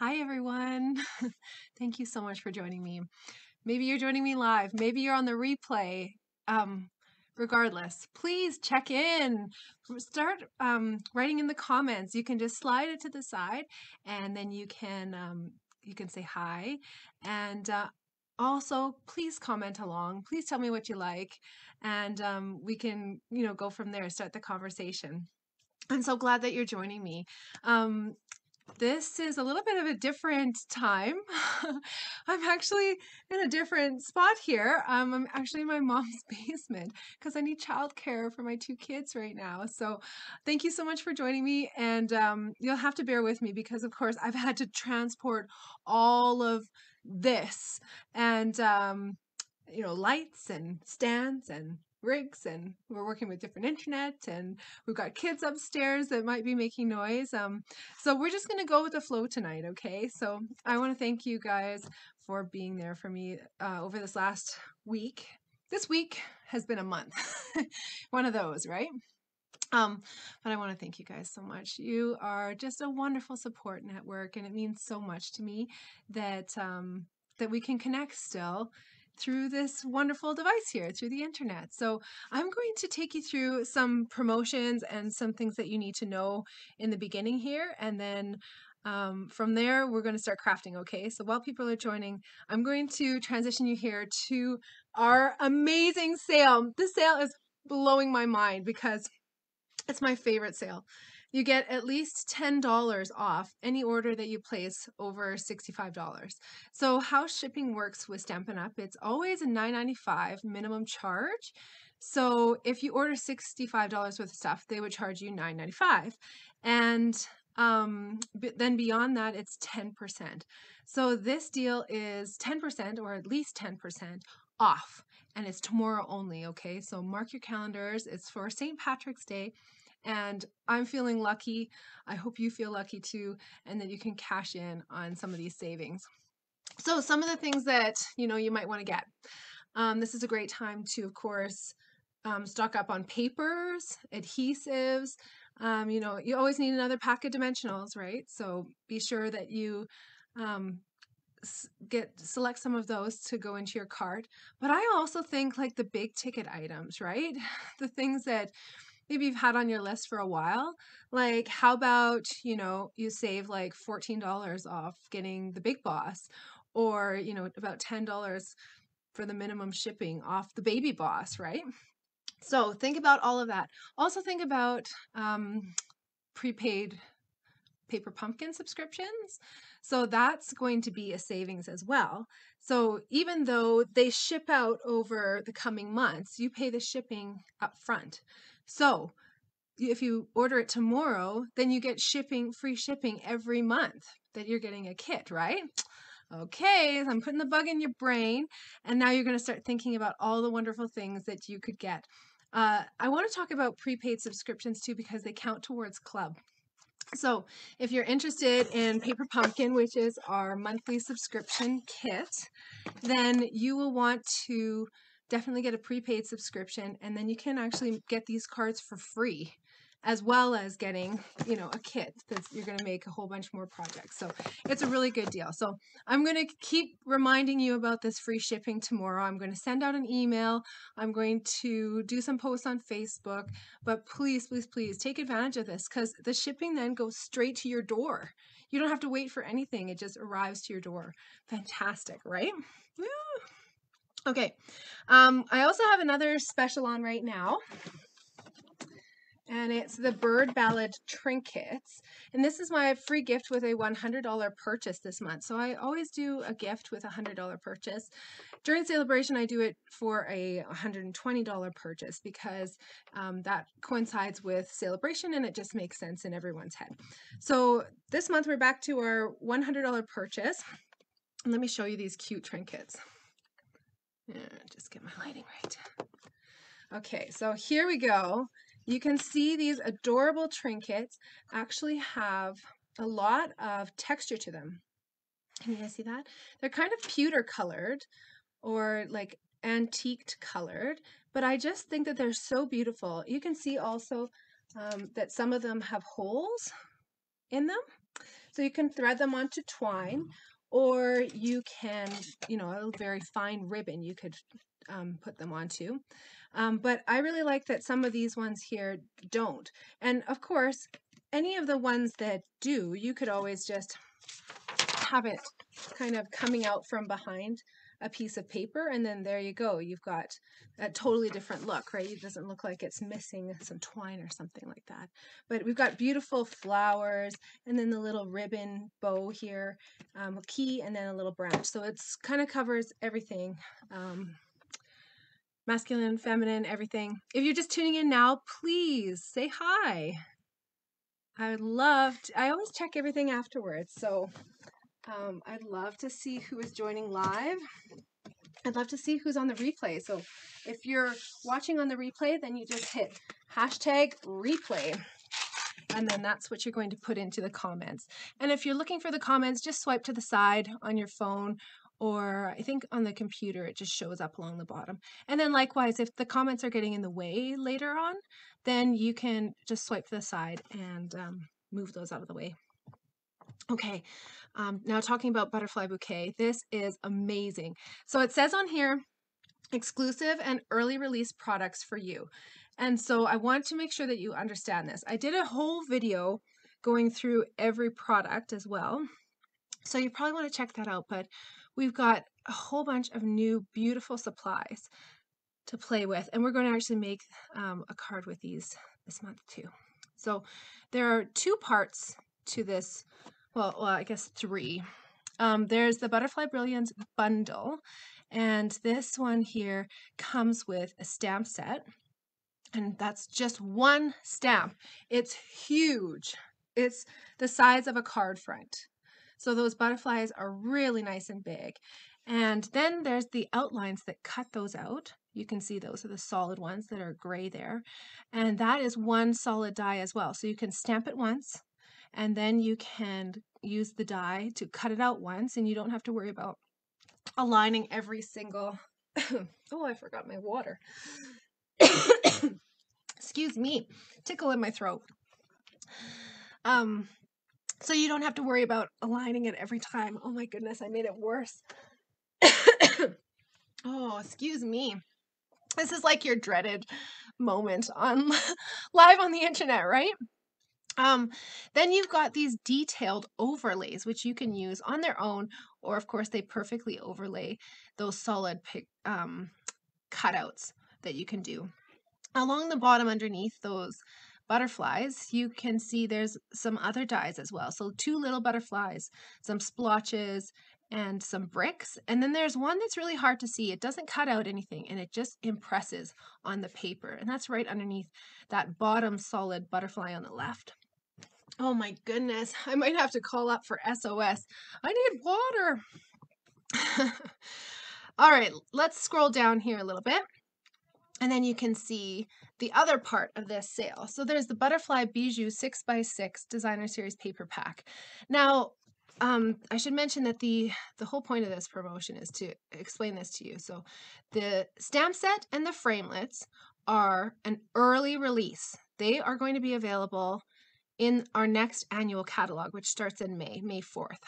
Hi, everyone. Thank you so much for joining me. Maybe you're joining me live, maybe you're on the replay. Um, regardless, please check in. Start um, writing in the comments. You can just slide it to the side, and then you can um, you can say hi. And uh, also, please comment along. Please tell me what you like, and um, we can you know go from there. Start the conversation. I'm so glad that you're joining me. Um, this is a little bit of a different time. I'm actually in a different spot here. Um, I'm actually in my mom's basement because I need childcare for my two kids right now. So, thank you so much for joining me. And um, you'll have to bear with me because, of course, I've had to transport all of this and, um, you know, lights and stands and rigs and we're working with different internet and we've got kids upstairs that might be making noise um so we're just going to go with the flow tonight okay? So i want to thank you guys for being there for me uh, over this last week. This week has been a month. One of those right? Um, but I want to thank you guys so much. You are just a wonderful support network, and it means so much to me that um, that we can connect still through this wonderful device here, through the internet. So I'm going to take you through some promotions and some things that you need to know in the beginning here. And then um, from there, we're going to start crafting, okay? So while people are joining, I'm going to transition you here to our amazing sale. This sale is blowing my mind because it's my favorite sale you get at least $10 off any order that you place over $65. So how shipping works with Stampin' Up, it's always a $9.95 minimum charge. So if you order $65 worth of stuff, they would charge you $9.95. And um, then beyond that, it's 10%. So this deal is 10% or at least 10% off and it's tomorrow only, okay? So mark your calendars. It's for St. Patrick's Day and I'm feeling lucky. I hope you feel lucky too, and that you can cash in on some of these savings. So, some of the things that you know you might want to get. Um, this is a great time to, of course, um, stock up on papers, adhesives. Um, you know, you always need another pack of dimensionals, right? So be sure that you um, get select some of those to go into your cart. But I also think like the big ticket items, right? The things that maybe you've had on your list for a while. Like, how about, you know, you save like $14 off getting the big boss, or, you know, about $10 for the minimum shipping off the baby boss, right? So think about all of that. Also, think about um, prepaid paper pumpkin subscriptions. So that's going to be a savings as well. So even though they ship out over the coming months, you pay the shipping up front. So if you order it tomorrow, then you get shipping, free shipping every month that you're getting a kit, right? Okay, I'm putting the bug in your brain, and now you're going to start thinking about all the wonderful things that you could get. Uh, I want to talk about prepaid subscriptions too because they count towards club. So, if you're interested in Paper Pumpkin, which is our monthly subscription kit, then you will want to definitely get a prepaid subscription and then you can actually get these cards for free as well as getting you know a kit that you're going to make a whole bunch more projects. So it's a really good deal. So i'm going to keep reminding you about this free shipping tomorrow. I'm going to send out an email. I'm going to do some posts on facebook. But please please please take advantage of this because the shipping then goes straight to your door. You don't have to wait for anything. It just arrives to your door. Fantastic right? Woo! Okay, um, I also have another special on right now. And it's the Bird Ballad Trinkets. And this is my free gift with a $100 purchase this month. So I always do a gift with a $100 purchase. During celebration, I do it for a $120 purchase because um, that coincides with celebration and it just makes sense in everyone's head. So this month, we're back to our $100 purchase. Let me show you these cute trinkets. Just get my lighting right. Okay, so here we go. You can see these adorable trinkets actually have a lot of texture to them. Can you guys see that? They're kind of pewter colored or like antiqued colored, but I just think that they're so beautiful. You can see also um, that some of them have holes in them. So you can thread them onto twine or you can, you know, a very fine ribbon you could um, put them onto. Um, but I really like that some of these ones here don't. And of course, any of the ones that do, you could always just have it kind of coming out from behind a piece of paper and then there you go. You've got a totally different look right? It doesn't look like it's missing some twine or something like that. But we've got beautiful flowers and then the little ribbon bow here um, a key and then a little branch. So it's kind of covers everything um, masculine feminine everything. If you're just tuning in now please say hi. I would love to, I always check everything afterwards so um, I'd love to see who is joining live. I'd love to see who's on the replay. So if you're watching on the replay, then you just hit hashtag replay. And then that's what you're going to put into the comments. And if you're looking for the comments, just swipe to the side on your phone or I think on the computer it just shows up along the bottom. And then likewise, if the comments are getting in the way later on, then you can just swipe to the side and um, move those out of the way. Okay, um, now talking about Butterfly Bouquet, this is amazing. So it says on here, exclusive and early release products for you. And so I want to make sure that you understand this. I did a whole video going through every product as well. So you probably want to check that out, but we've got a whole bunch of new beautiful supplies to play with. And we're going to actually make um, a card with these this month too. So there are two parts to this well, well, I guess three. Um, there's the Butterfly Brilliance bundle, and this one here comes with a stamp set, and that's just one stamp. It's huge. It's the size of a card front. So those butterflies are really nice and big. And then there's the outlines that cut those out. You can see those are the solid ones that are gray there. And that is one solid die as well. So you can stamp it once, and then you can use the die to cut it out once and you don't have to worry about aligning every single oh I forgot my water. Excuse me. Tickle in my throat. Um so you don't have to worry about aligning it every time. Oh my goodness I made it worse. Oh excuse me. This is like your dreaded moment on live on the internet right um, then you've got these detailed overlays, which you can use on their own, or of course, they perfectly overlay those solid pic, um, cutouts that you can do. Along the bottom underneath those butterflies, you can see there's some other dies as well. So two little butterflies, some splotches, and some bricks. And then there's one that's really hard to see. It doesn't cut out anything and it just impresses on the paper. And that's right underneath that bottom solid butterfly on the left. Oh my goodness, I might have to call up for SOS. I need water. All right, let's scroll down here a little bit. And then you can see the other part of this sale. So there's the Butterfly Bijou 6x6 Designer Series Paper Pack. Now, um, I should mention that the, the whole point of this promotion is to explain this to you. So the stamp set and the framelits are an early release. They are going to be available in our next annual catalog, which starts in May, May 4th.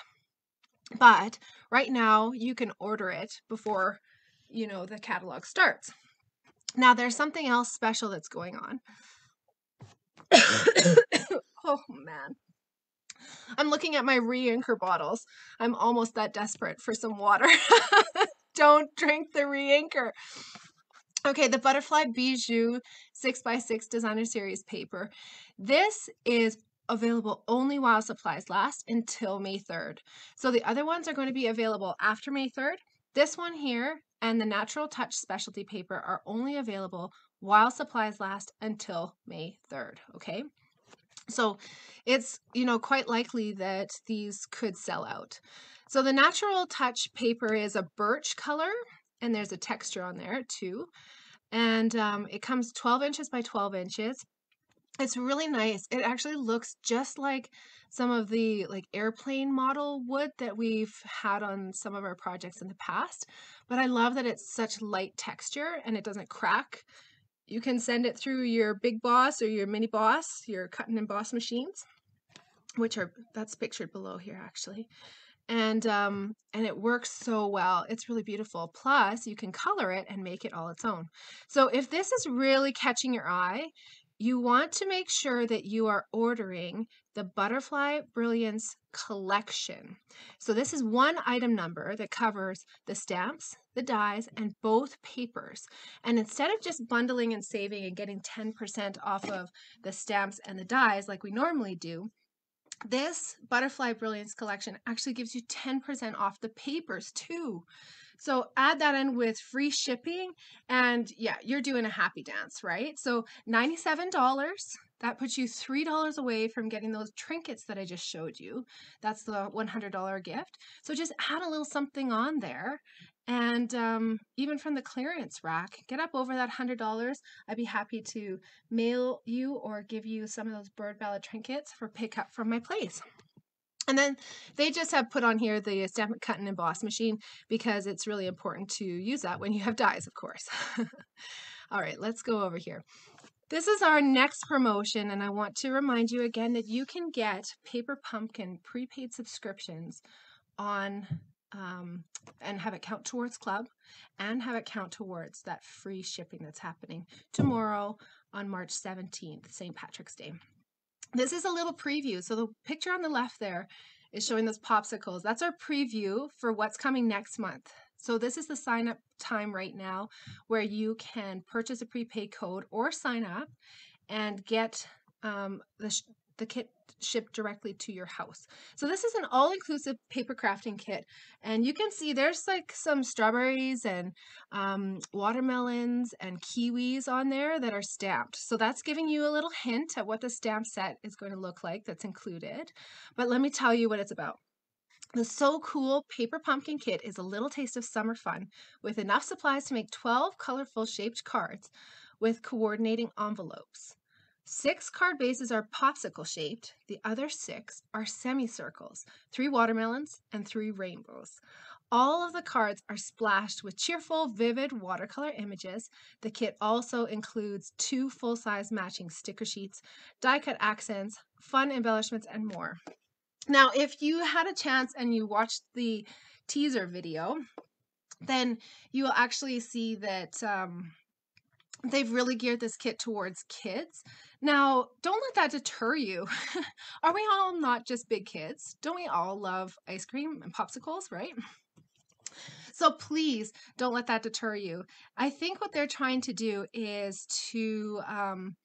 But right now, you can order it before, you know, the catalog starts. Now, there's something else special that's going on. oh, man. I'm looking at my re-inker bottles. I'm almost that desperate for some water. Don't drink the re-inker. Okay, the Butterfly Bijou 6x6 Designer Series paper. This is available only while supplies last until May 3rd. So the other ones are going to be available after May 3rd. This one here and the Natural Touch specialty paper are only available while supplies last until May 3rd, okay? So it's, you know, quite likely that these could sell out. So the Natural Touch paper is a birch color and there's a texture on there too. And um, it comes 12 inches by 12 inches. It's really nice. It actually looks just like some of the like airplane model wood that we've had on some of our projects in the past. But I love that it's such light texture and it doesn't crack. You can send it through your big boss or your mini boss, your cut and emboss machines. which are that's pictured below here actually and um and it works so well it's really beautiful plus you can color it and make it all its own so if this is really catching your eye you want to make sure that you are ordering the Butterfly Brilliance collection. So this is one item number that covers the stamps, the dies, and both papers. And instead of just bundling and saving and getting 10% off of the stamps and the dies like we normally do, this Butterfly Brilliance collection actually gives you 10% off the papers too. So add that in with free shipping and yeah, you're doing a happy dance, right? So $97, that puts you $3 away from getting those trinkets that I just showed you. That's the $100 gift. So just add a little something on there and um, even from the clearance rack, get up over that $100. I'd be happy to mail you or give you some of those bird ballad trinkets for pickup from my place. And then they just have put on here the Stampin' Cut and Emboss machine because it's really important to use that when you have dies, of course. All right, let's go over here. This is our next promotion, and I want to remind you again that you can get Paper Pumpkin prepaid subscriptions on um, and have it count towards club and have it count towards that free shipping that's happening tomorrow on March 17th, St. Patrick's Day. This is a little preview. So the picture on the left there is showing those popsicles. That's our preview for what's coming next month. So this is the sign up time right now where you can purchase a prepaid code or sign up and get um, the, the kit shipped directly to your house. So this is an all-inclusive paper crafting kit. And you can see there's like some strawberries and um, watermelons and kiwis on there that are stamped. So that's giving you a little hint at what the stamp set is going to look like that's included. But let me tell you what it's about. The So Cool Paper Pumpkin Kit is a little taste of summer fun with enough supplies to make 12 colorful shaped cards with coordinating envelopes. Six card bases are popsicle shaped, the other six are semicircles, three watermelons, and three rainbows. All of the cards are splashed with cheerful, vivid watercolor images. The kit also includes two full size matching sticker sheets, die cut accents, fun embellishments, and more. Now, if you had a chance and you watched the teaser video, then you will actually see that um, they've really geared this kit towards kids. Now, don't let that deter you. Are we all not just big kids? Don't we all love ice cream and popsicles, right? So please don't let that deter you. I think what they're trying to do is to um,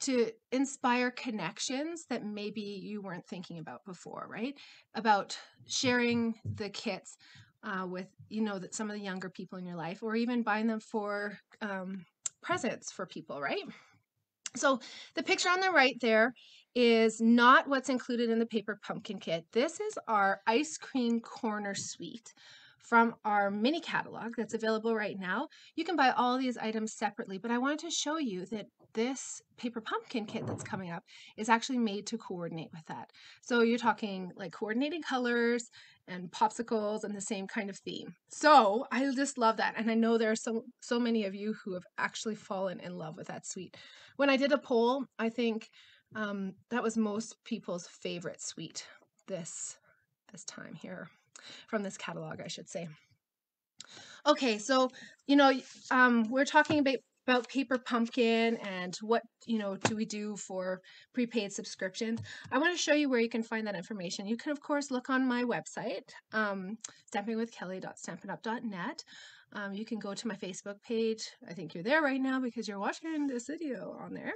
to inspire connections that maybe you weren't thinking about before, right? About sharing the kits uh, with you know that some of the younger people in your life, or even buying them for um, presents for people, right? So the picture on the right there is not what's included in the paper pumpkin kit. This is our ice cream corner suite from our mini catalog that's available right now. You can buy all these items separately, but I wanted to show you that this paper pumpkin kit that's coming up is actually made to coordinate with that. So you're talking like coordinating colors and popsicles and the same kind of theme. So I just love that. And I know there are so, so many of you who have actually fallen in love with that suite. When I did a poll, I think um, that was most people's favorite suite this, this time here from this catalog, I should say. Okay, so, you know, um, we're talking about about paper pumpkin and what you know do we do for prepaid subscriptions. I want to show you where you can find that information. You can of course look on my website um, stampingwithkelly.stampinup.net um, you can go to my facebook page. I think you're there right now because you're watching this video on there.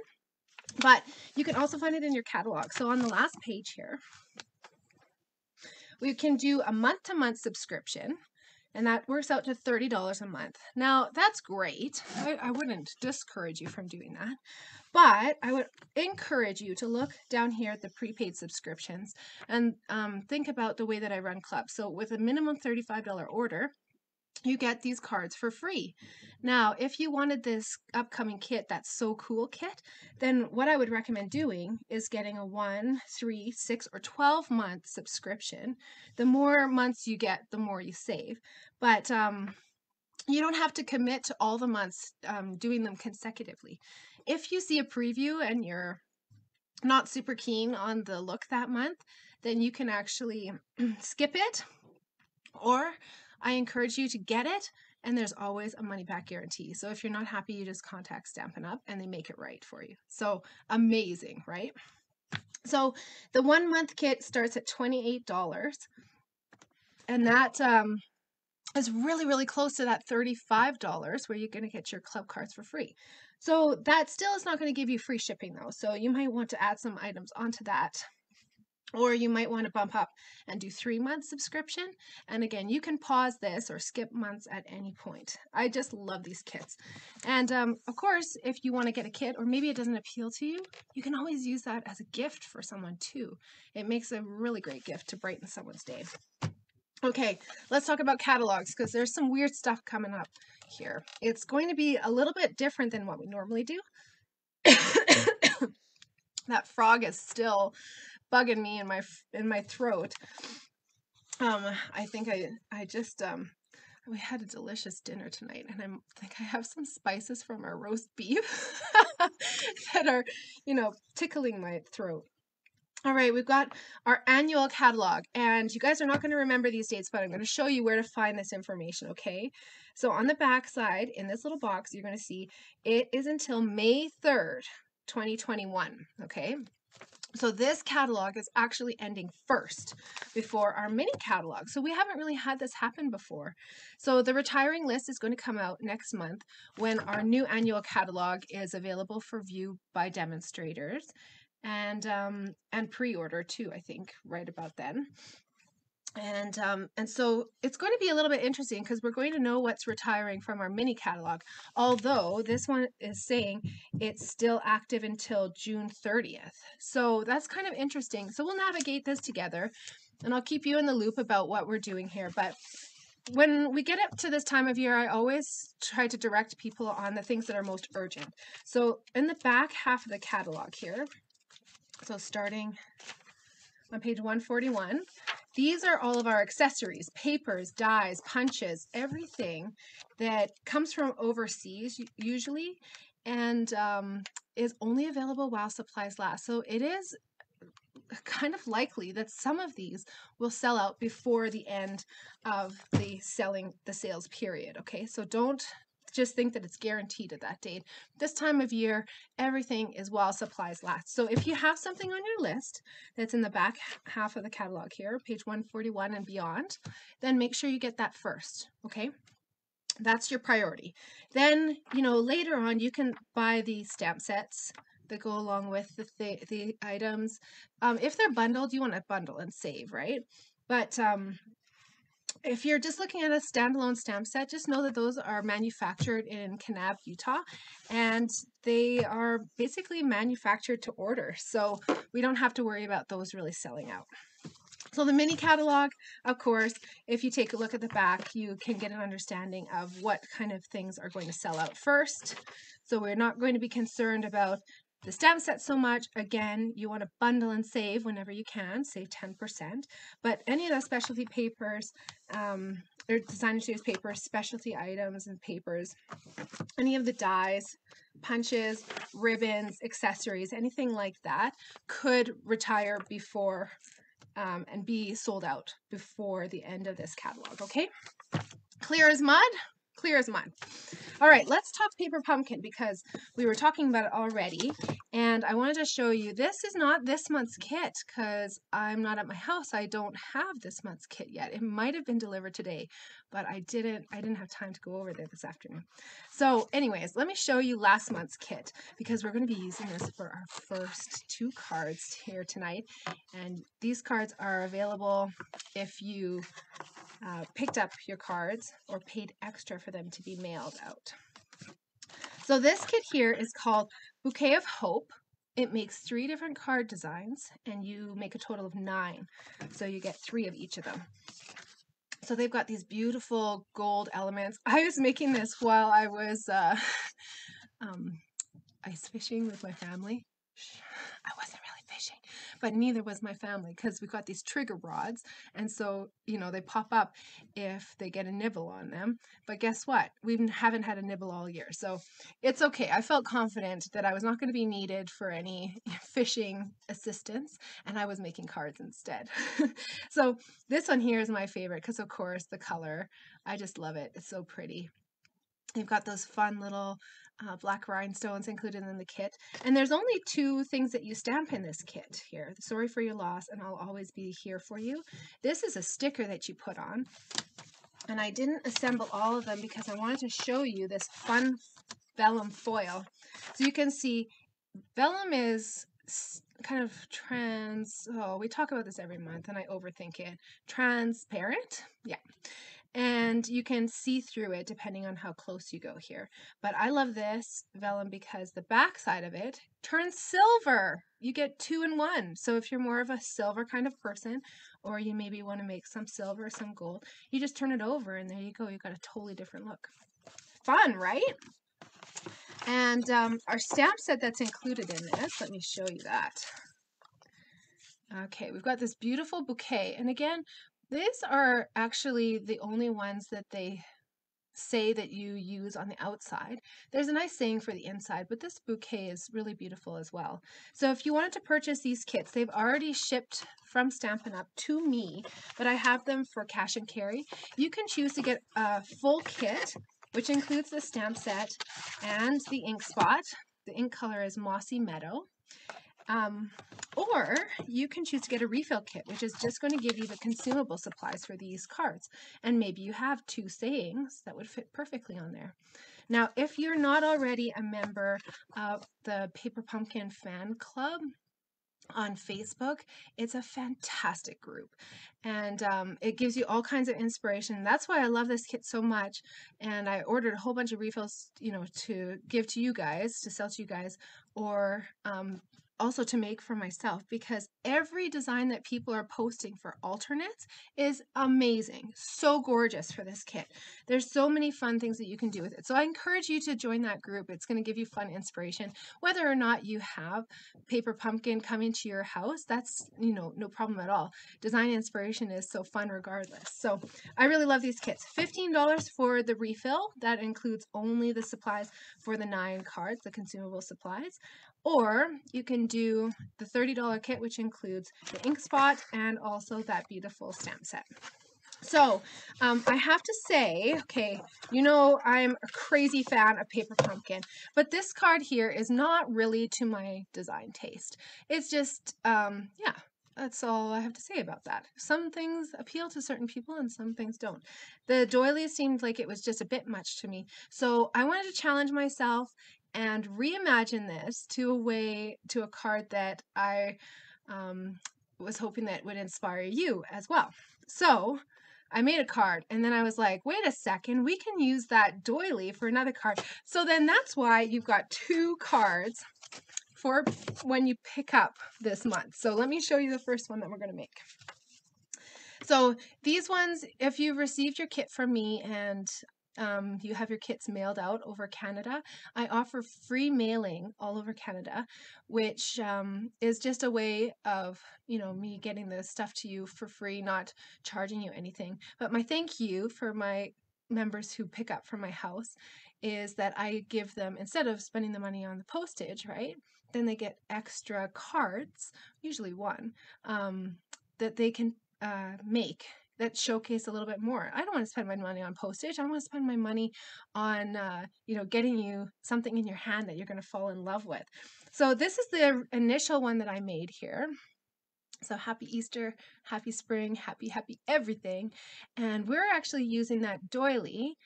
But you can also find it in your catalog. So on the last page here we can do a month-to-month subscription and that works out to $30 a month. Now, that's great. I, I, wouldn't discourage you from doing that, but I would encourage you to look down here at the prepaid subscriptions and um, think about the way that I run clubs. So, with a minimum $35 order, you get these cards for free. Now, if you wanted this upcoming kit, that So Cool kit, then what I would recommend doing is getting a one, three, six, or 12 month subscription. The more months you get, the more you save. But um, you don't have to commit to all the months um, doing them consecutively. If you see a preview and you're not super keen on the look that month, then you can actually skip it. Or I encourage you to get it, and there's always a money back guarantee. So if you're not happy, you just contact Stampin' Up and they make it right for you. So amazing, right? So the one month kit starts at $28. And that um, is really, really close to that $35 where you're going to get your club cards for free. So that still is not going to give you free shipping though. So you might want to add some items onto that. Or you might want to bump up and do three month subscription. And again, you can pause this or skip months at any point. I just love these kits. And um, of course, if you want to get a kit or maybe it doesn't appeal to you, you can always use that as a gift for someone too. It makes a really great gift to brighten someone's day. Okay, let's talk about catalogs because there's some weird stuff coming up here. It's going to be a little bit different than what we normally do. that frog is still bugging me in my in my throat. Um, I think I I just um we had a delicious dinner tonight and I think I have some spices from our roast beef that are, you know, tickling my throat. All right, we've got our annual catalog, and you guys are not going to remember these dates, but I'm going to show you where to find this information, okay? So on the back side, in this little box, you're going to see it is until May 3rd, 2021, okay? So this catalog is actually ending first before our mini catalog. So we haven't really had this happen before. So the retiring list is going to come out next month when our new annual catalog is available for view by demonstrators and um, and pre-order too. I think right about then. And um, and so it's going to be a little bit interesting because we're going to know what's retiring from our mini catalog. Although this one is saying it's still active until June 30th. So that's kind of interesting. So we'll navigate this together and I'll keep you in the loop about what we're doing here. But when we get up to this time of year, I always try to direct people on the things that are most urgent. So in the back half of the catalog here, so starting on page 141, these are all of our accessories, papers, dies, punches, everything that comes from overseas usually and um, is only available while supplies last. So it is kind of likely that some of these will sell out before the end of the selling the sales period okay so don't just think that it's guaranteed at that date. This time of year, everything is while supplies last. So if you have something on your list that's in the back half of the catalog here, page 141 and beyond, then make sure you get that first, okay? That's your priority. Then, you know, later on, you can buy the stamp sets that go along with the, th the items. Um, if they're bundled, you want to bundle and save, right? But um, if you're just looking at a standalone stamp set, just know that those are manufactured in Kanab, Utah, and they are basically manufactured to order. So we don't have to worry about those really selling out. So the mini catalog, of course, if you take a look at the back, you can get an understanding of what kind of things are going to sell out first. So we're not going to be concerned about the stamp set so much, again, you want to bundle and save whenever you can, save 10%. But any of the specialty papers, um, or designer series papers, specialty items and papers, any of the dies, punches, ribbons, accessories, anything like that could retire before um, and be sold out before the end of this catalog, okay? Clear as mud? Clear as mine. All right, let's talk paper pumpkin because we were talking about it already. And I wanted to show you, this is not this month's kit because I'm not at my house. I don't have this month's kit yet. It might have been delivered today, but I didn't, I didn't have time to go over there this afternoon. So anyways, let me show you last month's kit because we're going to be using this for our first two cards here tonight. And these cards are available if you uh, picked up your cards or paid extra for them to be mailed out. So this kit here is called Bouquet of Hope. It makes three different card designs and you make a total of nine. So you get three of each of them. So they've got these beautiful gold elements. I was making this while I was uh, um, ice fishing with my family. Fishing, but neither was my family because we got these trigger rods. And so, you know, they pop up if they get a nibble on them. But guess what? We haven't had a nibble all year. So it's okay. I felt confident that I was not going to be needed for any fishing assistance and I was making cards instead. so this one here is my favorite because, of course, the color. I just love it. It's so pretty. You've got those fun little uh, black rhinestones included in the kit. And there's only two things that you stamp in this kit here. Sorry for your loss, and I'll always be here for you. This is a sticker that you put on. And I didn't assemble all of them because I wanted to show you this fun vellum foil. So you can see vellum is kind of trans, oh, we talk about this every month and I overthink it. Transparent? Yeah and you can see through it depending on how close you go here. But I love this vellum because the back side of it turns silver. You get two in one. So if you're more of a silver kind of person, or you maybe want to make some silver, some gold, you just turn it over and there you go. You've got a totally different look. Fun, right? And um, our stamp set that's included in this, let me show you that. Okay, we've got this beautiful bouquet. And again, these are actually the only ones that they say that you use on the outside. There's a nice saying for the inside, but this bouquet is really beautiful as well. So if you wanted to purchase these kits, they've already shipped from Stampin' Up! to me, but I have them for cash and carry. You can choose to get a full kit, which includes the stamp set and the ink spot. The ink color is Mossy Meadow. Um, or you can choose to get a refill kit, which is just going to give you the consumable supplies for these cards. And maybe you have two sayings that would fit perfectly on there. Now, if you're not already a member of the Paper Pumpkin Fan Club, on Facebook. It's a fantastic group and um, it gives you all kinds of inspiration. That's why I love this kit so much. And I ordered a whole bunch of refills, you know, to give to you guys, to sell to you guys, or um, also to make for myself because every design that people are posting for alternates is amazing. So gorgeous for this kit. There's so many fun things that you can do with it. So I encourage you to join that group. It's going to give you fun inspiration. Whether or not you have paper pumpkin coming to your house, that's, you know, no problem at all. Design inspiration is so fun regardless. So I really love these kits. $15 for the refill. That includes only the supplies for the nine cards, the consumable supplies. Or you can do the $30 kit, which includes the ink spot and also that beautiful stamp set. So um, I have to say, okay, you know I'm a crazy fan of Paper Pumpkin, but this card here is not really to my design taste. It's just, um, yeah, that's all I have to say about that. Some things appeal to certain people and some things don't. The doily seemed like it was just a bit much to me. So I wanted to challenge myself and reimagine this to a way to a card that I um, was hoping that would inspire you as well. So I made a card and then I was like, wait a second, we can use that doily for another card. So then that's why you've got two cards for when you pick up this month. So let me show you the first one that we're going to make. So these ones, if you've received your kit from me and um, you have your kits mailed out over Canada. I offer free mailing all over Canada, which um, is just a way of you know me getting the stuff to you for free, not charging you anything. But my thank you for my members who pick up from my house is that I give them instead of spending the money on the postage, right? Then they get extra cards, usually one, um, that they can uh, make that showcase a little bit more. I don't want to spend my money on postage. I want to spend my money on, uh, you know, getting you something in your hand that you're going to fall in love with. So this is the initial one that I made here. So happy Easter, happy spring, happy, happy everything. And we're actually using that doily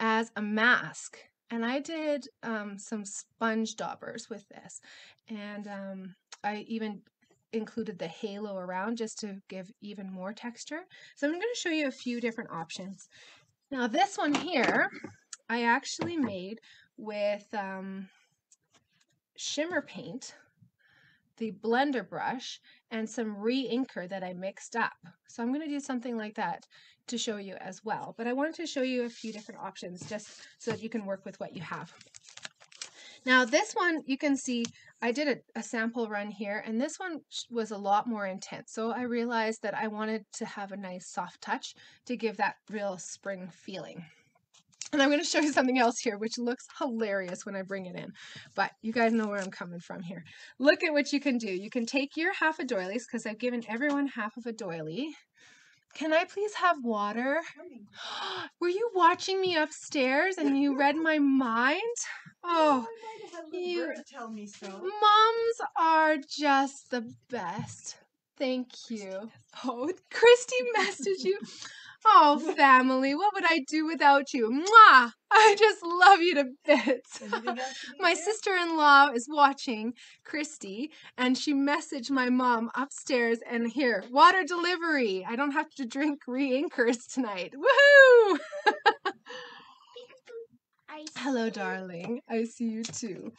as a mask. And I did um, some sponge daubers with this. And um, I even included the halo around just to give even more texture. So I'm going to show you a few different options. Now this one here, I actually made with um, shimmer paint, the blender brush, and some re-inker that I mixed up. So I'm going to do something like that to show you as well. But I wanted to show you a few different options just so that you can work with what you have. Now this one, you can see I did a, a, sample run here and this one was a lot more intense. So I realized that I wanted to have a nice soft touch to give that real spring feeling. And I'm going to show you something else here, which looks hilarious when I bring it in. But you guys know where I'm coming from here. Look at what you can do. You can take your half a doilies, because I've given everyone half of a doily. Can I please have water? Were you watching me upstairs and you read my mind? Oh, you tell me so. Moms are just the best. Thank you. Oh, Christy messaged you. Oh, family, what would I do without you? Mwah! I just love you to bits. my sister in law is watching, Christy, and she messaged my mom upstairs and here, water delivery. I don't have to drink re inkers tonight. Woohoo! Hello, darling. I see you too.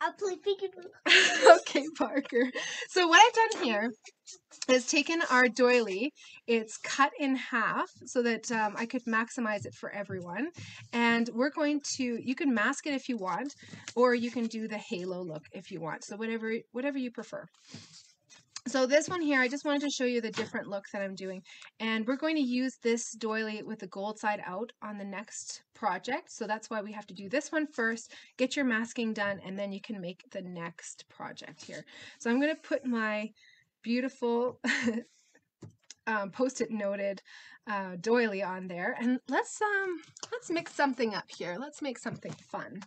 I'll play peekaboo. okay, Parker. So what I've done here is taken our doily. It's cut in half so that um, I could maximize it for everyone. And we're going to, you can mask it if you want, or you can do the halo look if you want. So whatever, whatever you prefer. So this one here, I just wanted to show you the different look that I'm doing. And we're going to use this doily with the gold side out on the next project. So that's why we have to do this one first, get your masking done, and then you can make the next project here. So I'm going to put my beautiful um, post-it noted uh, doily on there. And let's, um, let's mix something up here. Let's make something fun.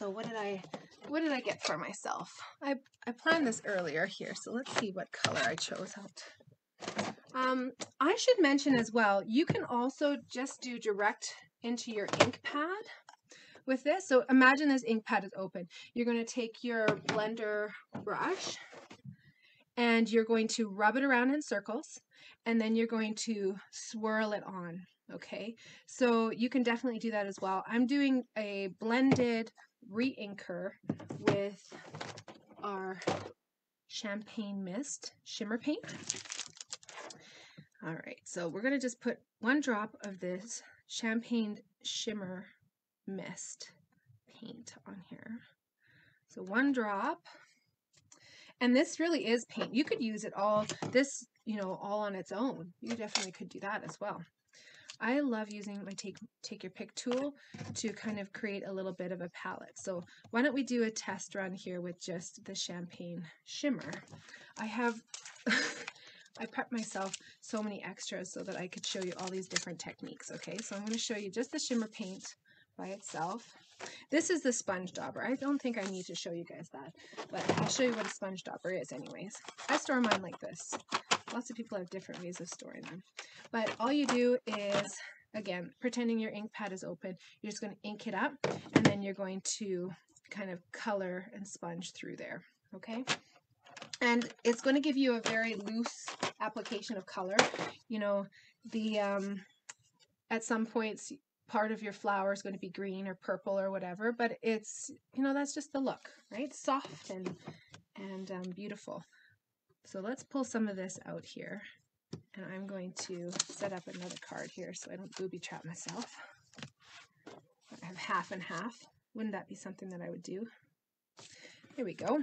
So what did I what did I get for myself? I, I planned this earlier here, so let's see what color I chose out. Um, I should mention as well, you can also just do direct into your ink pad with this. So imagine this ink pad is open. You're going to take your blender brush and you're going to rub it around in circles and then you're going to swirl it on. Okay, so you can definitely do that as well. I'm doing a blended re-inker with our Champagne Mist Shimmer Paint. All right, so we're going to just put one drop of this Champagne Shimmer Mist paint on here. So one drop. And this really is paint. You could use it all, this, you know, all on its own. You definitely could do that as well. I love using my take, take your pick tool to kind of create a little bit of a palette. So why don't we do a test run here with just the Champagne Shimmer. I have, I prepped myself so many extras so that I could show you all these different techniques. Okay, so I'm going to show you just the shimmer paint by itself. This is the sponge dauber. I don't think I need to show you guys that, but I'll show you what a sponge dauber is anyways. I store mine like this. Lots of people have different ways of storing them. But all you do is, again, pretending your ink pad is open, you're just going to ink it up, and then you're going to kind of color and sponge through there, okay? And it's going to give you a very loose application of color. You know, the um, at some points, part of your flower is going to be green or purple or whatever, but it's, you know, that's just the look, right? Soft and, and um, beautiful. So let's pull some of this out here. And I'm going to set up another card here so I don't booby trap myself. I have half and half. Wouldn't that be something that I would do? There we go.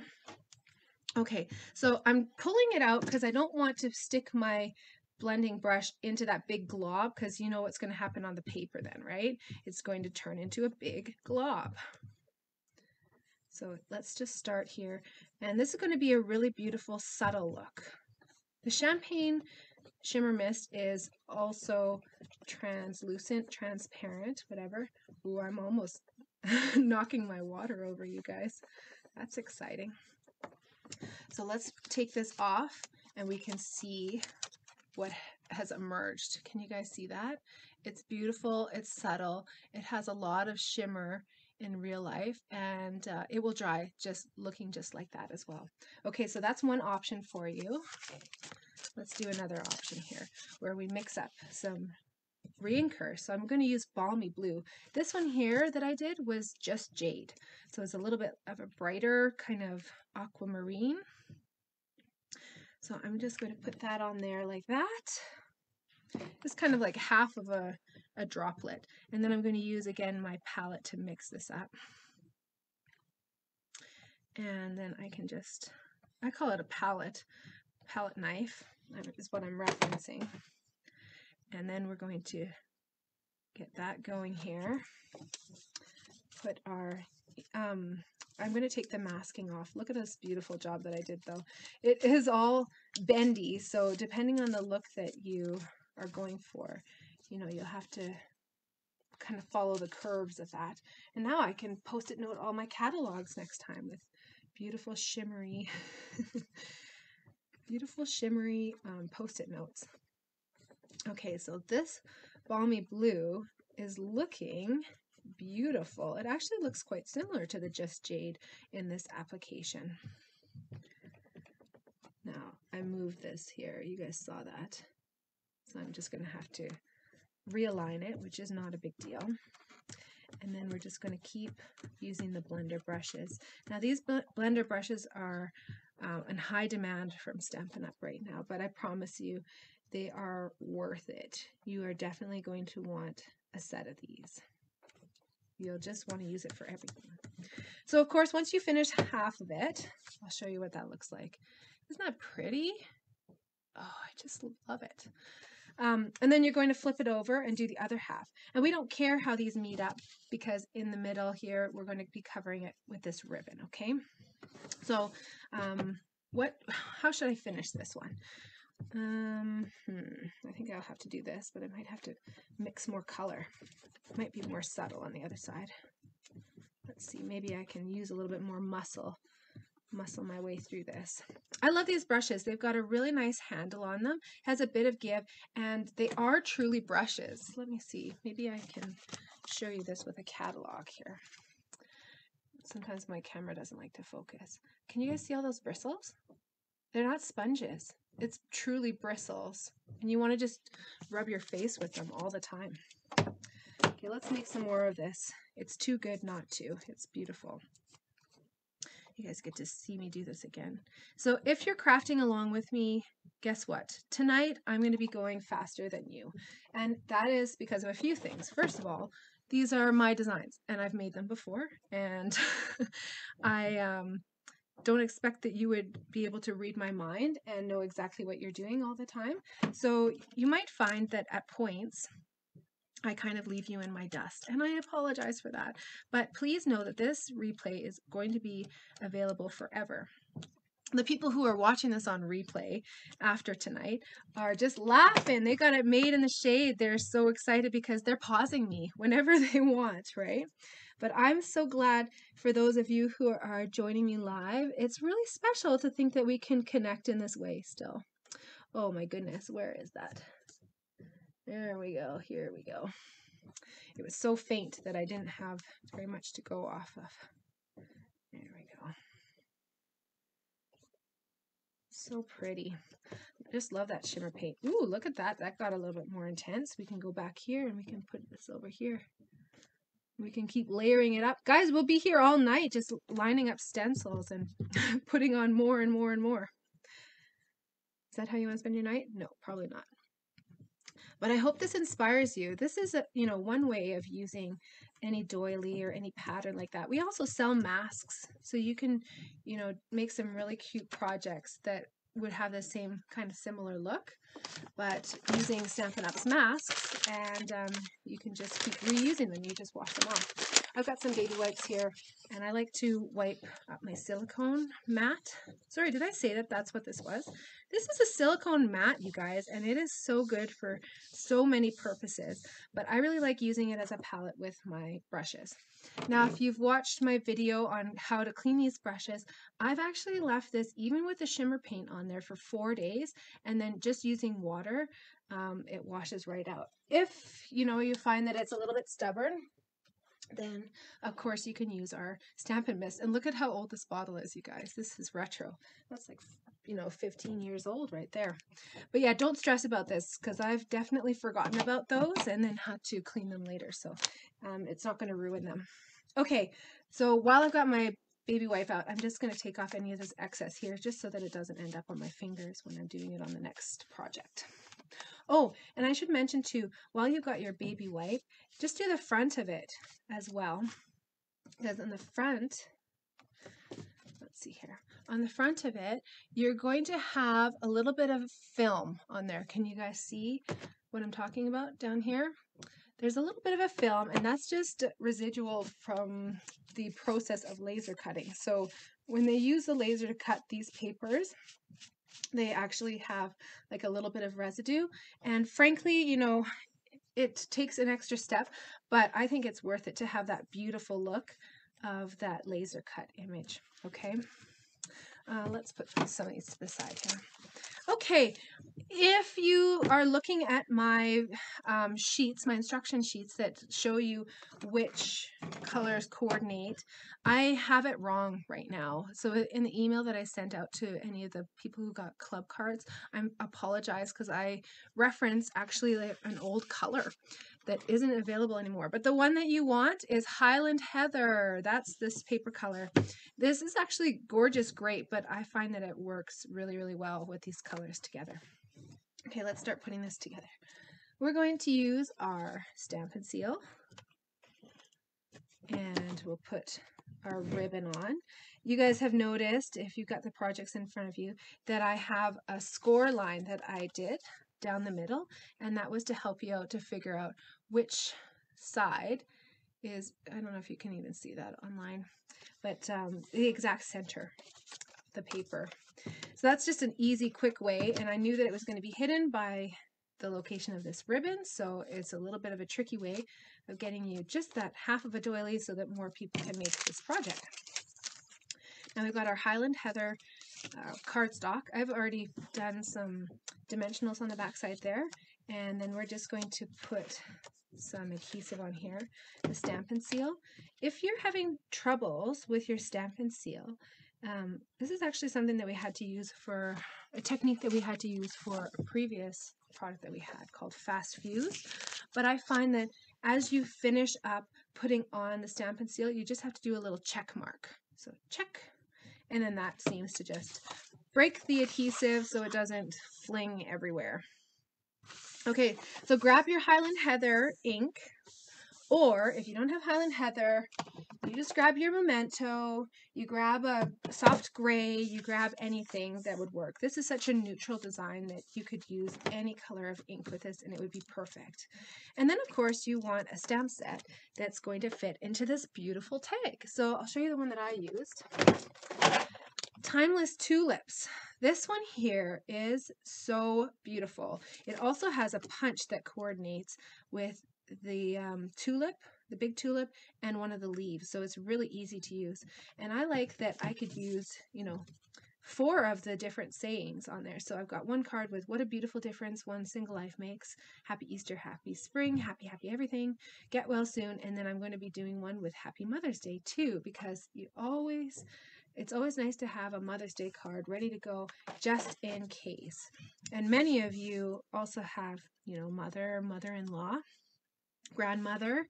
Okay, so I'm pulling it out because I don't want to stick my blending brush into that big glob because you know what's going to happen on the paper then, right? It's going to turn into a big glob. So let's just start here. And this is going to be a really beautiful subtle look. The Champagne Shimmer Mist is also translucent, transparent, whatever. Ooh, I'm almost knocking my water over you guys. That's exciting. So let's take this off and we can see what has emerged. Can you guys see that? It's beautiful, it's subtle, it has a lot of shimmer in real life and uh, it will dry just looking just like that as well. Okay, so that's one option for you. Let's do another option here where we mix up some reinker. So I'm going to use Balmy Blue. This one here that I did was just jade. So it's a little bit of a brighter kind of aquamarine. So I'm just going to put that on there like that. It's kind of like half of a a droplet. And then I'm going to use again my palette to mix this up. And then I can just, I call it a palette, palette knife is what I'm referencing. And then we're going to get that going here. Put our, um, I'm going to take the masking off. Look at this beautiful job that I did though. It is all bendy, so depending on the look that you are going for, you know, you'll have to kind of follow the curves of that. And now I can post-it note all my catalogs next time with beautiful shimmery, beautiful shimmery um, post-it notes. Okay, so this balmy blue is looking beautiful. It actually looks quite similar to the Just Jade in this application. Now, I moved this here. You guys saw that. I'm just going to have to realign it, which is not a big deal. And then we're just going to keep using the blender brushes. Now these blender brushes are uh, in high demand from Stampin' Up! right now, but I promise you they are worth it. You are definitely going to want a set of these. You'll just want to use it for everything. So of course, once you finish half of it, I'll show you what that looks like. Isn't that pretty? Oh, I just love it. Um, and then you're going to flip it over and do the other half. And we don't care how these meet up because in the middle here, we're going to be covering it with this ribbon, okay? So um, what? how should I finish this one? Um, hmm, I think I'll have to do this, but I might have to mix more color. It might be more subtle on the other side. Let's see, maybe I can use a little bit more muscle muscle my way through this. I love these brushes. They've got a really nice handle on them, has a bit of give, and they are truly brushes. Let me see. Maybe I can show you this with a catalog here. Sometimes my camera doesn't like to focus. Can you guys see all those bristles? They're not sponges. It's truly bristles. And you want to just rub your face with them all the time. Okay, let's make some more of this. It's too good not to. It's beautiful. You guys get to see me do this again. So if you're crafting along with me, guess what? Tonight I'm going to be going faster than you. And that is because of a few things. First of all, these are my designs and I've made them before and I um, don't expect that you would be able to read my mind and know exactly what you're doing all the time. So you might find that at points I kind of leave you in my dust. And I apologize for that. But please know that this replay is going to be available forever. The people who are watching this on replay after tonight are just laughing. They got it made in the shade. They're so excited because they're pausing me whenever they want, right? But I'm so glad for those of you who are joining me live. It's really special to think that we can connect in this way still. Oh my goodness, where is that? There we go. Here we go. It was so faint that I didn't have very much to go off of. There we go. So pretty. I just love that shimmer paint. Ooh, look at that. That got a little bit more intense. We can go back here and we can put this over here. We can keep layering it up. Guys, we'll be here all night just lining up stencils and putting on more and more and more. Is that how you want to spend your night? No, probably not. But I hope this inspires you. This is, a, you know, one way of using any doily or any pattern like that. We also sell masks, so you can, you know, make some really cute projects that would have the same kind of similar look, but using Stampin' Up's masks, and um, you can just keep reusing them. You just wash them off. I've got some baby wipes here, and I like to wipe up my silicone mat. Sorry, did I say that that's what this was? This is a silicone mat, you guys, and it is so good for so many purposes, but I really like using it as a palette with my brushes. Now, if you've watched my video on how to clean these brushes, I've actually left this even with the shimmer paint on there for four days, and then just using water, um, it washes right out. If, you know, you find that it's a little bit stubborn, then of course you can use our Stampin' Mist. And look at how old this bottle is, you guys. This is retro. That's like, you know, 15 years old right there. But yeah, don't stress about this because I've definitely forgotten about those and then had to clean them later. So um, it's not going to ruin them. Okay, so while I've got my baby wipe out, I'm just going to take off any of this excess here just so that it doesn't end up on my fingers when I'm doing it on the next project. Oh, and I should mention too, while you've got your baby wipe, just do the front of it as well. Because in the front, let's see here. On the front of it, you're going to have a little bit of film on there. Can you guys see what I'm talking about down here? There's a little bit of a film, and that's just residual from the process of laser cutting. So when they use the laser to cut these papers, they actually have like a little bit of residue. And frankly, you know, it takes an extra step, but I think it's worth it to have that beautiful look of that laser cut image. Okay. Uh, let's put some of these to the side here. Okay, if you are looking at my um, sheets, my instruction sheets that show you which colors coordinate, I have it wrong right now. So in the email that I sent out to any of the people who got club cards, I apologize because I reference actually like an old color that isn't available anymore. But the one that you want is Highland Heather. That's this paper color. This is actually gorgeous, great, but I find that it works really, really well with these colors together. Okay, let's start putting this together. We're going to use our Stampin' Seal. And we'll put our ribbon on. You guys have noticed, if you've got the projects in front of you, that I have a score line that I did down the middle, and that was to help you out to figure out which side is, I don't know if you can even see that online, but um, the exact center of the paper. So that's just an easy, quick way, and I knew that it was going to be hidden by the location of this ribbon, so it's a little bit of a tricky way of getting you just that half of a doily so that more people can make this project. Now we've got our Highland Heather uh, cardstock. I've already done some dimensionals on the back side there, and then we're just going to put some adhesive on here, the Stampin' Seal. If you're having troubles with your Stampin' Seal, um, this is actually something that we had to use for a technique that we had to use for a previous product that we had called Fast Fuse. But I find that as you finish up putting on the Stampin' Seal, you just have to do a little check mark. So check, and then that seems to just break the adhesive so it doesn't fling everywhere. Okay, so grab your Highland Heather ink, or if you don't have Highland Heather, you just grab your Memento, you grab a soft gray, you grab anything that would work. This is such a neutral design that you could use any color of ink with this and it would be perfect. And then of course you want a stamp set that's going to fit into this beautiful tag. So I'll show you the one that I used. Timeless Tulips. This one here is so beautiful. It also has a punch that coordinates with the um, tulip, the big tulip, and one of the leaves. So it's really easy to use. And I like that I could use, you know, four of the different sayings on there. So I've got one card with what a beautiful difference one single life makes. Happy Easter, happy spring, happy, happy everything. Get well soon. And then I'm going to be doing one with Happy Mother's Day too, because you always it's always nice to have a Mother's Day card ready to go just in case. And many of you also have, you know, mother, mother in law, grandmother,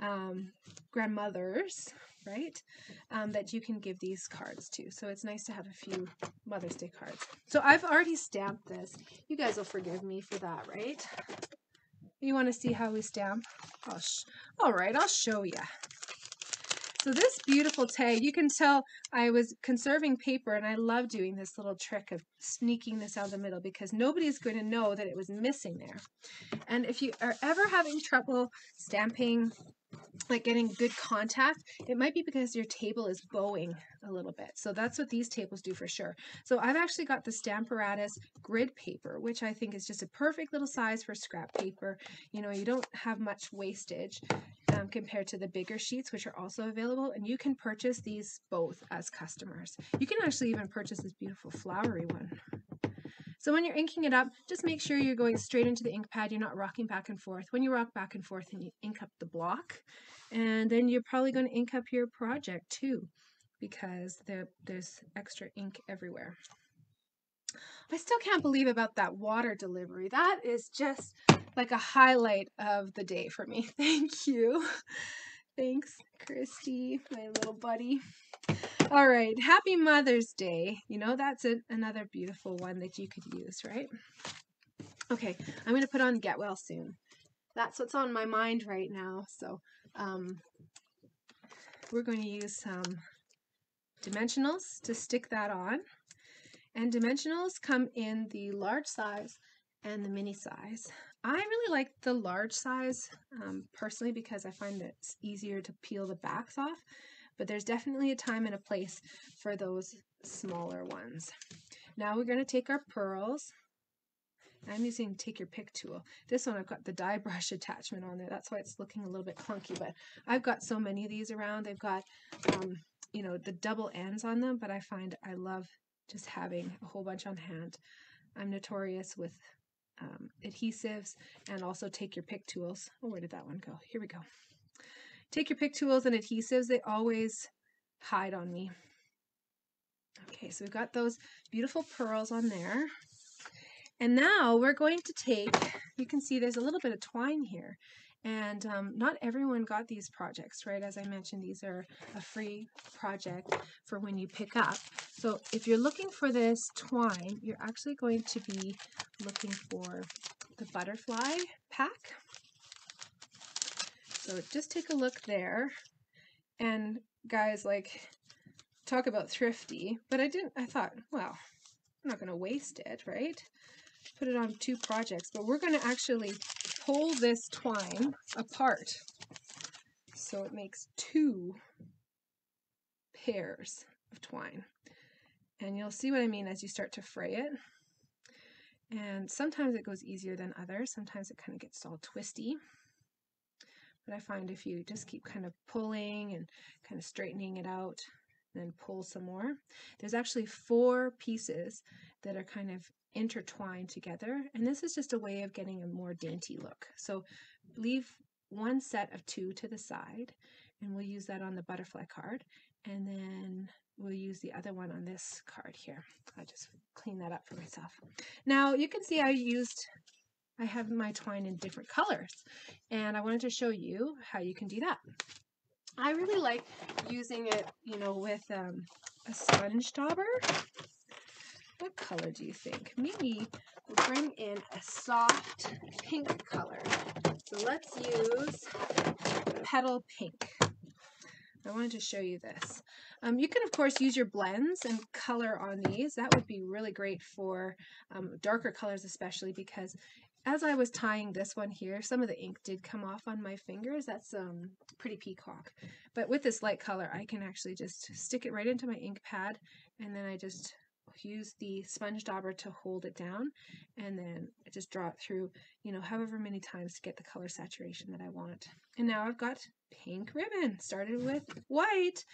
um, grandmothers, right? Um, that you can give these cards to. So it's nice to have a few Mother's Day cards. So I've already stamped this. You guys will forgive me for that, right? You want to see how we stamp? All right, I'll show you. So this beautiful tag, you can tell I was conserving paper and I love doing this little trick of sneaking this out of the middle because nobody's going to know that it was missing there. And if you are ever having trouble stamping like getting good contact, it might be because your table is bowing a little bit. So that's what these tables do for sure. So I've actually got the Stamparatus grid paper, which I think is just a perfect little size for scrap paper. You know, you don't have much wastage um, compared to the bigger sheets, which are also available. And you can purchase these both as customers. You can actually even purchase this beautiful flowery one. So when you're inking it up, just make sure you're going straight into the ink pad. You're not rocking back and forth. When you rock back and forth and you ink up the block, and then you're probably going to ink up your project too because there, there's extra ink everywhere. I still can't believe about that water delivery. That is just like a highlight of the day for me. Thank you. Thanks, Christy, my little buddy. All right, happy Mother's Day. You know, that's a, another beautiful one that you could use, right? Okay, I'm going to put on Get Well Soon. That's what's on my mind right now. So um, we're going to use some dimensionals to stick that on. And dimensionals come in the large size and the mini size. I really like the large size um, personally because I find it's easier to peel the backs off, but there's definitely a time and a place for those smaller ones. Now we're going to take our pearls. I'm using take your pick tool. This one I've got the die brush attachment on there. That's why it's looking a little bit clunky, but I've got so many of these around. They've got, um, you know, the double ends on them, but I find I love just having a whole bunch on hand. I'm notorious with um, adhesives and also take your pick tools. Oh, where did that one go? Here we go. Take your pick tools and adhesives. They always hide on me. Okay, so we've got those beautiful pearls on there. And now we're going to take, you can see there's a little bit of twine here. And um, not everyone got these projects, right? As I mentioned, these are a free project for when you pick up. So if you're looking for this twine, you're actually going to be looking for the butterfly pack. So just take a look there. And guys, like, talk about thrifty, but I didn't, I thought, well, I'm not going to waste it, right? Put it on two projects, but we're going to actually pull this twine apart. So it makes two pairs of twine. And you'll see what I mean as you start to fray it. And sometimes it goes easier than others. Sometimes it kind of gets all twisty. But I find if you just keep kind of pulling and kind of straightening it out, then pull some more. There's actually four pieces that are kind of intertwined together. And this is just a way of getting a more dainty look. So leave one set of two to the side and we'll use that on the butterfly card. And then we'll use the other one on this card here. I'll just clean that up for myself. Now you can see I used, I have my twine in different colors and I wanted to show you how you can do that. I really like using it, you know, with um, a sponge dauber what color do you think? Maybe we'll bring in a soft pink color. So let's use Petal Pink. I wanted to show you this. Um, you can, of course, use your blends and color on these. That would be really great for um, darker colors, especially because as I was tying this one here, some of the ink did come off on my fingers. That's um, pretty peacock. But with this light color, I can actually just stick it right into my ink pad, and then I just use the sponge dauber to hold it down and then I just draw it through, you know, however many times to get the color saturation that I want. And now I've got pink ribbon, started with white.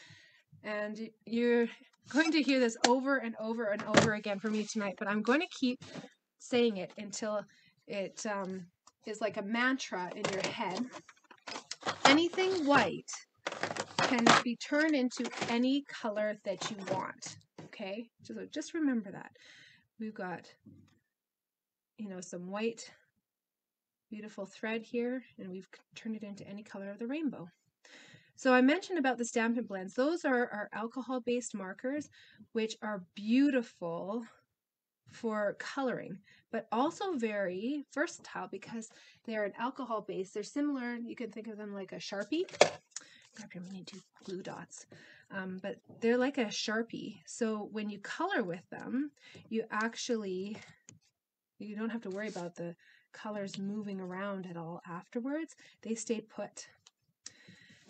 And you're going to hear this over and over and over again for me tonight, but I'm going to keep saying it until it um, is like a mantra in your head. Anything white can be turned into any color that you want okay? So just remember that. We've got, you know, some white, beautiful thread here, and we've turned it into any color of the rainbow. So I mentioned about the Stampin' Blends. Those are our alcohol-based markers, which are beautiful for coloring, but also very versatile because they're an alcohol base. They're similar, you can think of them like a Sharpie. Grab your mini two glue dots um, but they're like a Sharpie. So when you color with them, you actually, you don't have to worry about the colors moving around at all afterwards. They stay put.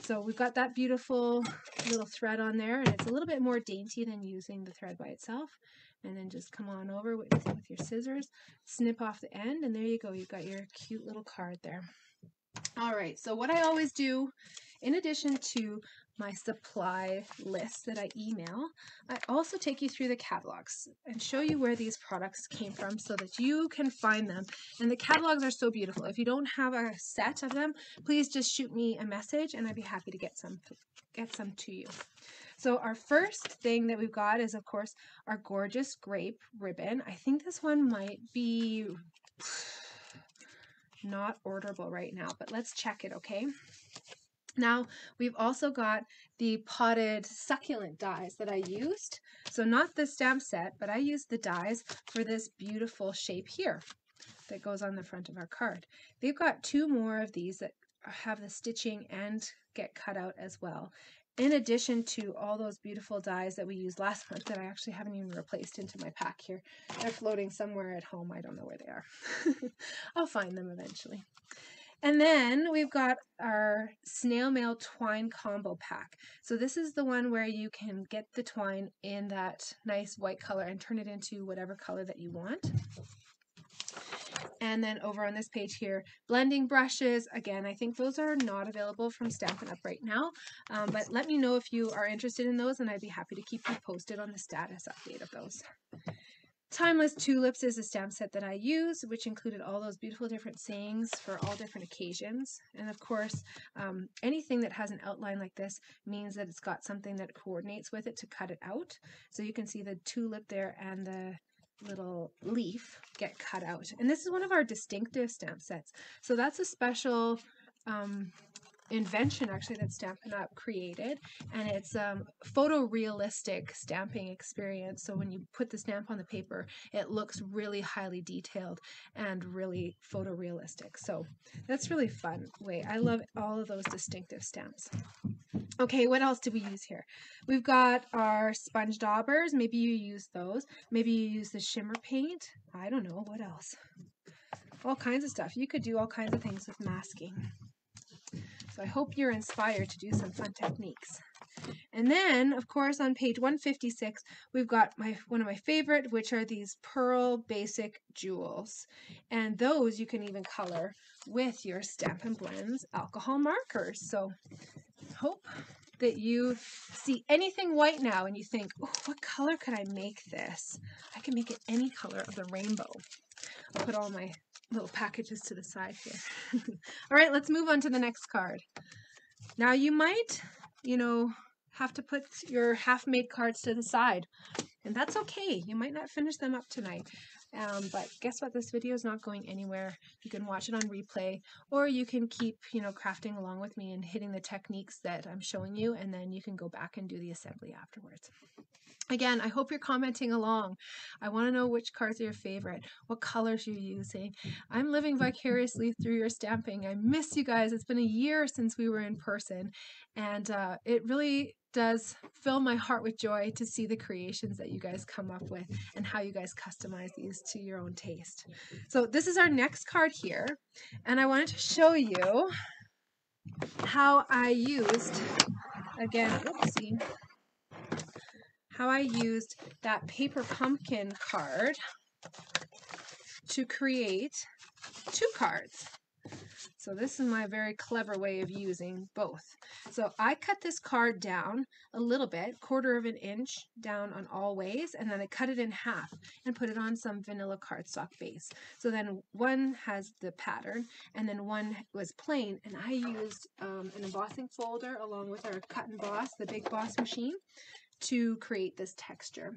So we've got that beautiful little thread on there, and it's a little bit more dainty than using the thread by itself. And then just come on over with, with your scissors, snip off the end, and there you go. You've got your cute little card there. All right, so what I always do, in addition to my supply list that I email, I also take you through the catalogs and show you where these products came from so that you can find them. And the catalogs are so beautiful. If you don't have a set of them, please just shoot me a message and I'd be happy to get some get some to you. So our first thing that we've got is of course our gorgeous grape ribbon. I think this one might be not orderable right now, but let's check it, okay? Now, we've also got the potted succulent dies that I used. So not the stamp set, but I used the dies for this beautiful shape here that goes on the front of our card. They've got two more of these that have the stitching and get cut out as well. in addition to all those beautiful dies that we used last month that I actually haven't even replaced into my pack here. They're floating somewhere at home. I don't know where they are. I'll find them eventually. And then we've got our snail mail twine combo pack. So this is the one where you can get the twine in that nice white color and turn it into whatever color that you want. And then over on this page here, blending brushes. Again, I think those are not available from Stampin' Up! right now, um, but let me know if you are interested in those and I'd be happy to keep you posted on the status update of those. Timeless Tulips is a stamp set that I use, which included all those beautiful different sayings for all different occasions. And of course, um, anything that has an outline like this means that it's got something that coordinates with it to cut it out. So you can see the tulip there and the little leaf get cut out. And this is one of our distinctive stamp sets. So that's a special um, invention actually that Stampin' Up! created, and it's um, photorealistic stamping experience. So when you put the stamp on the paper, it looks really highly detailed and really photorealistic. So that's really fun way. I love all of those distinctive stamps. Okay, what else do we use here? We've got our sponge daubers. Maybe you use those. Maybe you use the shimmer paint. I don't know. What else? All kinds of stuff. You could do all kinds of things with masking. So I hope you're inspired to do some fun techniques. And then, of course, on page 156, we've got my one of my favorite, which are these pearl basic jewels. And those you can even color with your Stampin' Blends alcohol markers. So hope that you see anything white now and you think, oh, what color could I make this? I can make it any color of the rainbow. I'll put all my little packages to the side here. All right, let's move on to the next card. Now you might, you know, have to put your half-made cards to the side, and that's okay. You might not finish them up tonight. Um, but guess what? This video is not going anywhere. You can watch it on replay, or you can keep, you know, crafting along with me and hitting the techniques that I'm showing you, and then you can go back and do the assembly afterwards. Again, I hope you're commenting along. I want to know which cards are your favorite, what colors you're using. I'm living vicariously through your stamping. I miss you guys. It's been a year since we were in person, and uh, it really does fill my heart with joy to see the creations that you guys come up with and how you guys customize these to your own taste. So this is our next card here, and I wanted to show you how I used, again, oopsie, how I used that paper pumpkin card to create two cards. So this is my very clever way of using both. So I cut this card down a little bit, quarter of an inch down on all ways, and then I cut it in half and put it on some vanilla cardstock base. So then one has the pattern and then one was plain and I used um, an embossing folder along with our cut and boss, the big boss machine to create this texture.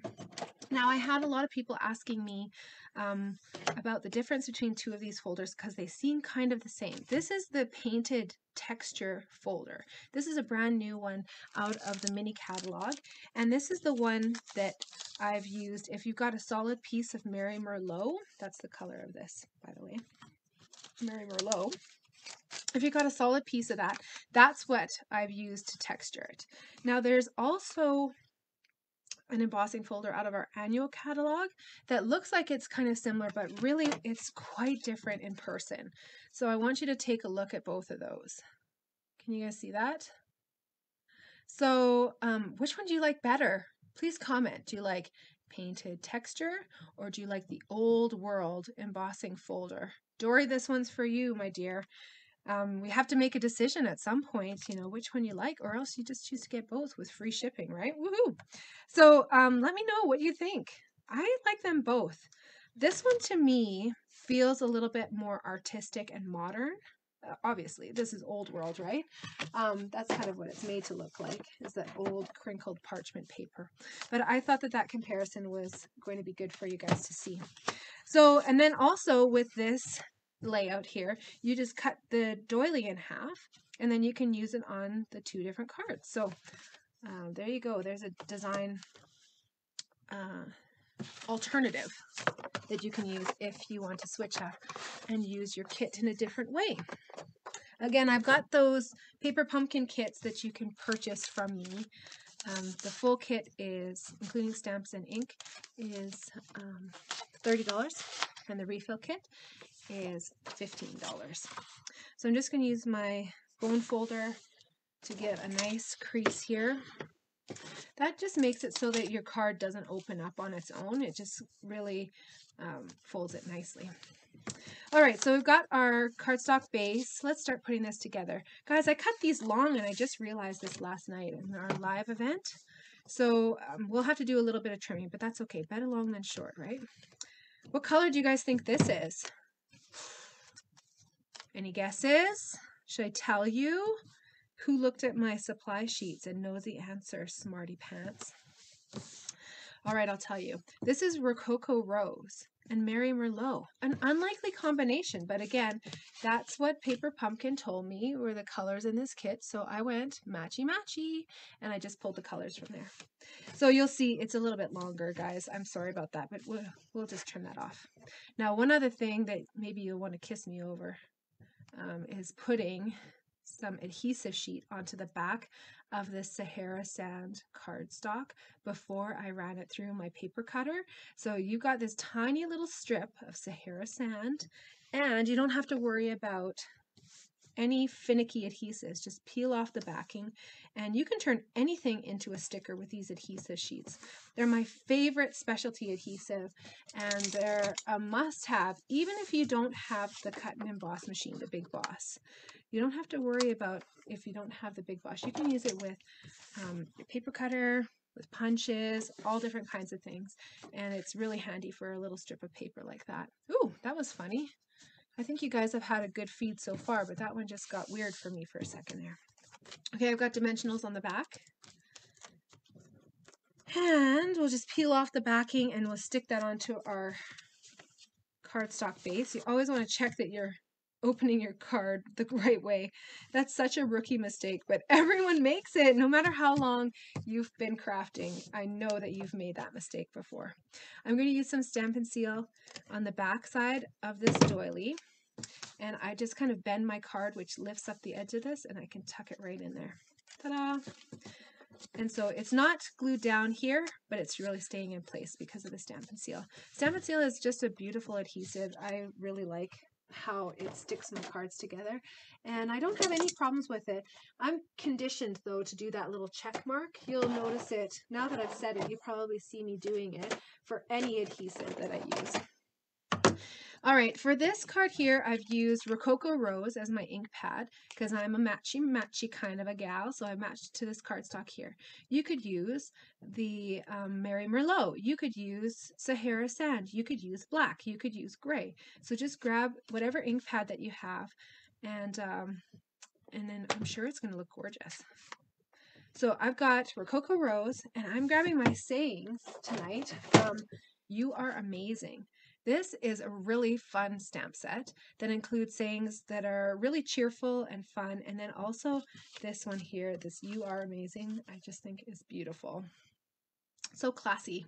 Now I had a lot of people asking me um, about the difference between two of these folders because they seem kind of the same. This is the painted texture folder. This is a brand new one out of the mini catalog and this is the one that I've used if you've got a solid piece of Merry Merlot, that's the color of this by the way, Merry Merlot, if you've got a solid piece of that, that's what I've used to texture it. Now there's also an embossing folder out of our annual catalog that looks like it's kind of similar, but really it's quite different in person. So I want you to take a look at both of those. Can you guys see that? So um, which one do you like better? Please comment. Do you like painted texture or do you like the old world embossing folder? Dory, this one's for you, my dear um, we have to make a decision at some point, you know, which one you like, or else you just choose to get both with free shipping, right? Woohoo! So um, let me know what you think. I like them both. This one to me feels a little bit more artistic and modern. Uh, obviously, this is old world, right? Um, that's kind of what it's made to look like, is that old crinkled parchment paper. But I thought that that comparison was going to be good for you guys to see. So, and then also with this layout here, you just cut the doily in half and then you can use it on the two different cards. So um, there you go. There's a design uh, alternative that you can use if you want to switch up and use your kit in a different way. Again, I've got those paper pumpkin kits that you can purchase from me. Um, the full kit is, including stamps and ink, is um, $30 and the refill kit is $15. So I'm just going to use my bone folder to get a nice crease here. That just makes it so that your card doesn't open up on its own. It just really um, folds it nicely. All right, so we've got our cardstock base. Let's start putting this together. Guys, I cut these long and I just realized this last night in our live event. So um, we'll have to do a little bit of trimming, but that's okay. Better long than short, right? What color do you guys think this is? Any guesses? Should I tell you? Who looked at my supply sheets and knows the answer, smarty pants? All right, I'll tell you. This is Rococo Rose and Merry Merlot. An unlikely combination, but again, that's what Paper Pumpkin told me were the colors in this kit. So I went matchy matchy and I just pulled the colors from there. So you'll see it's a little bit longer, guys. I'm sorry about that, but we'll, we'll just trim that off. Now, one other thing that maybe you'll want to kiss me over um, is putting some adhesive sheet onto the back of this Sahara Sand cardstock before I ran it through my paper cutter. So you've got this tiny little strip of Sahara Sand and you don't have to worry about any finicky adhesives. Just peel off the backing and you can turn anything into a sticker with these adhesive sheets. They're my favorite specialty adhesive and they're a must have even if you don't have the cut and emboss machine, the Big Boss. You don't have to worry about if you don't have the Big Boss. You can use it with um, your paper cutter, with punches, all different kinds of things. And it's really handy for a little strip of paper like that. Ooh, that was funny. I think you guys have had a good feed so far, but that one just got weird for me for a second there. Okay, I've got dimensionals on the back. And we'll just peel off the backing and we'll stick that onto our cardstock base. You always want to check that you're opening your card the right way. That's such a rookie mistake, but everyone makes it no matter how long you've been crafting. I know that you've made that mistake before. I'm going to use some Stampin' Seal on the back side of this doily. And I just kind of bend my card, which lifts up the edge of this, and I can tuck it right in there. Ta-da! And so it's not glued down here, but it's really staying in place because of the Stampin' Seal. Stampin' Seal is just a beautiful adhesive. I really like how it sticks my cards together and I don't have any problems with it. I'm conditioned though to do that little check mark. You'll notice it now that I've said it, you probably see me doing it for any adhesive that I use. All right, for this card here, I've used Rococo Rose as my ink pad because I'm a matchy-matchy kind of a gal, so I matched to this cardstock here. You could use the um, Merry Merlot. You could use Sahara Sand. You could use black. You could use gray. So just grab whatever ink pad that you have, and, um, and then I'm sure it's going to look gorgeous. So I've got Rococo Rose, and I'm grabbing my sayings tonight from You Are Amazing. This is a really fun stamp set that includes sayings that are really cheerful and fun. And then also this one here, this You Are Amazing, I just think is beautiful. So classy.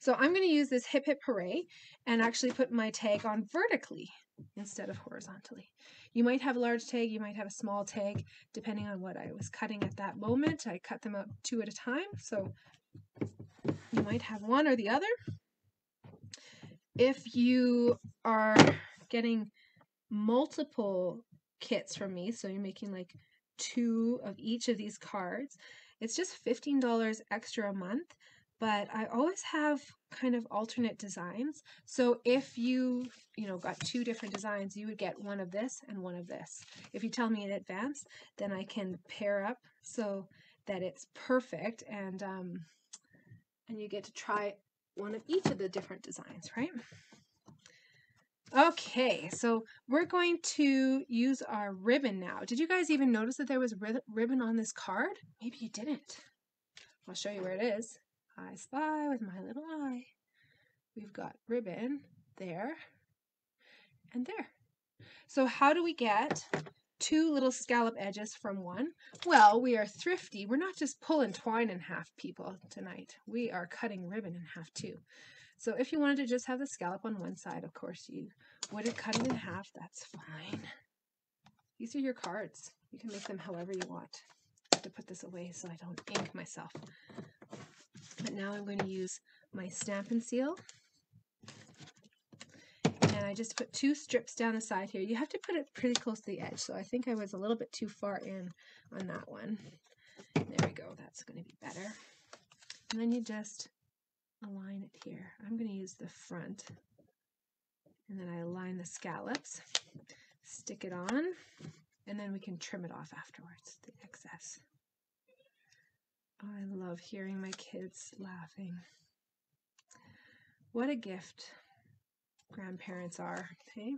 So I'm going to use this Hip Hip Hooray and actually put my tag on vertically instead of horizontally. You might have a large tag, you might have a small tag, depending on what I was cutting at that moment. I cut them out two at a time, so you might have one or the other if you are getting multiple kits from me, so you're making like two of each of these cards, it's just $15 extra a month. But I always have kind of alternate designs. So if you, you know, got two different designs, you would get one of this and one of this. If you tell me in advance, then I can pair up so that it's perfect and um, and you get to try one of each of the different designs, right? Okay, so we're going to use our ribbon now. Did you guys even notice that there was ribbon on this card? Maybe you didn't. I'll show you where it is. I spy with my little eye. We've got ribbon there and there. So how do we get two little scallop edges from one. Well, we are thrifty. We're not just pulling twine in half, people, tonight. We are cutting ribbon in half, too. So if you wanted to just have the scallop on one side, of course, you wouldn't cut it in half. That's fine. These are your cards. You can make them however you want. I have to put this away so I don't ink myself. But now I'm going to use my Stampin' Seal. And I just put two strips down the side here. You have to put it pretty close to the edge. So I think I was a little bit too far in on that one. There we go. That's going to be better. And then you just align it here. I'm going to use the front. And then I align the scallops, stick it on, and then we can trim it off afterwards, the excess. I love hearing my kids laughing. What a gift grandparents are, okay?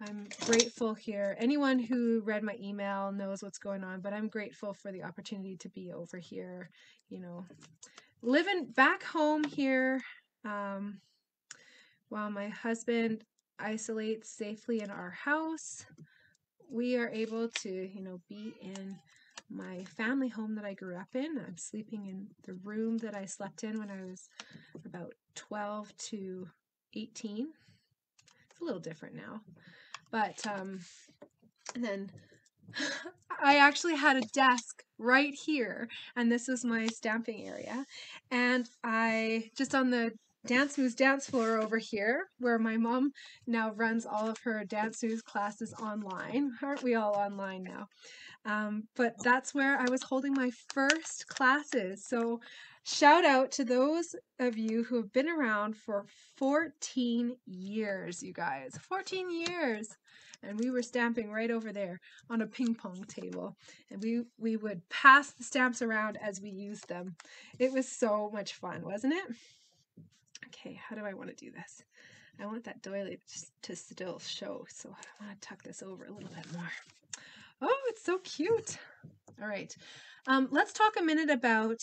I'm grateful here. Anyone who read my email knows what's going on, but I'm grateful for the opportunity to be over here, you know, living back home here um, while my husband isolates safely in our house. We are able to, you know, be in my family home that I grew up in. I'm sleeping in the room that I slept in when I was about 12 to 18. It's a little different now. But um, and then I actually had a desk right here, and this was my stamping area. And I just on the Dance Moves dance floor over here, where my mom now runs all of her Dance Moves classes online. Aren't we all online now? Um, but that's where I was holding my first classes. So, shout out to those of you who have been around for 14 years, you guys. 14 years. And we were stamping right over there on a ping pong table. And we, we would pass the stamps around as we used them. It was so much fun, wasn't it? Okay, how do I want to do this? I want that doily to still show, so I want to tuck this over a little bit more. Oh, it's so cute. All right. Um, let's talk a minute about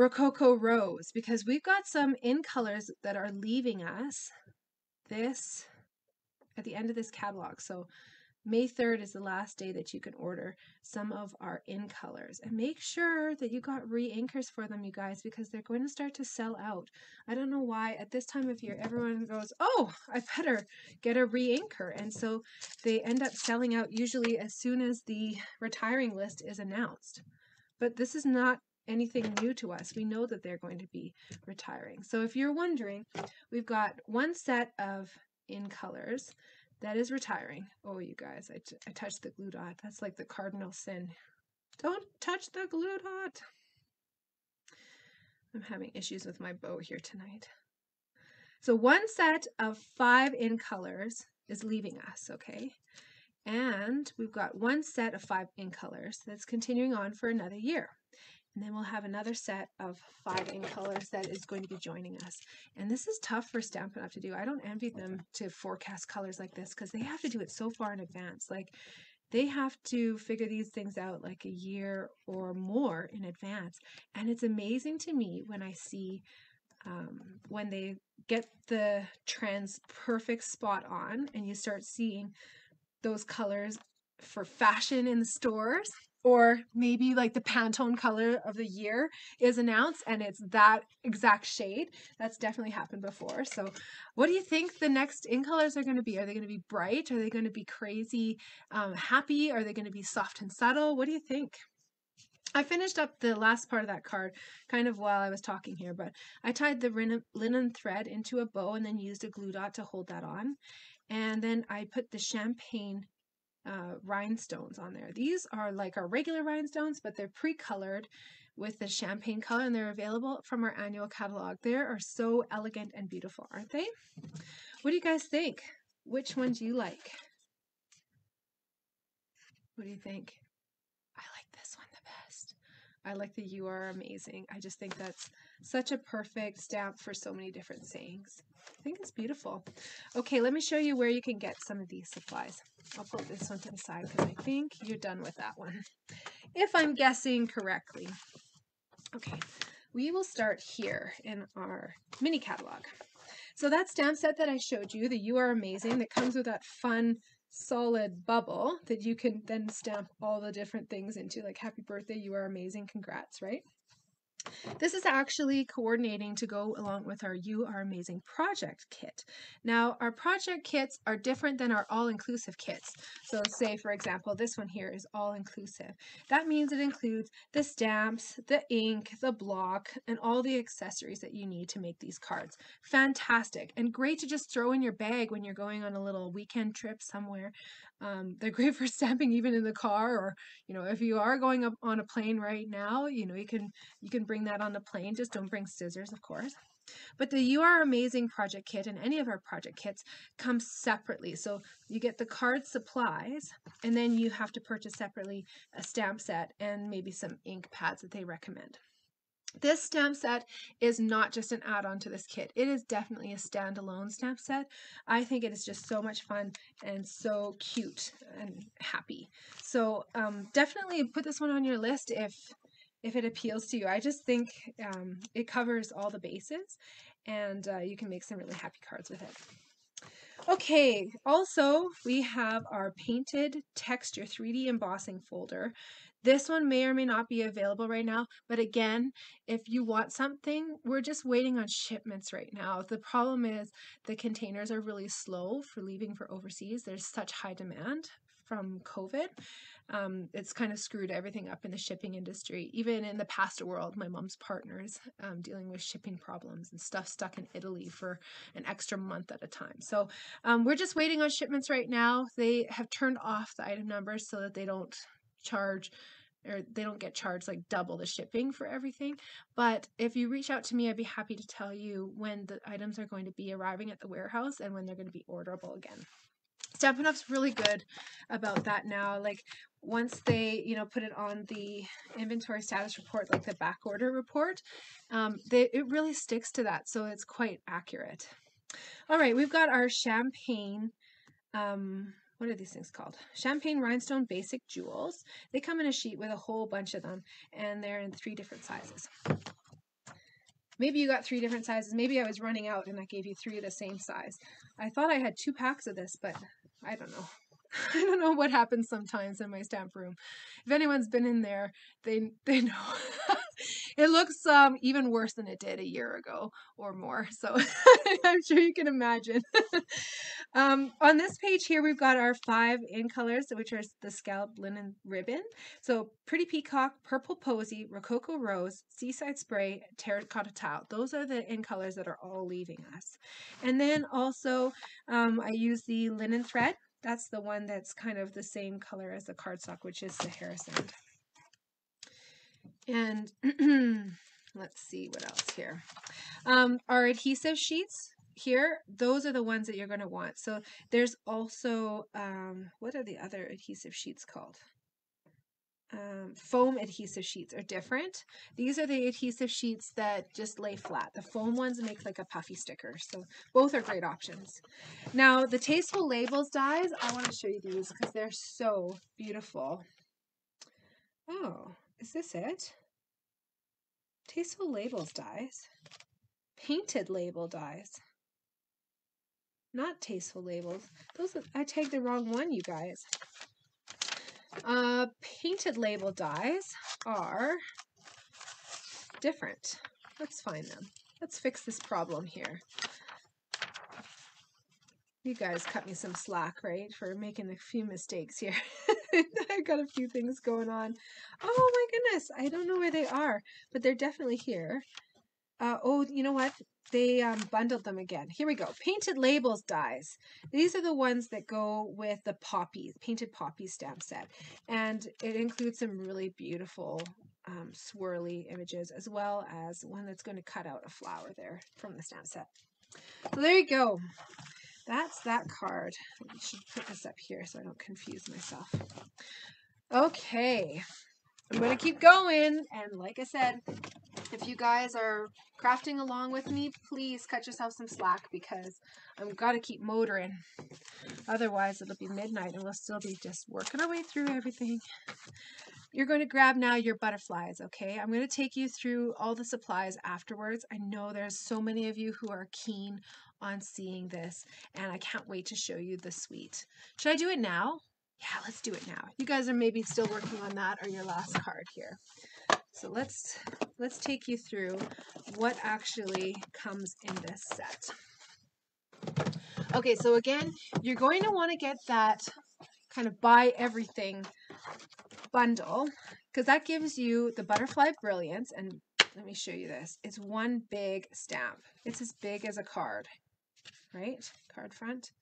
Rococo Rose because we've got some in colors that are leaving us this at the end of this catalog. So May 3rd is the last day that you can order some of our in colors. And make sure that you got re-inkers for them, you guys, because they're going to start to sell out. I don't know why at this time of year everyone goes, oh, I better get a re-inker. And so they end up selling out usually as soon as the retiring list is announced. But this is not anything new to us. We know that they're going to be retiring. So if you're wondering, we've got one set of in colors that is retiring. Oh, you guys, I, I touched the glue dot. That's like the cardinal sin. Don't touch the glue dot. I'm having issues with my bow here tonight. So one set of five in colors is leaving us, okay? And we've got one set of five in colors that's continuing on for another year. And then we'll have another set of five in colors that is going to be joining us. And this is tough for Stampin' Up! to do. I don't envy them to forecast colors like this because they have to do it so far in advance. Like they have to figure these things out like a year or more in advance. And it's amazing to me when I see um, when they get the trends perfect spot on and you start seeing those colors for fashion in the stores or maybe like the Pantone color of the year is announced and it's that exact shade. That's definitely happened before. So, what do you think the next in colors are going to be? Are they going to be bright? Are they going to be crazy um, happy? Are they going to be soft and subtle? What do you think? I finished up the last part of that card kind of while I was talking here, but I tied the linen thread into a bow and then used a glue dot to hold that on. And then I put the champagne uh, rhinestones on there. These are like our regular rhinestones, but they're pre-colored with the champagne color and they're available from our annual catalog. They are so elegant and beautiful, aren't they? What do you guys think? Which one do you like? What do you think? I like this one the best. I like the You Are Amazing. I just think that's such a perfect stamp for so many different sayings. I think it's beautiful. Okay, let me show you where you can get some of these supplies. I'll put this one to the side because I think you're done with that one. If I'm guessing correctly. Okay, we will start here in our mini catalog. So that stamp set that I showed you, the You Are Amazing, that comes with that fun solid bubble that you can then stamp all the different things into, like happy birthday, you are amazing, congrats, right? This is actually coordinating to go along with our You Are Amazing project kit. Now, our project kits are different than our all-inclusive kits. So say, for example, this one here is all-inclusive. That means it includes the stamps, the ink, the block, and all the accessories that you need to make these cards. Fantastic and great to just throw in your bag when you're going on a little weekend trip somewhere. Um, they're great for stamping even in the car or, you know, if you are going up on a plane right now, you know, you can you can bring that on the plane. Just don't bring scissors, of course. But the You Are Amazing project kit and any of our project kits comes separately. So you get the card supplies and then you have to purchase separately a stamp set and maybe some ink pads that they recommend. This stamp set is not just an add-on to this kit. It is definitely a standalone stamp set. I think it is just so much fun and so cute and happy. So um, definitely put this one on your list if if it appeals to you. I just think um, it covers all the bases and uh, you can make some really happy cards with it. Okay, also we have our painted texture 3D embossing folder. This one may or may not be available right now, but again, if you want something, we're just waiting on shipments right now. The problem is the containers are really slow for leaving for overseas. There's such high demand from COVID. Um, it's kind of screwed everything up in the shipping industry. Even in the past world, my mom's partners um, dealing with shipping problems and stuff stuck in Italy for an extra month at a time. So um, we're just waiting on shipments right now. They have turned off the item numbers so that they don't charge or they don't get charged like double the shipping for everything. But if you reach out to me, I'd be happy to tell you when the items are going to be arriving at the warehouse and when they're going to be orderable again. Stampin' Up's really good about that now. Like once they, you know, put it on the inventory status report, like the back order report, um, they, it really sticks to that. So it's quite accurate. All right, we've got our champagne um, what are these things called? Champagne Rhinestone Basic Jewels. They come in a sheet with a whole bunch of them, and they're in three different sizes. Maybe you got three different sizes. Maybe I was running out and I gave you three of the same size. I thought I had two packs of this, but I don't know. I don't know what happens sometimes in my stamp room. If anyone's been in there, they they know. it looks um, even worse than it did a year ago or more. So I'm sure you can imagine. um, on this page here, we've got our five in colors, which are the scalloped linen ribbon. So Pretty Peacock, Purple Posy, Rococo Rose, Seaside Spray, Terracotta Tile. Those are the in colors that are all leaving us. And then also um, I use the linen thread that's the one that's kind of the same color as the cardstock, which is the Harrison. And let's see what else here. Um, our adhesive sheets here, those are the ones that you're going to want. So there's also, um, what are the other adhesive sheets called? Um, foam adhesive sheets are different. These are the adhesive sheets that just lay flat. The foam ones make like a puffy sticker. So both are great options. Now the Tasteful Labels dies, I want to show you these because they're so beautiful. Oh, is this it? Tasteful Labels dies. Painted Label dies. Not Tasteful Labels. Those I tagged the wrong one, you guys. Uh, painted label dies are different. Let's find them. Let's fix this problem here. You guys cut me some slack, right, for making a few mistakes here. I got a few things going on. Oh my goodness, I don't know where they are, but they're definitely here. Uh, oh, you know what? They um, bundled them again. Here we go. Painted labels dies. These are the ones that go with the poppy, painted poppy stamp set. And it includes some really beautiful um, swirly images as well as one that's going to cut out a flower there from the stamp set. So there you go. That's that card. I should put this up here so I don't confuse myself. Okay. I'm going to keep going. And like I said, if you guys are crafting along with me, please cut yourself some slack because I've got to keep motoring. Otherwise, it'll be midnight and we'll still be just working our way through everything. You're going to grab now your butterflies, okay? I'm going to take you through all the supplies afterwards. I know there's so many of you who are keen on seeing this, and I can't wait to show you the suite. Should I do it now? Yeah, let's do it now. You guys are maybe still working on that or your last card here. So let's let's take you through what actually comes in this set. Okay, so again, you're going to want to get that kind of buy everything bundle because that gives you the butterfly brilliance and let me show you this. It's one big stamp. It's as big as a card, right? Card front.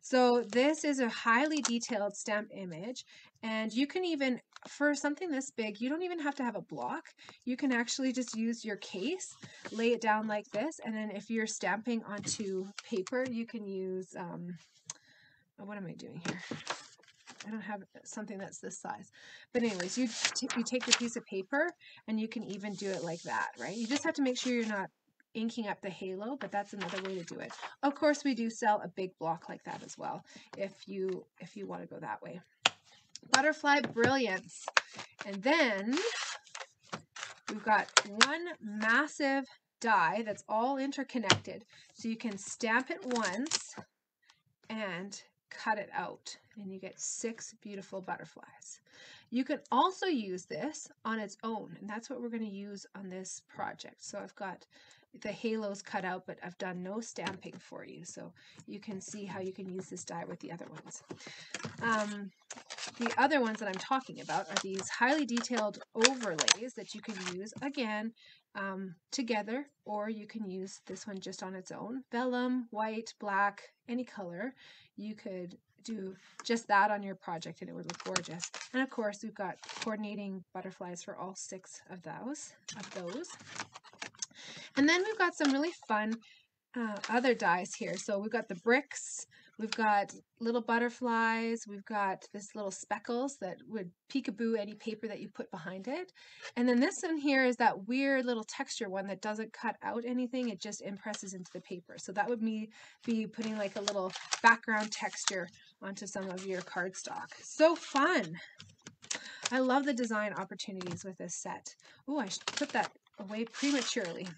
So this is a highly detailed stamp image and you can even, for something this big, you don't even have to have a block. You can actually just use your case, lay it down like this, and then if you're stamping onto paper, you can use, um, what am I doing here? I don't have something that's this size. But anyways, you, you take your piece of paper and you can even do it like that, right? You just have to make sure you're not inking up the halo, but that's another way to do it. Of course, we do sell a big block like that as well if you if you want to go that way. Butterfly Brilliance. And then we've got one massive die that's all interconnected. So you can stamp it once and cut it out and you get six beautiful butterflies. You can also use this on its own and that's what we're going to use on this project. So I've got the halos cut out but I've done no stamping for you so you can see how you can use this die with the other ones. Um, the other ones that I'm talking about are these highly detailed overlays that you can use again um, together or you can use this one just on its own. Vellum, white, black, any color. You could do just that on your project and it would look gorgeous. And of course, we've got coordinating butterflies for all six of those. Of those. And then we've got some really fun uh, other dies here. So we've got the bricks, we've got little butterflies, we've got this little speckles that would peekaboo any paper that you put behind it. And then this one here is that weird little texture one that doesn't cut out anything, it just impresses into the paper. So that would be, be putting like a little background texture onto some of your cardstock. So fun! I love the design opportunities with this set. Oh, I should put that away prematurely.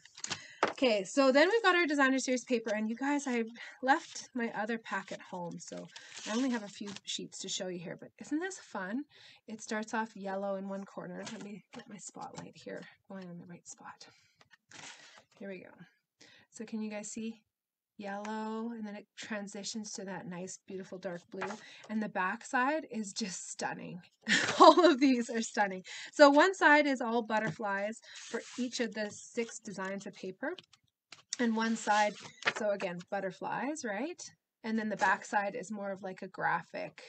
Okay, so then we've got our designer series paper, and you guys, I left my other pack at home, so I only have a few sheets to show you here, but isn't this fun? It starts off yellow in one corner. Let me get my spotlight here, going in the right spot. Here we go. So can you guys see? Yellow and then it transitions to that nice beautiful dark blue. And the back side is just stunning. All of these are stunning. So one side is all butterflies for each of the six designs of paper. And one side so again butterflies right? And then the back side is more of like a graphic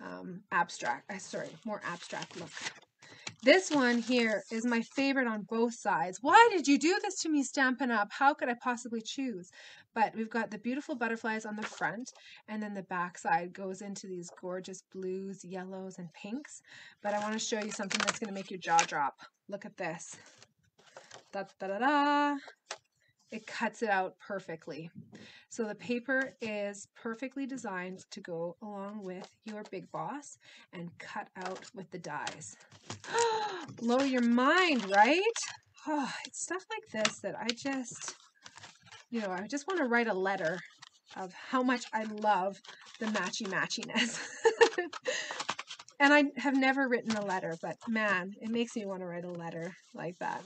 um, abstract uh, sorry more abstract look this one here is my favorite on both sides. Why did you do this to me, Stampin' Up? How could I possibly choose? But we've got the beautiful butterflies on the front, and then the back side goes into these gorgeous blues, yellows, and pinks. But I want to show you something that's going to make your jaw drop. Look at this. Da, da, da, da it cuts it out perfectly. So the paper is perfectly designed to go along with your Big Boss and cut out with the dies. Blow your mind, right? Oh, it's stuff like this that I just, you know, I just want to write a letter of how much I love the matchy matchiness. and I have never written a letter, but man, it makes me want to write a letter like that.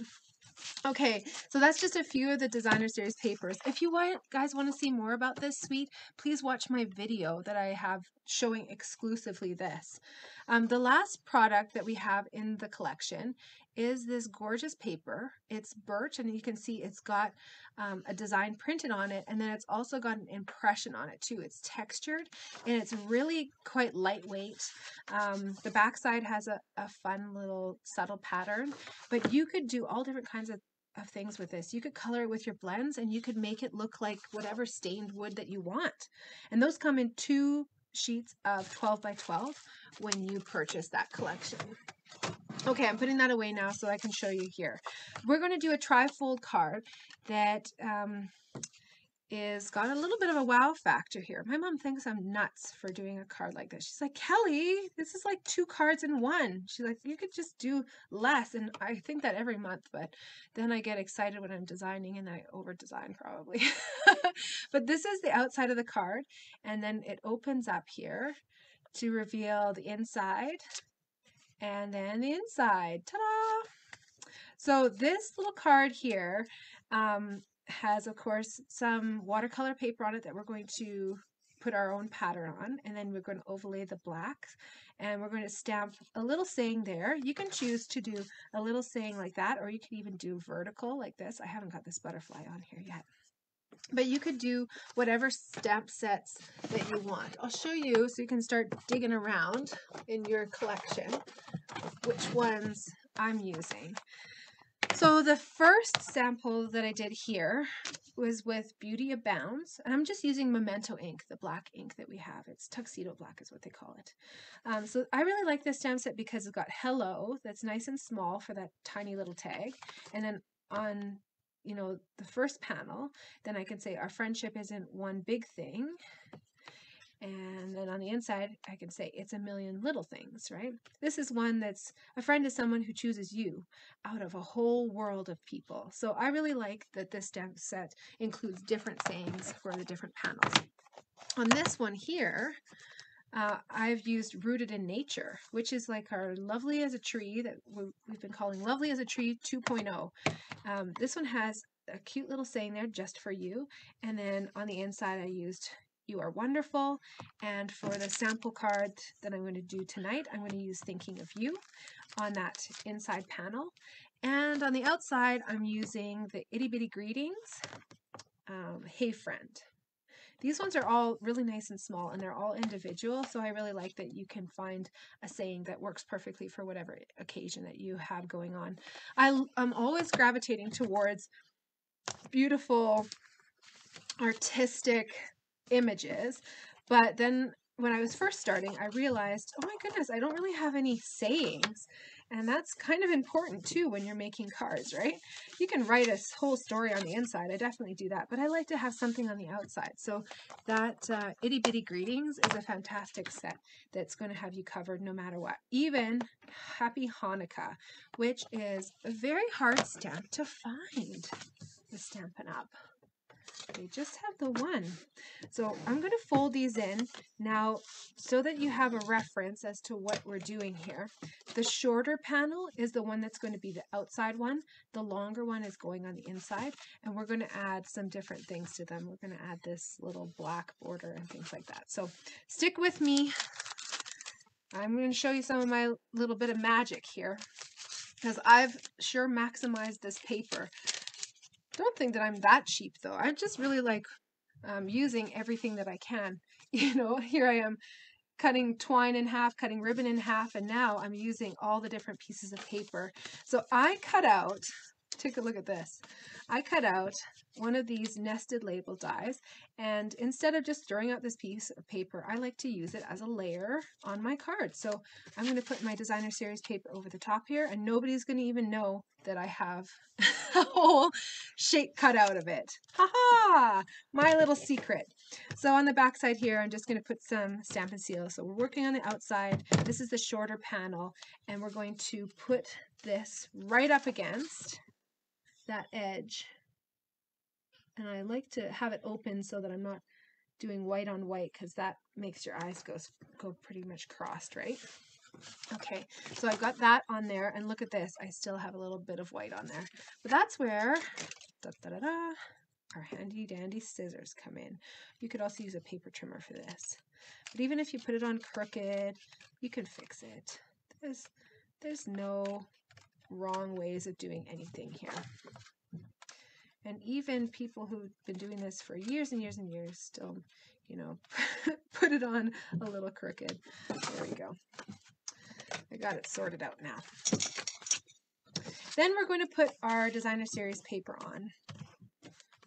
Okay, so that's just a few of the designer series papers. If you want, guys want to see more about this suite, please watch my video that I have showing exclusively this. Um, the last product that we have in the collection is this gorgeous paper. It's birch and you can see it's got um, a design printed on it and then it's also got an impression on it too. It's textured and it's really quite lightweight. Um, the backside has a, a fun little subtle pattern, but you could do all different kinds of of things with this. You could color it with your blends and you could make it look like whatever stained wood that you want. And those come in two sheets of 12 by 12 when you purchase that collection. Okay, I'm putting that away now so I can show you here. We're going to do a trifold card that um, is got a little bit of a wow factor here. My mom thinks I'm nuts for doing a card like this. She's like, Kelly, this is like two cards in one. She's like, you could just do less. And I think that every month, but then I get excited when I'm designing and I over design probably. but this is the outside of the card. And then it opens up here to reveal the inside and then the inside. Ta-da! So this little card here um, has, of course, some watercolor paper on it that we're going to put our own pattern on and then we're going to overlay the black and we're going to stamp a little saying there. You can choose to do a little saying like that or you can even do vertical like this. I haven't got this butterfly on here yet. But you could do whatever stamp sets that you want. I'll show you so you can start digging around in your collection which ones I'm using. So the first sample that I did here was with Beauty Abounds, and I'm just using Memento ink, the black ink that we have. It's tuxedo black is what they call it. Um, so I really like this stamp set because it's got hello, that's nice and small for that tiny little tag, and then on you know the first panel, then I can say our friendship isn't one big thing, and then on the inside, I can say it's a million little things, right? This is one that's a friend is someone who chooses you out of a whole world of people. So I really like that this stamp set includes different sayings for the different panels. On this one here, uh, I've used Rooted in Nature, which is like our Lovely as a Tree that we've been calling Lovely as a Tree 2.0. Um, this one has a cute little saying there just for you. And then on the inside, I used you are wonderful. And for the sample card that I'm going to do tonight, I'm going to use Thinking of You on that inside panel. And on the outside, I'm using the Itty Bitty Greetings, um, Hey Friend. These ones are all really nice and small and they're all individual, so I really like that you can find a saying that works perfectly for whatever occasion that you have going on. I, I'm always gravitating towards beautiful, artistic, images. But then when I was first starting, I realized, oh my goodness, I don't really have any sayings. And that's kind of important too when you're making cards, right? You can write a whole story on the inside. I definitely do that. But I like to have something on the outside. So that uh, Itty Bitty Greetings is a fantastic set that's going to have you covered no matter what. Even Happy Hanukkah, which is a very hard stamp to find the Stampin' Up! They just have the one. So I'm going to fold these in now so that you have a reference as to what we're doing here. The shorter panel is the one that's going to be the outside one. The longer one is going on the inside and we're going to add some different things to them. We're going to add this little black border and things like that. So stick with me. I'm going to show you some of my little bit of magic here because I've sure maximized this paper don't think that I'm that cheap though. I just really like um, using everything that I can. You know, here I am cutting twine in half, cutting ribbon in half, and now I'm using all the different pieces of paper. So I cut out, take a look at this. I cut out one of these nested label dies and instead of just throwing out this piece of paper I like to use it as a layer on my card. So I'm going to put my designer series paper over the top here and nobody's going to even know that I have a whole shape cut out of it. Haha! My little secret. So on the back side here I'm just going to put some Stampin' Seal. So we're working on the outside. This is the shorter panel and we're going to put this right up against that edge and I like to have it open so that I'm not doing white on white because that makes your eyes go, go pretty much crossed, right? Okay, so I've got that on there, and look at this, I still have a little bit of white on there. But that's where da, da, da, da, our handy dandy scissors come in. You could also use a paper trimmer for this. But even if you put it on crooked, you can fix it. There's, there's no wrong ways of doing anything here. And even people who've been doing this for years and years and years still, you know, put it on a little crooked. There we go. I got it sorted out now. Then we're going to put our designer series paper on.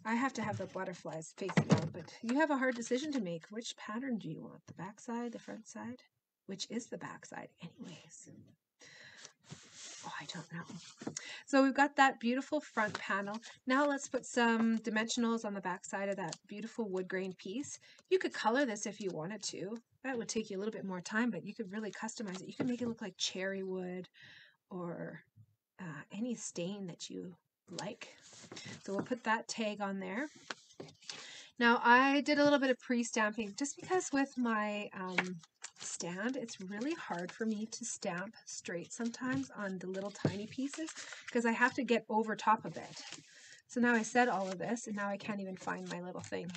I have to have the butterflies facing out, but you have a hard decision to make. Which pattern do you want? The back side, the front side? Which is the back side anyways? Oh, I don't know. So we've got that beautiful front panel. Now let's put some dimensionals on the back side of that beautiful wood grain piece. You could color this if you wanted to. That would take you a little bit more time, but you could really customize it. You could make it look like cherry wood or uh, any stain that you like. So we'll put that tag on there. Now I did a little bit of pre-stamping just because with my um, stand, it's really hard for me to stamp straight sometimes on the little tiny pieces because I have to get over top of it. So now I said all of this and now I can't even find my little thing.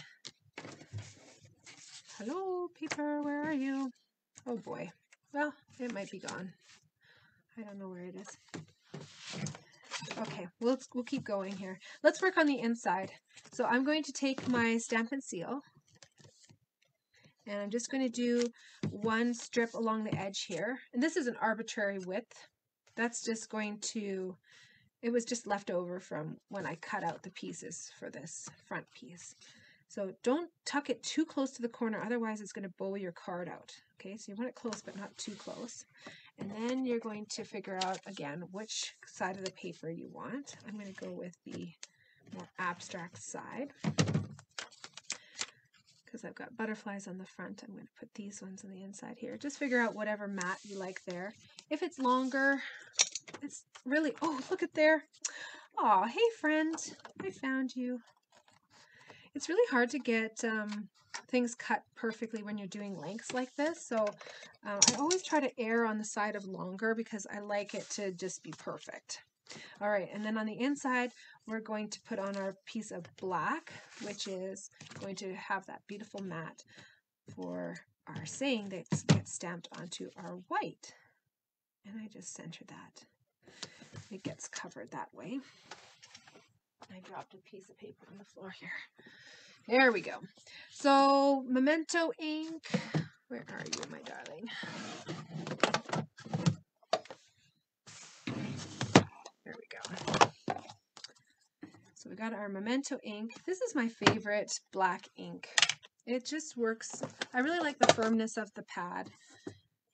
Hello, paper, where are you? Oh boy. Well, it might be gone. I don't know where it is. Okay, we'll, we'll keep going here. Let's work on the inside. So I'm going to take my Stampin' Seal and I'm just going to do one strip along the edge here. And this is an arbitrary width. That's just going to, it was just left over from when I cut out the pieces for this front piece. So don't tuck it too close to the corner, otherwise it's going to bow your card out. Okay, so you want it close but not too close. And then you're going to figure out, again, which side of the paper you want. I'm going to go with the more abstract side because I've got butterflies on the front. I'm going to put these ones on the inside here. Just figure out whatever mat you like there. If it's longer, it's really, oh, look at there. Oh, hey friend, I found you. It's really hard to get um, things cut perfectly when you're doing lengths like this. So uh, I always try to err on the side of longer because I like it to just be perfect. All right, and then on the inside, we're going to put on our piece of black, which is going to have that beautiful mat for our saying that gets stamped onto our white. And I just center that. It gets covered that way. I dropped a piece of paper on the floor here. There we go. So, Memento ink. Where are you, my darling? There we go. So we got our Memento ink. This is my favorite black ink. It just works. I really like the firmness of the pad.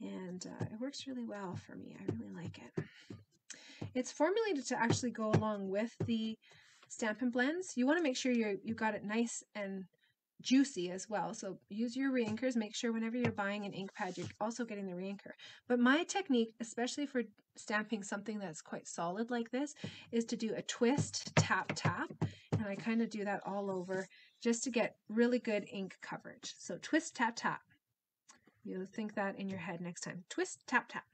And uh, it works really well for me. I really like it. It's formulated to actually go along with the Stampin' Blends, you want to make sure you you got it nice and juicy as well. So use your reinkers. Make sure whenever you're buying an ink pad, you're also getting the reinker. But my technique, especially for stamping something that's quite solid like this, is to do a twist, tap, tap. And I kind of do that all over just to get really good ink coverage. So twist, tap, tap. You'll think that in your head next time. Twist, tap, tap.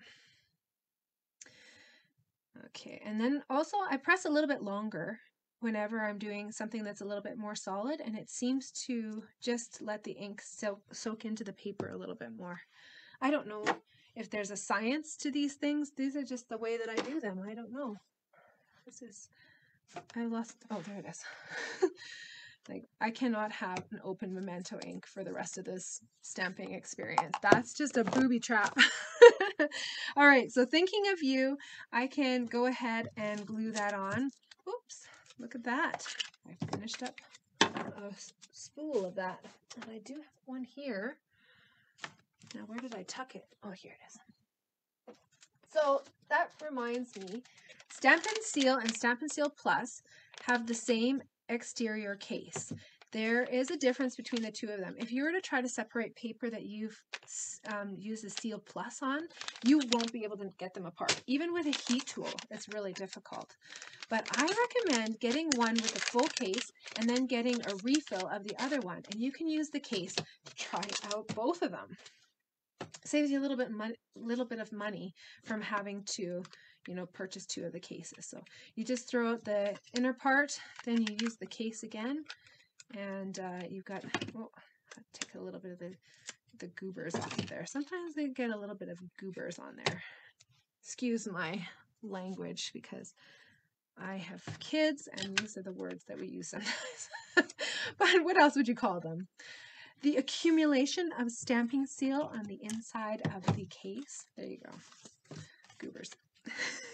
Okay, and then also I press a little bit longer whenever I'm doing something that's a little bit more solid and it seems to just let the ink soak, into the paper a little bit more. I don't know if there's a science to these things. These are just the way that I do them. I don't know. This is, I lost, oh, there it is. like, I cannot have an open memento ink for the rest of this stamping experience. That's just a booby trap. All right, so thinking of you, I can go ahead and glue that on. Look at that. I finished up a spool of that. And I do have one here. Now, where did I tuck it? Oh, here it is. So that reminds me, Stampin' Seal and Stampin' Seal Plus have the same exterior case. There is a difference between the two of them. If you were to try to separate paper that you've um, used the Seal Plus on, you won't be able to get them apart. Even with a heat tool, it's really difficult. But I recommend getting one with a full case and then getting a refill of the other one. And you can use the case to try out both of them. Saves you a little bit, little bit of money from having to you know, purchase two of the cases. So you just throw out the inner part, then you use the case again, and uh, you've got, oh, take a little bit of the, the goobers off of there. Sometimes they get a little bit of goobers on there. Excuse my language because I have kids and these are the words that we use sometimes. but what else would you call them? The accumulation of Stampin' Seal on the inside of the case. There you go. Goobers.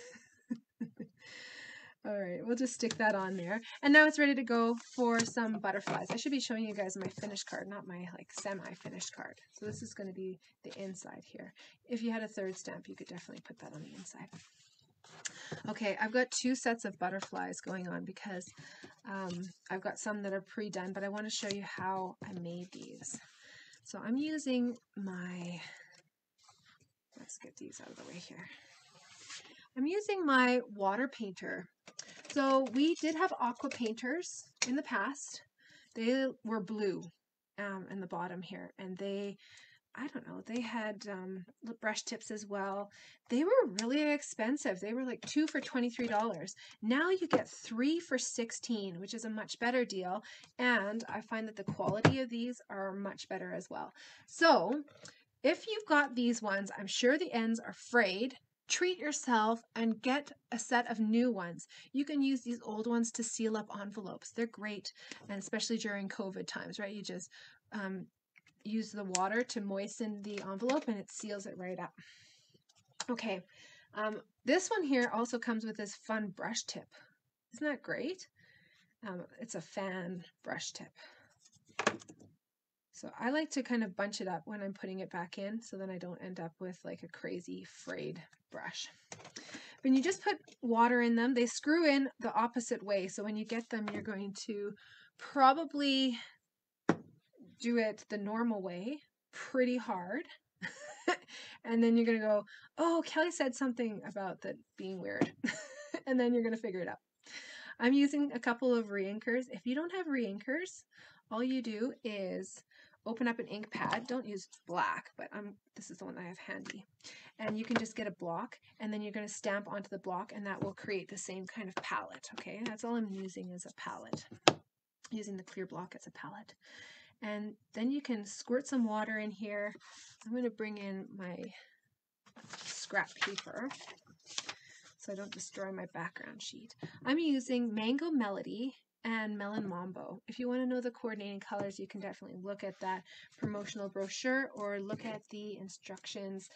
All right, we'll just stick that on there. And now it's ready to go for some butterflies. I should be showing you guys my finished card, not my like semi-finished card. So this is going to be the inside here. If you had a third stamp, you could definitely put that on the inside. Okay, I've got two sets of butterflies going on because um, I've got some that are pre-done, but I want to show you how I made these. So I'm using my, let's get these out of the way here. I'm using my water painter. So we did have aqua painters in the past. They were blue um, in the bottom here, and they I don't know, they had um, brush tips as well. They were really expensive. They were like two for $23. Now you get three for 16, which is a much better deal. And I find that the quality of these are much better as well. So if you've got these ones, I'm sure the ends are frayed. Treat yourself and get a set of new ones. You can use these old ones to seal up envelopes. They're great, and especially during COVID times, right? You just um, use the water to moisten the envelope and it seals it right up. Okay, um, this one here also comes with this fun brush tip. Isn't that great? Um, it's a fan brush tip. So I like to kind of bunch it up when I'm putting it back in so then I don't end up with like a crazy frayed brush. When you just put water in them, they screw in the opposite way. So when you get them, you're going to probably do it the normal way, pretty hard. and then you're going to go, oh, Kelly said something about that being weird. and then you're going to figure it out. I'm using a couple of reinkers. If you don't have reinkers, all you do is open up an ink pad. Don't use black, but I'm, this is the one I have handy. And you can just get a block, and then you're going to stamp onto the block, and that will create the same kind of palette, okay? That's all I'm using is a palette, using the clear block as a palette. And then you can squirt some water in here. I'm going to bring in my scrap paper so I don't destroy my background sheet. I'm using Mango Melody and Melon Mambo. If you want to know the coordinating colors, you can definitely look at that promotional brochure or look at the instructions,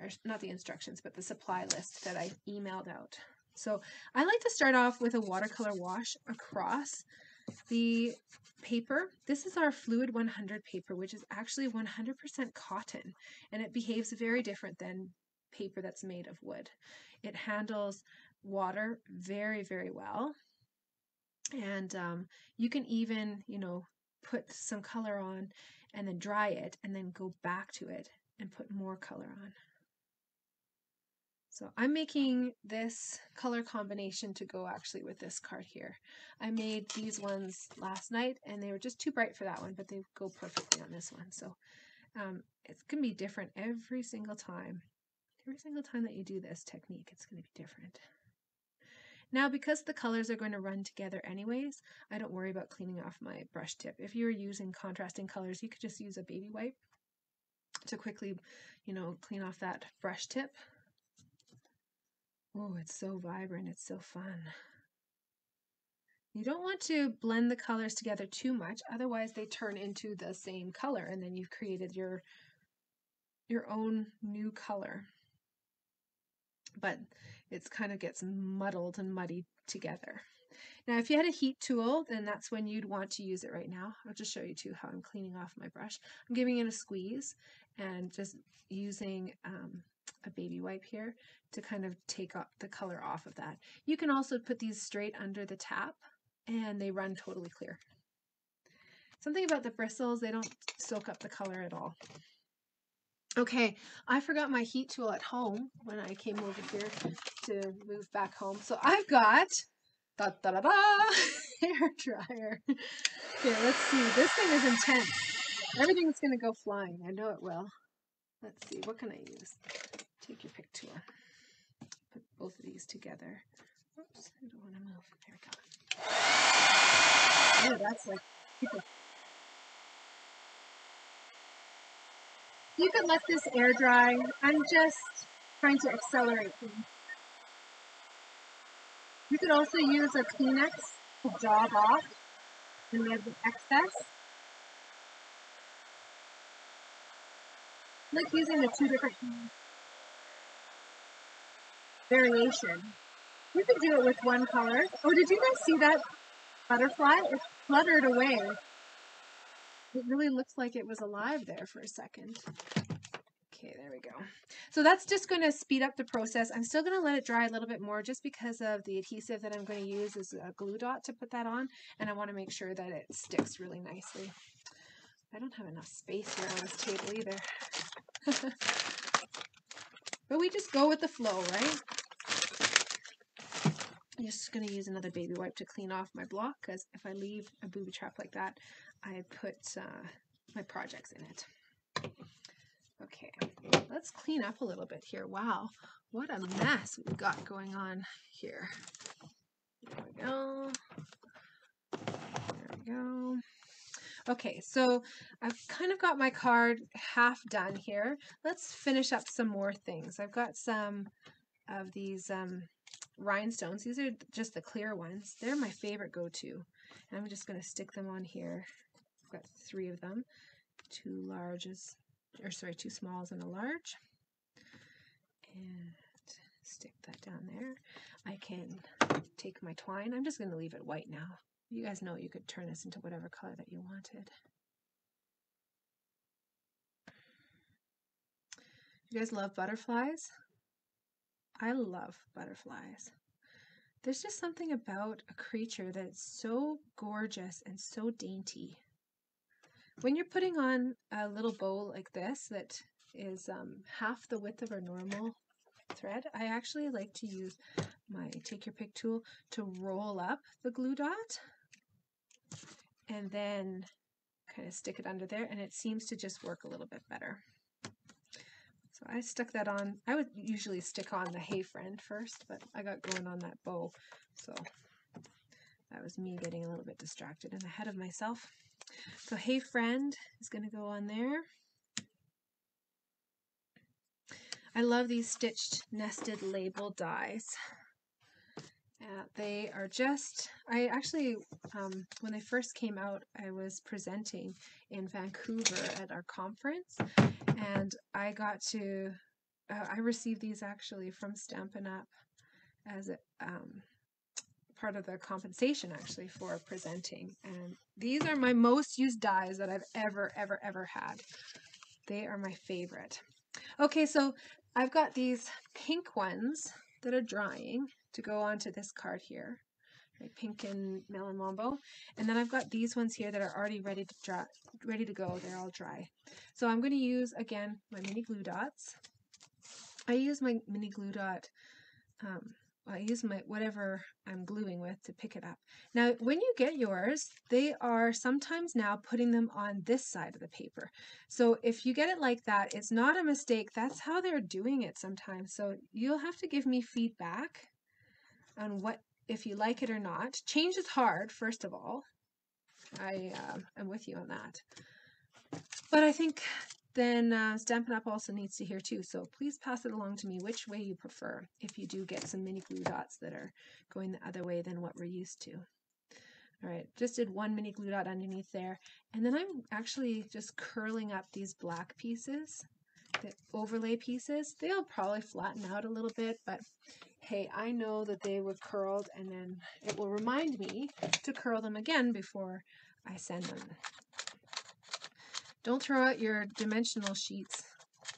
or not the instructions, but the supply list that I emailed out. So I like to start off with a watercolor wash across the paper, this is our Fluid 100 paper, which is actually 100% cotton, and it behaves very different than paper that's made of wood. It handles water very, very well, and um, you can even, you know, put some color on and then dry it and then go back to it and put more color on. So I'm making this color combination to go actually with this card here. I made these ones last night and they were just too bright for that one, but they go perfectly on this one. So um, it's going to be different every single time. Every single time that you do this technique, it's going to be different. Now, because the colors are going to run together anyways, I don't worry about cleaning off my brush tip. If you're using contrasting colors, you could just use a baby wipe to quickly, you know, clean off that brush tip. Oh, it's so vibrant. It's so fun. You don't want to blend the colors together too much, otherwise they turn into the same color and then you've created your your own new color. But it kind of gets muddled and muddy together. Now, if you had a heat tool, then that's when you'd want to use it right now. I'll just show you too how I'm cleaning off my brush. I'm giving it a squeeze and just using um, a baby wipe here to kind of take up the color off of that. You can also put these straight under the tap and they run totally clear. Something about the bristles, they don't soak up the color at all. Okay, I forgot my heat tool at home when I came over here to move back home. So I've got da da da da hair dryer. Okay, let's see. This thing is intense. Everything's gonna go flying. I know it will. Let's see. What can I use? Take your pick tool. Put both of these together. Oops, I don't want to move. There we go. Oh, that's like You could let this air dry. I'm just trying to accelerate things. You could also use a Kleenex to job off any of the excess. Like using the two different variation. You could do it with one color. Oh, did you guys see that butterfly? It fluttered away. It really looks like it was alive there for a second. Okay, there we go. So that's just going to speed up the process. I'm still going to let it dry a little bit more just because of the adhesive that I'm going to use is a glue dot to put that on. And I want to make sure that it sticks really nicely. I don't have enough space here on this table either. but we just go with the flow, right? I'm just going to use another baby wipe to clean off my block because if I leave a booby trap like that, I put uh, my projects in it. Okay, let's clean up a little bit here. Wow, what a mess we've got going on here. There we go. There we go. Okay, so I've kind of got my card half done here. Let's finish up some more things. I've got some of these um, rhinestones. These are just the clear ones. They're my favorite go-to. I'm just going to stick them on here. I've got three of them. Two larges, or sorry, two smalls and a large. And stick that down there. I can take my twine. I'm just going to leave it white now. You guys know you could turn this into whatever color that you wanted. You guys love butterflies? I love butterflies. There's just something about a creature that's so gorgeous and so dainty. When you're putting on a little bow like this that is um, half the width of our normal thread, I actually like to use my take your pick tool to roll up the glue dot and then kind of stick it under there and it seems to just work a little bit better. So I stuck that on. I would usually stick on the Hey Friend first, but I got going on that bow. So that was me getting a little bit distracted and ahead of myself. So Hey Friend is going to go on there. I love these stitched nested label dies. Uh, they are just, I actually, um, when they first came out, I was presenting in Vancouver at our conference, and I got to, uh, I received these actually from Stampin' Up! as a, um, part of the compensation actually for presenting. And these are my most used dies that I've ever, ever, ever had. They are my favorite. Okay, so I've got these pink ones that are drying to go onto this card here. Right, pink and melon mambo. And then I've got these ones here that are already ready to dry, ready to go. They're all dry. So I'm going to use, again, my mini glue dots. I use my mini glue dot, um, I use my whatever I'm gluing with to pick it up. Now, when you get yours, they are sometimes now putting them on this side of the paper. So if you get it like that, it's not a mistake. That's how they're doing it sometimes. So you'll have to give me feedback on what if you like it or not. Change is hard, first of all. I uh, am with you on that. But I think then uh, Stampin' Up! also needs to hear too. So please pass it along to me which way you prefer if you do get some mini glue dots that are going the other way than what we're used to. All right, just did one mini glue dot underneath there. And then I'm actually just curling up these black pieces, the overlay pieces. They'll probably flatten out a little bit, but hey, I know that they were curled and then it will remind me to curl them again before I send them. Don't throw out your dimensional sheets.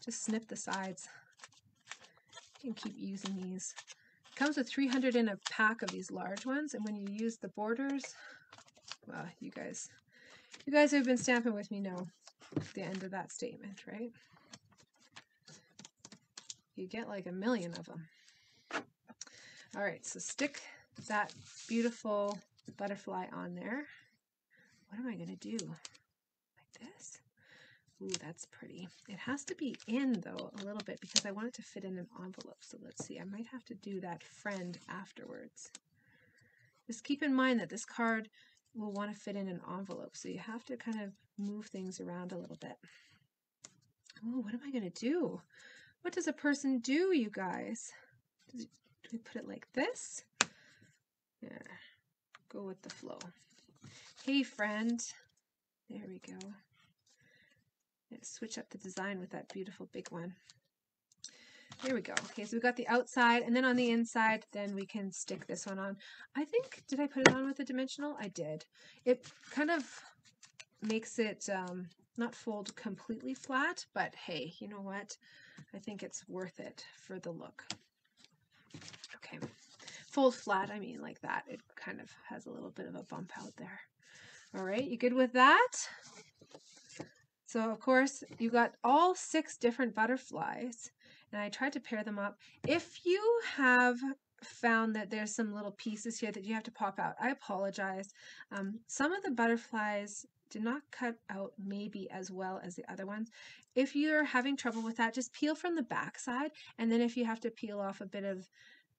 Just snip the sides. You can keep using these. It comes with 300 in a pack of these large ones, and when you use the borders, well, you guys, you guys who've been stamping with me know the end of that statement, right? You get like a million of them. All right, so stick that beautiful butterfly on there. What am I going to do? Like this? Ooh, that's pretty. It has to be in, though, a little bit because I want it to fit in an envelope. So let's see. I might have to do that friend afterwards. Just keep in mind that this card will want to fit in an envelope. So you have to kind of move things around a little bit. Oh, what am I going to do? What does a person do, you guys? Do we put it like this? Yeah, go with the flow. Hey, friend. There we go. Switch up the design with that beautiful big one. There we go. Okay, so we've got the outside, and then on the inside, then we can stick this one on. I think, did I put it on with a dimensional? I did. It kind of makes it um, not fold completely flat, but hey, you know what? I think it's worth it for the look. Okay. Fold flat, I mean like that. It kind of has a little bit of a bump out there. All right, you good with that? So of course, you got all six different butterflies, and I tried to pair them up. If you have found that there's some little pieces here that you have to pop out, I apologize. Um, some of the butterflies did not cut out maybe as well as the other ones. If you're having trouble with that, just peel from the back side. And then if you have to peel off a bit of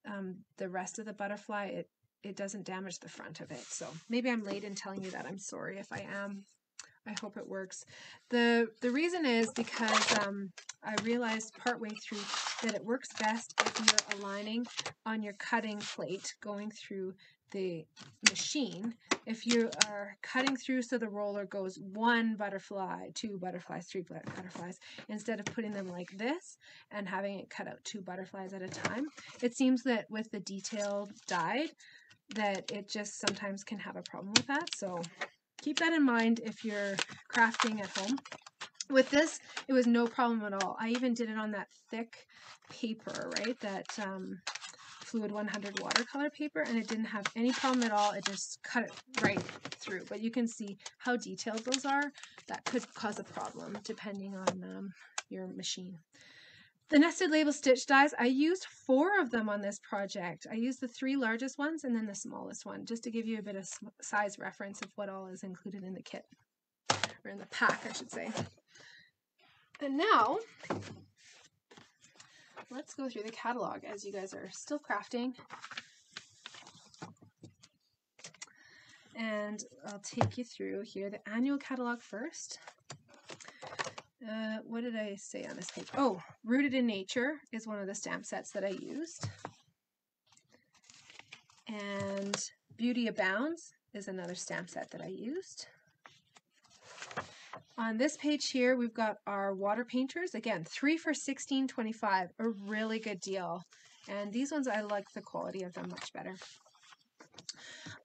um, the rest of the butterfly, it, it doesn't damage the front of it. So maybe I'm late in telling you that. I'm sorry if I am. I hope it works. The the reason is because um, I realized partway through that it works best if you're aligning on your cutting plate going through the machine. If you are cutting through so the roller goes one butterfly, two butterflies, three butterflies, instead of putting them like this and having it cut out two butterflies at a time. It seems that with the detailed dyed that it just sometimes can have a problem with that. So keep that in mind if you're crafting at home. With this, it was no problem at all. I even did it on that thick paper, right? That um, Fluid 100 watercolor paper, and it didn't have any problem at all. It just cut it right through. But you can see how detailed those are. That could cause a problem depending on um, your machine. The nested label stitch dies, I used four of them on this project. I used the three largest ones and then the smallest one, just to give you a bit of size reference of what all is included in the kit, or in the pack, I should say. And now, let's go through the catalog as you guys are still crafting. And I'll take you through here the annual catalog first. Uh, what did I say on this page? Oh, Rooted in Nature is one of the stamp sets that I used. And Beauty Abounds is another stamp set that I used. On this page here, we've got our water painters. Again, three for sixteen twenty-five, a really good deal. And these ones, I like the quality of them much better.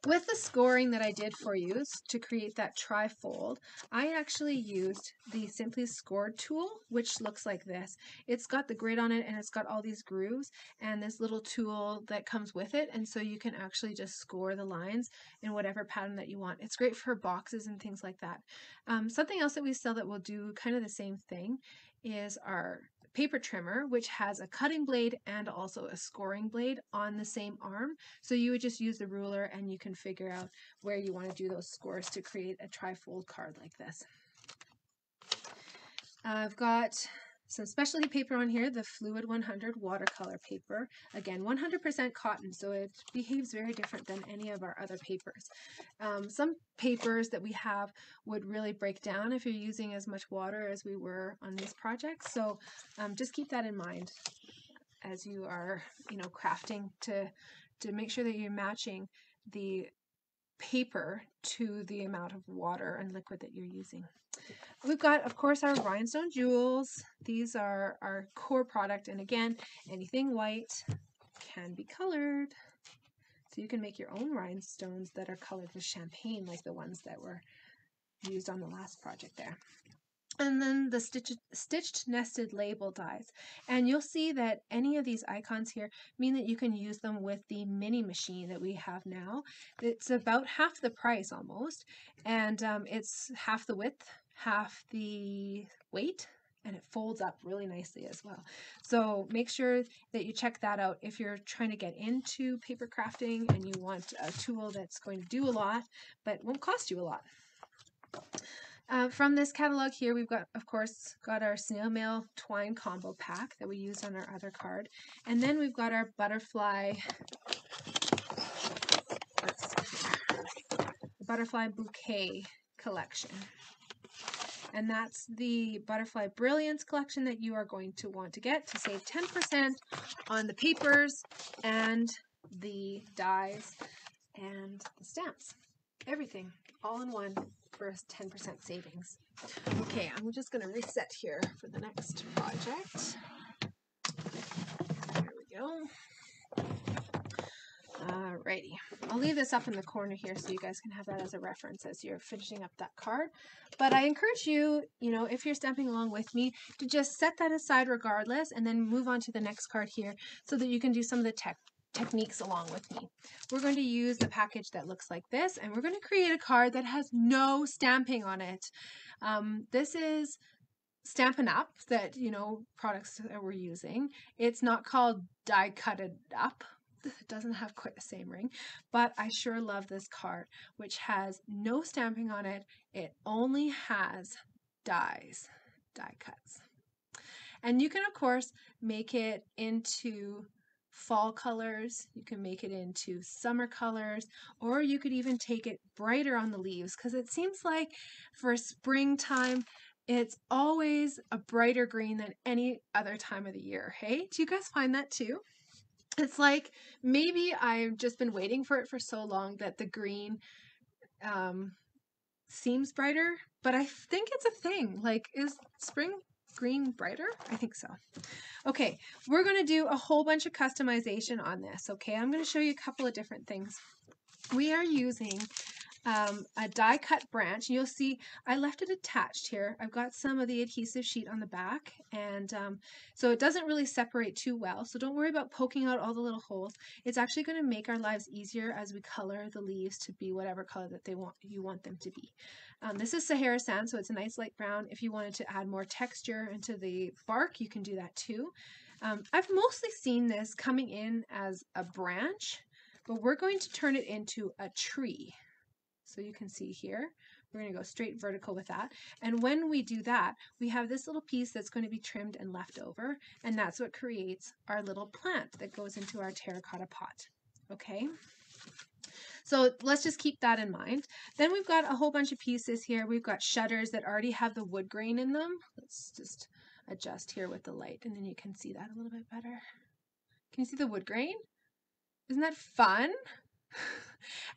With the scoring that I did for you to create that tri-fold, I actually used the Simply Scored tool, which looks like this. It's got the grid on it and it's got all these grooves and this little tool that comes with it. And so you can actually just score the lines in whatever pattern that you want. It's great for boxes and things like that. Um, something else that we sell that will do kind of the same thing is our paper trimmer, which has a cutting blade and also a scoring blade on the same arm. So you would just use the ruler and you can figure out where you want to do those scores to create a trifold card like this. I've got some specialty paper on here, the Fluid 100 watercolor paper. Again, 100% cotton, so it behaves very different than any of our other papers. Um, some papers that we have would really break down if you're using as much water as we were on these projects. So um, just keep that in mind as you are, you know, crafting to, to make sure that you're matching the paper to the amount of water and liquid that you're using. We've got, of course, our rhinestone jewels. These are our core product. And again, anything white can be colored. So you can make your own rhinestones that are colored with champagne, like the ones that were used on the last project there. And then the stitched, stitched nested label dies. And you'll see that any of these icons here mean that you can use them with the mini machine that we have now. It's about half the price almost, and um, it's half the width half the weight and it folds up really nicely as well. So make sure that you check that out if you're trying to get into paper crafting and you want a tool that's going to do a lot but won't cost you a lot. Uh, from this catalog here, we've got, of course, got our snail mail twine combo pack that we used on our other card. And then we've got our butterfly, butterfly bouquet collection and that's the Butterfly Brilliance collection that you are going to want to get to save 10% on the papers and the dies and the stamps. Everything all in one for a 10% savings. Okay, I'm just going to reset here for the next project. There we go. Alrighty, I'll leave this up in the corner here so you guys can have that as a reference as you're finishing up that card. But I encourage you, you know, if you're stamping along with me, to just set that aside regardless and then move on to the next card here so that you can do some of the tech techniques along with me. We're going to use the package that looks like this and we're going to create a card that has no stamping on it. Um, this is Stampin' Up that, you know, products that we're using. It's not called die cutted up It doesn't have quite the same ring, but I sure love this card, which has no stamping on it. It only has dies, die cuts. And you can, of course, make it into fall colors, you can make it into summer colors, or you could even take it brighter on the leaves because it seems like for springtime, it's always a brighter green than any other time of the year. Hey, do you guys find that too? It's like maybe I've just been waiting for it for so long that the green um, seems brighter, but I think it's a thing. Like, is spring green brighter? I think so. Okay, we're going to do a whole bunch of customization on this, okay? I'm going to show you a couple of different things. We are using um, a die cut branch. You'll see I left it attached here. I've got some of the adhesive sheet on the back and um, so it doesn't really separate too well. So don't worry about poking out all the little holes. It's actually going to make our lives easier as we color the leaves to be whatever color that they want you want them to be. Um, this is Sahara sand, so it's a nice light brown. If you wanted to add more texture into the bark, you can do that too. Um, I've mostly seen this coming in as a branch, but we're going to turn it into a tree. So you can see here, we're going to go straight vertical with that. And when we do that, we have this little piece that's going to be trimmed and left over, and that's what creates our little plant that goes into our terracotta pot. Okay? So let's just keep that in mind. Then we've got a whole bunch of pieces here. We've got shutters that already have the wood grain in them. Let's just adjust here with the light and then you can see that a little bit better. Can you see the wood grain? Isn't that fun?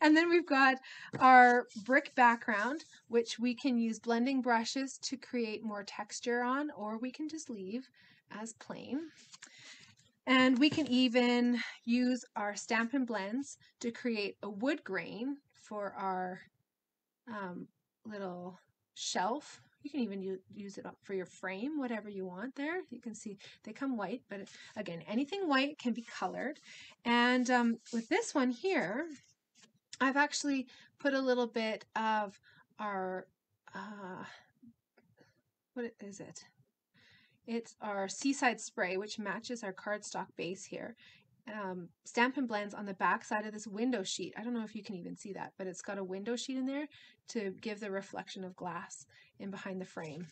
and then we've got our brick background, which we can use blending brushes to create more texture on, or we can just leave as plain. And we can even use our Stampin' Blends to create a wood grain for our um, little shelf. You can even use it for your frame, whatever you want there. You can see they come white, but again, anything white can be colored. And um, with this one here, I've actually put a little bit of our, uh, what is it? It's our Seaside Spray, which matches our cardstock base here. Um, Stampin' Blends on the back side of this window sheet. I don't know if you can even see that, but it's got a window sheet in there to give the reflection of glass in behind the frame.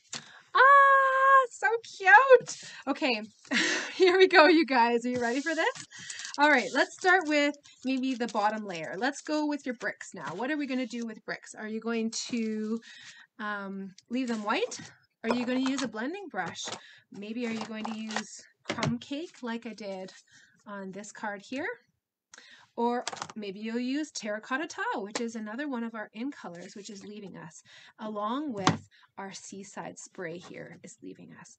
So cute. Okay, here we go, you guys. Are you ready for this? All right, let's start with maybe the bottom layer. Let's go with your bricks now. What are we going to do with bricks? Are you going to um, leave them white? Are you going to use a blending brush? Maybe are you going to use crumb cake like I did on this card here? Or maybe you'll use terracotta tile, which is another one of our in colors, which is leaving us, along with our seaside spray here is leaving us.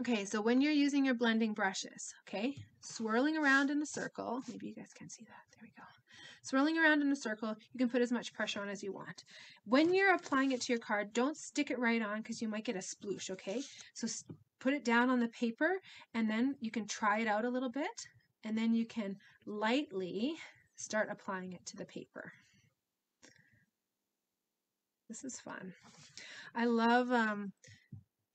Okay, so when you're using your blending brushes, okay, swirling around in a circle, maybe you guys can see that, there we go. Swirling around in a circle, you can put as much pressure on as you want. When you're applying it to your card, don't stick it right on because you might get a sploosh, okay? So put it down on the paper and then you can try it out a little bit and then you can lightly start applying it to the paper. This is fun. I love um,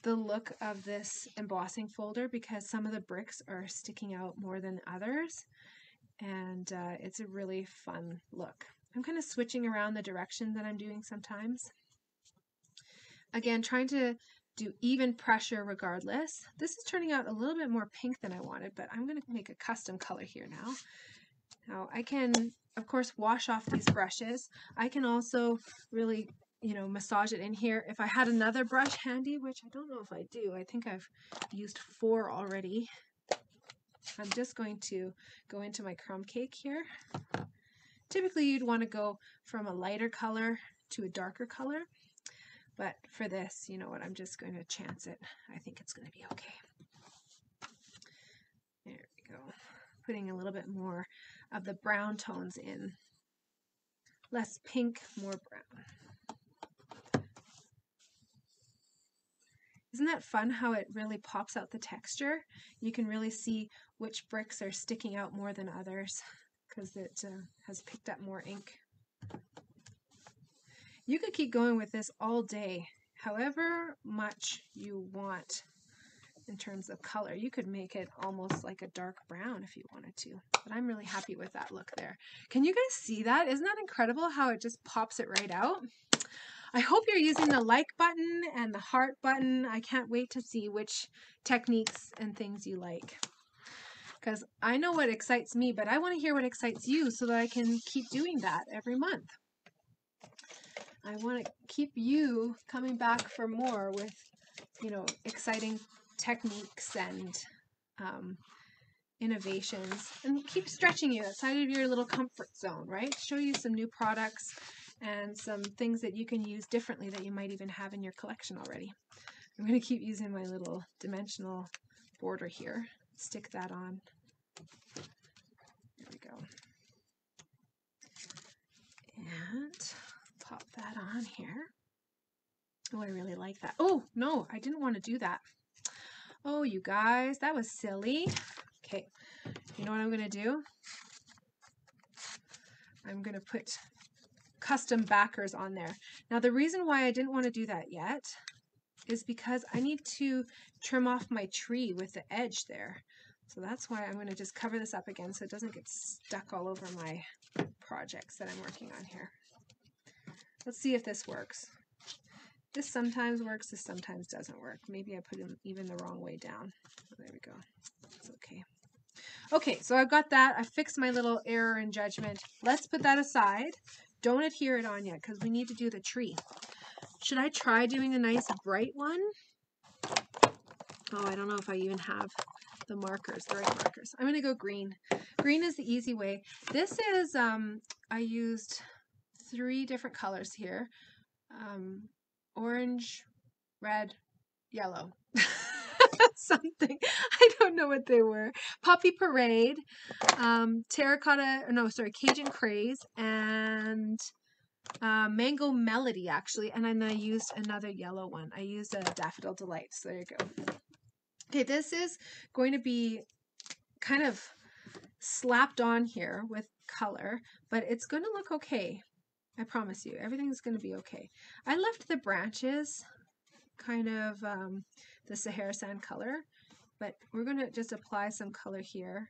the look of this embossing folder because some of the bricks are sticking out more than others and uh, it's a really fun look. I'm kind of switching around the direction that I'm doing sometimes. Again, trying to do even pressure regardless. This is turning out a little bit more pink than I wanted, but I'm going to make a custom color here now. Now I can, of course, wash off these brushes. I can also really, you know, massage it in here. If I had another brush handy, which I don't know if I do, I think I've used four already. I'm just going to go into my crumb cake here. Typically you'd want to go from a lighter color to a darker color, but for this, you know what, I'm just going to chance it. I think it's going to be okay. There we go. Putting a little bit more of the brown tones in. Less pink, more brown. Isn't that fun how it really pops out the texture? You can really see which bricks are sticking out more than others because it uh, has picked up more ink. You could keep going with this all day, however much you want in terms of color. You could make it almost like a dark brown if you wanted to, but I'm really happy with that look there. Can you guys see that? Isn't that incredible how it just pops it right out? I hope you're using the like button and the heart button. I can't wait to see which techniques and things you like. Because I know what excites me, but I want to hear what excites you so that I can keep doing that every month. I want to keep you coming back for more with, you know, exciting techniques and um, innovations and keep stretching you outside of your little comfort zone, right? Show you some new products and some things that you can use differently that you might even have in your collection already. I'm going to keep using my little dimensional border here. Stick that on. There we go. And pop that on here. Oh, I really like that. Oh, no, I didn't want to do that. Oh, you guys, that was silly. Okay, you know what I'm going to do? I'm going to put custom backers on there. Now, the reason why I didn't want to do that yet is because I need to trim off my tree with the edge there. So that's why I'm going to just cover this up again so it doesn't get stuck all over my projects that I'm working on here. Let's see if this works. This sometimes works, this sometimes doesn't work. Maybe I put them even the wrong way down. Oh, there we go. It's okay. Okay, so I've got that. I fixed my little error in judgment. Let's put that aside. Don't adhere it on yet because we need to do the tree. Should I try doing a nice bright one? Oh, I don't know if I even have the markers, the right markers. I'm going to go green. Green is the easy way. This is, um, I used three different colors here. Um, orange, red, yellow. Something. I don't know what they were. Poppy Parade, um, Terracotta, no, sorry, Cajun Craze, and uh, Mango Melody, actually. And then I used another yellow one. I used a Daffodil Delight. So there you go. Okay, this is going to be kind of slapped on here with color, but it's going to look okay. I promise you, everything's going to be okay. I left the branches kind of um, the Sahara sand color, but we're going to just apply some color here.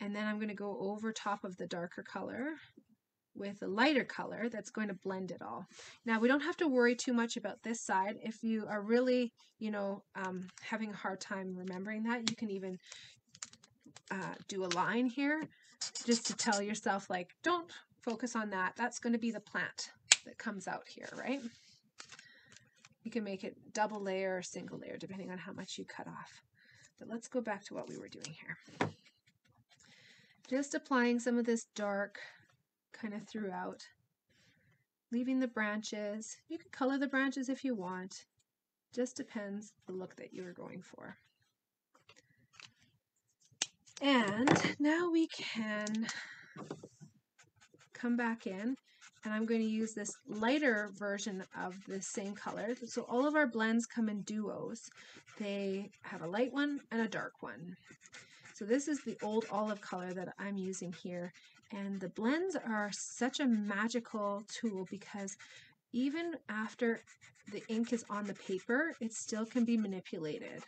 And then I'm going to go over top of the darker color with a lighter color that's going to blend it all. Now we don't have to worry too much about this side. If you are really, you know, um, having a hard time remembering that, you can even uh, do a line here just to tell yourself like, don't focus on that. That's going to be the plant that comes out here, right? You can make it double layer or single layer depending on how much you cut off. But let's go back to what we were doing here. Just applying some of this dark kind of throughout. Leaving the branches. You can color the branches if you want. Just depends the look that you're going for. And now we can come back in and I'm going to use this lighter version of the same color. So all of our blends come in duos. They have a light one and a dark one. So this is the old olive color that I'm using here. And the blends are such a magical tool because even after the ink is on the paper, it still can be manipulated.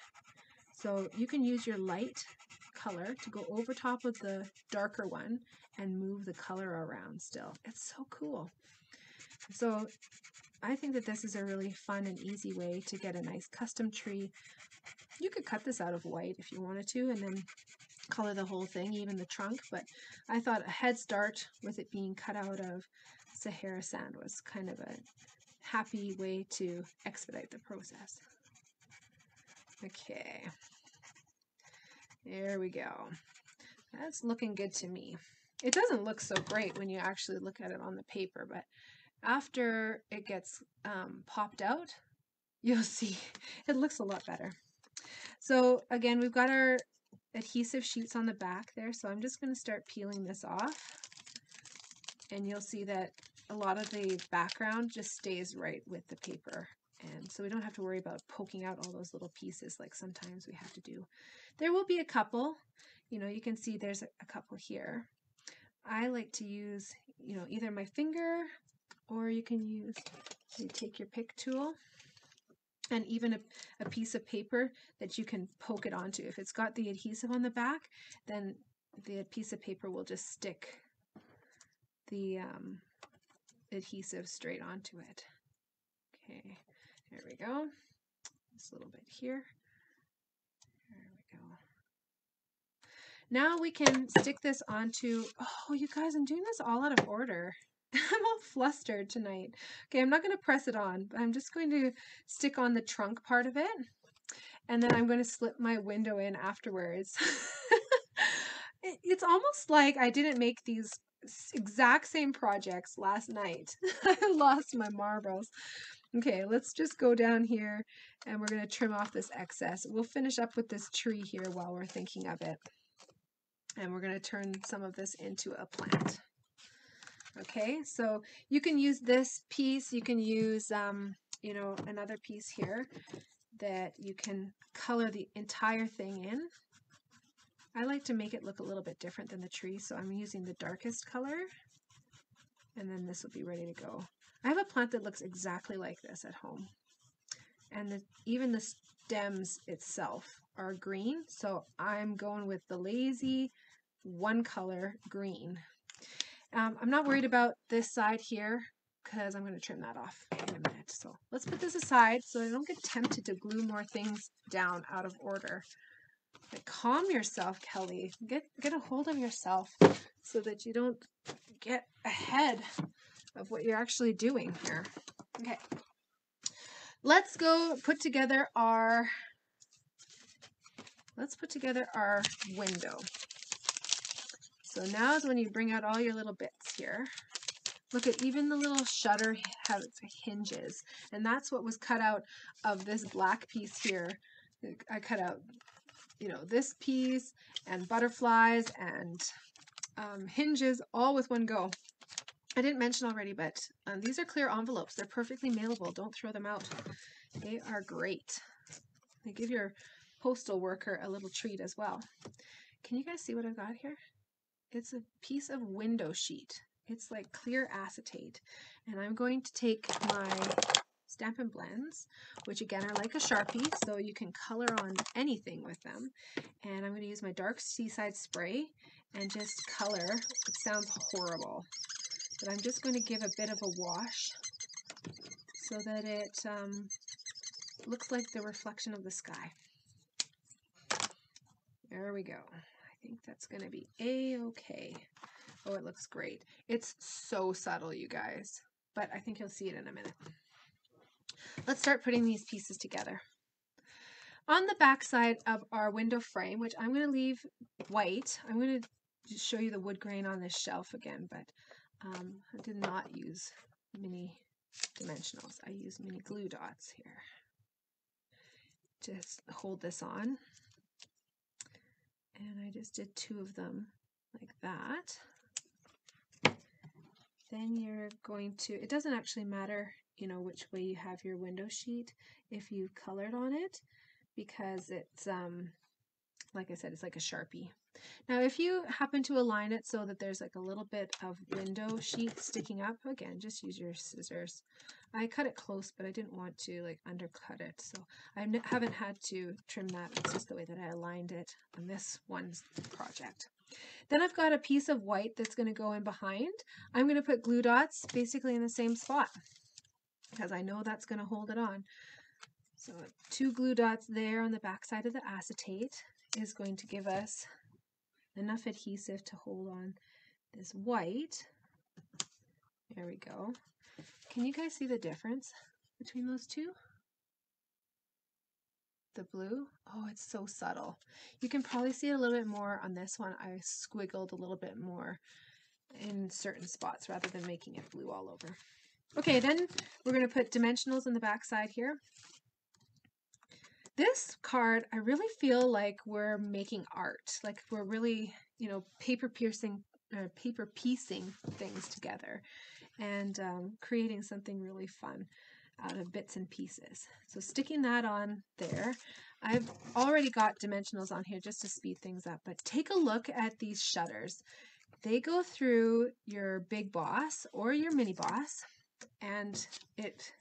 So you can use your light color to go over top of the darker one and move the color around still. It's so cool. So I think that this is a really fun and easy way to get a nice custom tree. You could cut this out of white if you wanted to and then color the whole thing, even the trunk, but I thought a head start with it being cut out of Sahara sand was kind of a happy way to expedite the process. Okay, there we go. That's looking good to me. It doesn't look so great when you actually look at it on the paper, but after it gets um, popped out, you'll see it looks a lot better. So again, we've got our adhesive sheets on the back there, so I'm just going to start peeling this off. And you'll see that a lot of the background just stays right with the paper. And so we don't have to worry about poking out all those little pieces like sometimes we have to do. There will be a couple, you know, you can see there's a couple here. I like to use, you know, either my finger or you can use, you take your pick tool and even a, a piece of paper that you can poke it onto. If it's got the adhesive on the back, then the piece of paper will just stick the um, adhesive straight onto it. Okay, there we go. This little bit here. There we go. Now we can stick this onto, oh, you guys, I'm doing this all out of order. I'm all flustered tonight. Okay, I'm not going to press it on, but I'm just going to stick on the trunk part of it. And then I'm going to slip my window in afterwards. it's almost like I didn't make these exact same projects last night. I lost my marbles. Okay, let's just go down here and we're going to trim off this excess. We'll finish up with this tree here while we're thinking of it. And we're going to turn some of this into a plant. Okay, so you can use this piece, you can use, um, you know, another piece here that you can color the entire thing in. I like to make it look a little bit different than the tree, so I'm using the darkest color, and then this will be ready to go. I have a plant that looks exactly like this at home, and the, even the stems itself are green, so I'm going with the lazy one color green. Um, I'm not worried about this side here because I'm going to trim that off in a minute. So let's put this aside so I don't get tempted to glue more things down out of order. But calm yourself, Kelly. Get get a hold of yourself so that you don't get ahead of what you're actually doing here. Okay. Let's go put together our let's put together our window. So now is when you bring out all your little bits here. Look at even the little shutter has hinges. And that's what was cut out of this black piece here. I cut out, you know, this piece and butterflies and um, hinges all with one go. I didn't mention already, but um, these are clear envelopes. They're perfectly mailable. Don't throw them out. They are great. They give your postal worker a little treat as well. Can you guys see what I've got here? It's a piece of window sheet. It's like clear acetate. And I'm going to take my Stampin' Blends, which again are like a Sharpie, so you can color on anything with them. And I'm going to use my dark seaside spray and just color. It sounds horrible, but I'm just going to give a bit of a wash so that it um, looks like the reflection of the sky. There we go I think that's going to be a-okay. Oh, it looks great. It's so subtle, you guys, but I think you'll see it in a minute. Let's start putting these pieces together. On the back side of our window frame, which I'm going to leave white, I'm going to show you the wood grain on this shelf again, but um, I did not use mini dimensionals. I used mini glue dots here. Just hold this on and I just did two of them like that. Then you're going to, it doesn't actually matter, you know, which way you have your window sheet if you've colored on it because it's, um, like I said, it's like a Sharpie. Now, if you happen to align it so that there's like a little bit of window sheet sticking up, again, just use your scissors. I cut it close, but I didn't want to like undercut it, so I haven't had to trim that. It's just the way that I aligned it on this one project. Then I've got a piece of white that's going to go in behind. I'm going to put glue dots basically in the same spot because I know that's going to hold it on. So two glue dots there on the back side of the acetate is going to give us enough adhesive to hold on this white. There we go. Can you guys see the difference between those two? The blue, oh, it's so subtle. You can probably see a little bit more on this one. I squiggled a little bit more in certain spots rather than making it blue all over. Okay, then we're going to put dimensionals in the back side here. This card, I really feel like we're making art. Like we're really, you know, paper piercing or paper piecing things together and um, creating something really fun out of bits and pieces. So sticking that on there, I've already got dimensionals on here just to speed things up, but take a look at these shutters. They go through your big boss or your mini boss and it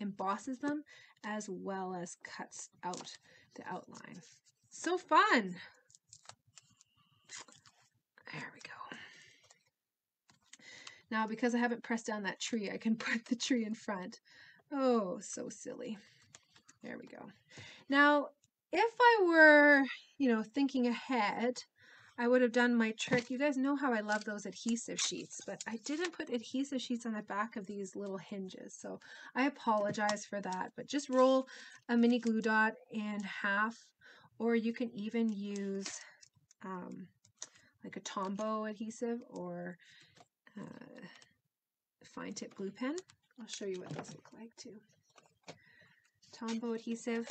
embosses them as well as cuts out the outline. So fun! There we go. Now, because I haven't pressed down that tree, I can put the tree in front. Oh, so silly. There we go. Now, if I were, you know, thinking ahead, I would have done my trick. You guys know how I love those adhesive sheets, but I didn't put adhesive sheets on the back of these little hinges. So I apologize for that, but just roll a mini glue dot in half, or you can even use um, like a Tombow adhesive or uh, fine tip glue pen. I'll show you what those look like too. Tombow adhesive,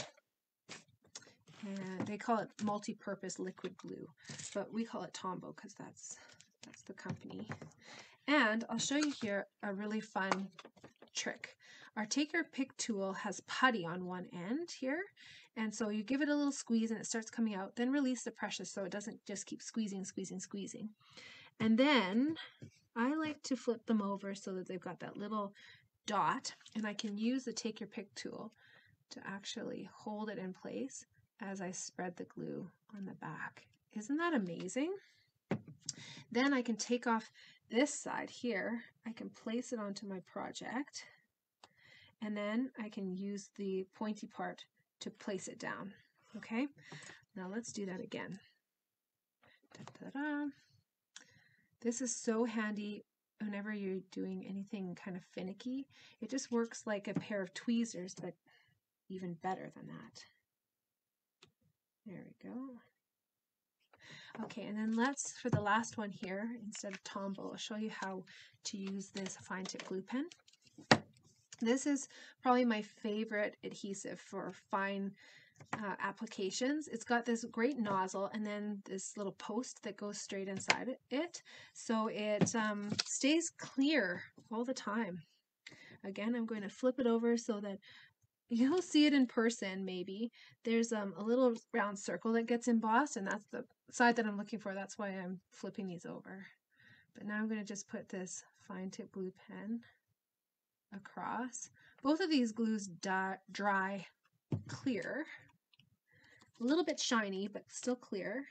and they call it multi-purpose liquid glue, but we call it Tombow because that's that's the company. And I'll show you here a really fun trick. Our take your pick tool has putty on one end here, and so you give it a little squeeze and it starts coming out, then release the pressure so it doesn't just keep squeezing, squeezing, squeezing. And then I like to flip them over so that they've got that little dot, and I can use the take your pick tool to actually hold it in place as I spread the glue on the back. Isn't that amazing? Then I can take off this side here. I can place it onto my project and then I can use the pointy part to place it down. Okay, now let's do that again. Da, da, da. This is so handy whenever you're doing anything kind of finicky. It just works like a pair of tweezers, but even better than that. There we go. Okay, and then let's, for the last one here, instead of Tombow, I'll show you how to use this fine tip glue pen. This is probably my favorite adhesive for fine uh, applications. It's got this great nozzle and then this little post that goes straight inside it. So it um, stays clear all the time. Again, I'm going to flip it over so that you'll see it in person maybe. There's um, a little round circle that gets embossed and that's the side that I'm looking for. That's why I'm flipping these over. But now I'm going to just put this fine tip glue pen across. Both of these glues dry clear. A little bit shiny, but still clear.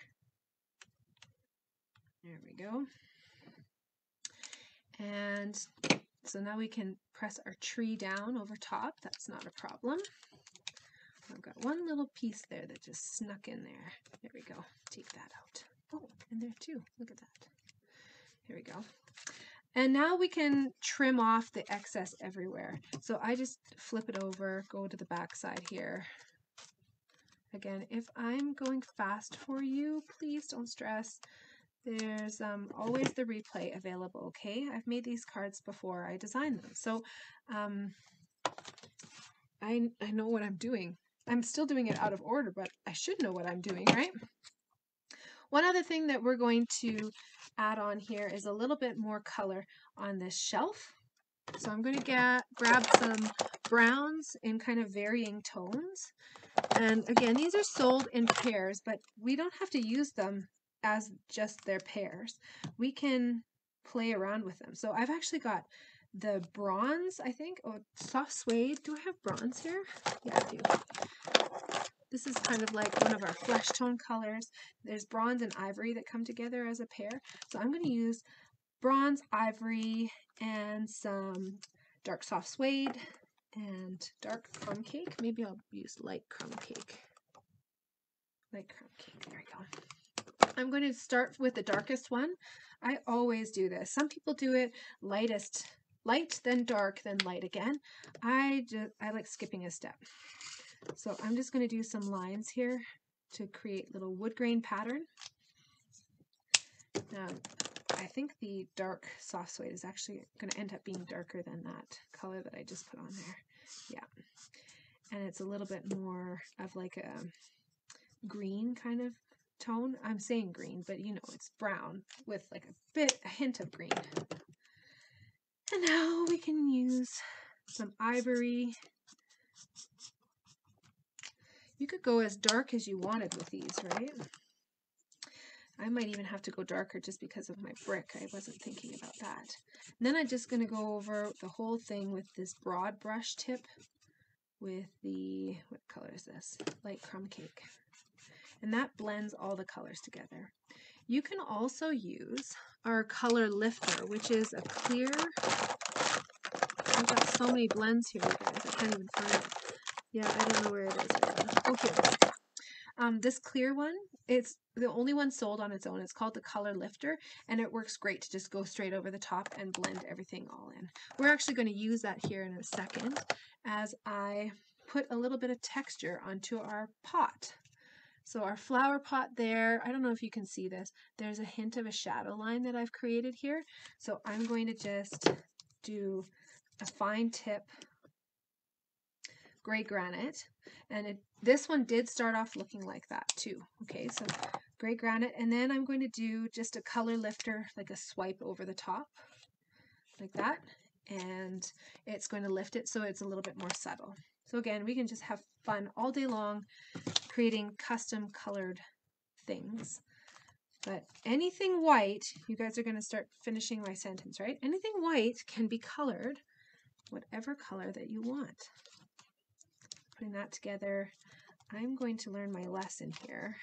There we go. And so now we can press our tree down over top. That's not a problem. I've got one little piece there that just snuck in there. There we go. Take that out. Oh, and there too. Look at that. Here we go. And now we can trim off the excess everywhere. So I just flip it over, go to the back side here. Again, if I'm going fast for you, please don't stress. There's um, always the replay available, okay? I've made these cards before I designed them. So um, I, I know what I'm doing. I'm still doing it out of order, but I should know what I'm doing, right? One other thing that we're going to add on here is a little bit more color on this shelf. So I'm going to get grab some browns in kind of varying tones. And again, these are sold in pairs, but we don't have to use them as just their pairs. We can play around with them. So I've actually got the bronze, I think, oh, soft suede. Do I have bronze here? Yeah, I do. This is kind of like one of our flesh tone colors. There's bronze and ivory that come together as a pair. So I'm going to use bronze, ivory, and some dark soft suede and dark crumb cake. Maybe I'll use light crumb cake. Light crumb cake. There we go. I'm going to start with the darkest one. I always do this. Some people do it lightest, light, then dark, then light again. I just, I like skipping a step. So I'm just going to do some lines here to create little wood grain pattern. Now, I think the dark soft suede is actually going to end up being darker than that color that I just put on there. Yeah. And it's a little bit more of like a green kind of tone. I'm saying green, but you know, it's brown with like a bit, a hint of green. And now we can use some ivory. You could go as dark as you wanted with these, right? I might even have to go darker just because of my brick. I wasn't thinking about that. And then I'm just going to go over the whole thing with this broad brush tip with the, what color is this? Light crumb cake. And that blends all the colors together. You can also use our color lifter, which is a clear, I've got so many blends here, you guys, I can't even find it. Yeah, I don't know where it is. Oh, here. Um, this clear one, it's the only one sold on its own. It's called the Color Lifter, and it works great to just go straight over the top and blend everything all in. We're actually going to use that here in a second as I put a little bit of texture onto our pot. So our flower pot there, I don't know if you can see this, there's a hint of a shadow line that I've created here. So I'm going to just do a fine tip gray granite. And it, this one did start off looking like that too okay? So gray granite. And then I'm going to do just a color lifter like a swipe over the top like that. And it's going to lift it so it's a little bit more subtle. So again we can just have fun all day long creating custom colored things. But anything white you guys are going to start finishing my sentence right? Anything white can be colored whatever color that you want. Putting that together, I'm going to learn my lesson here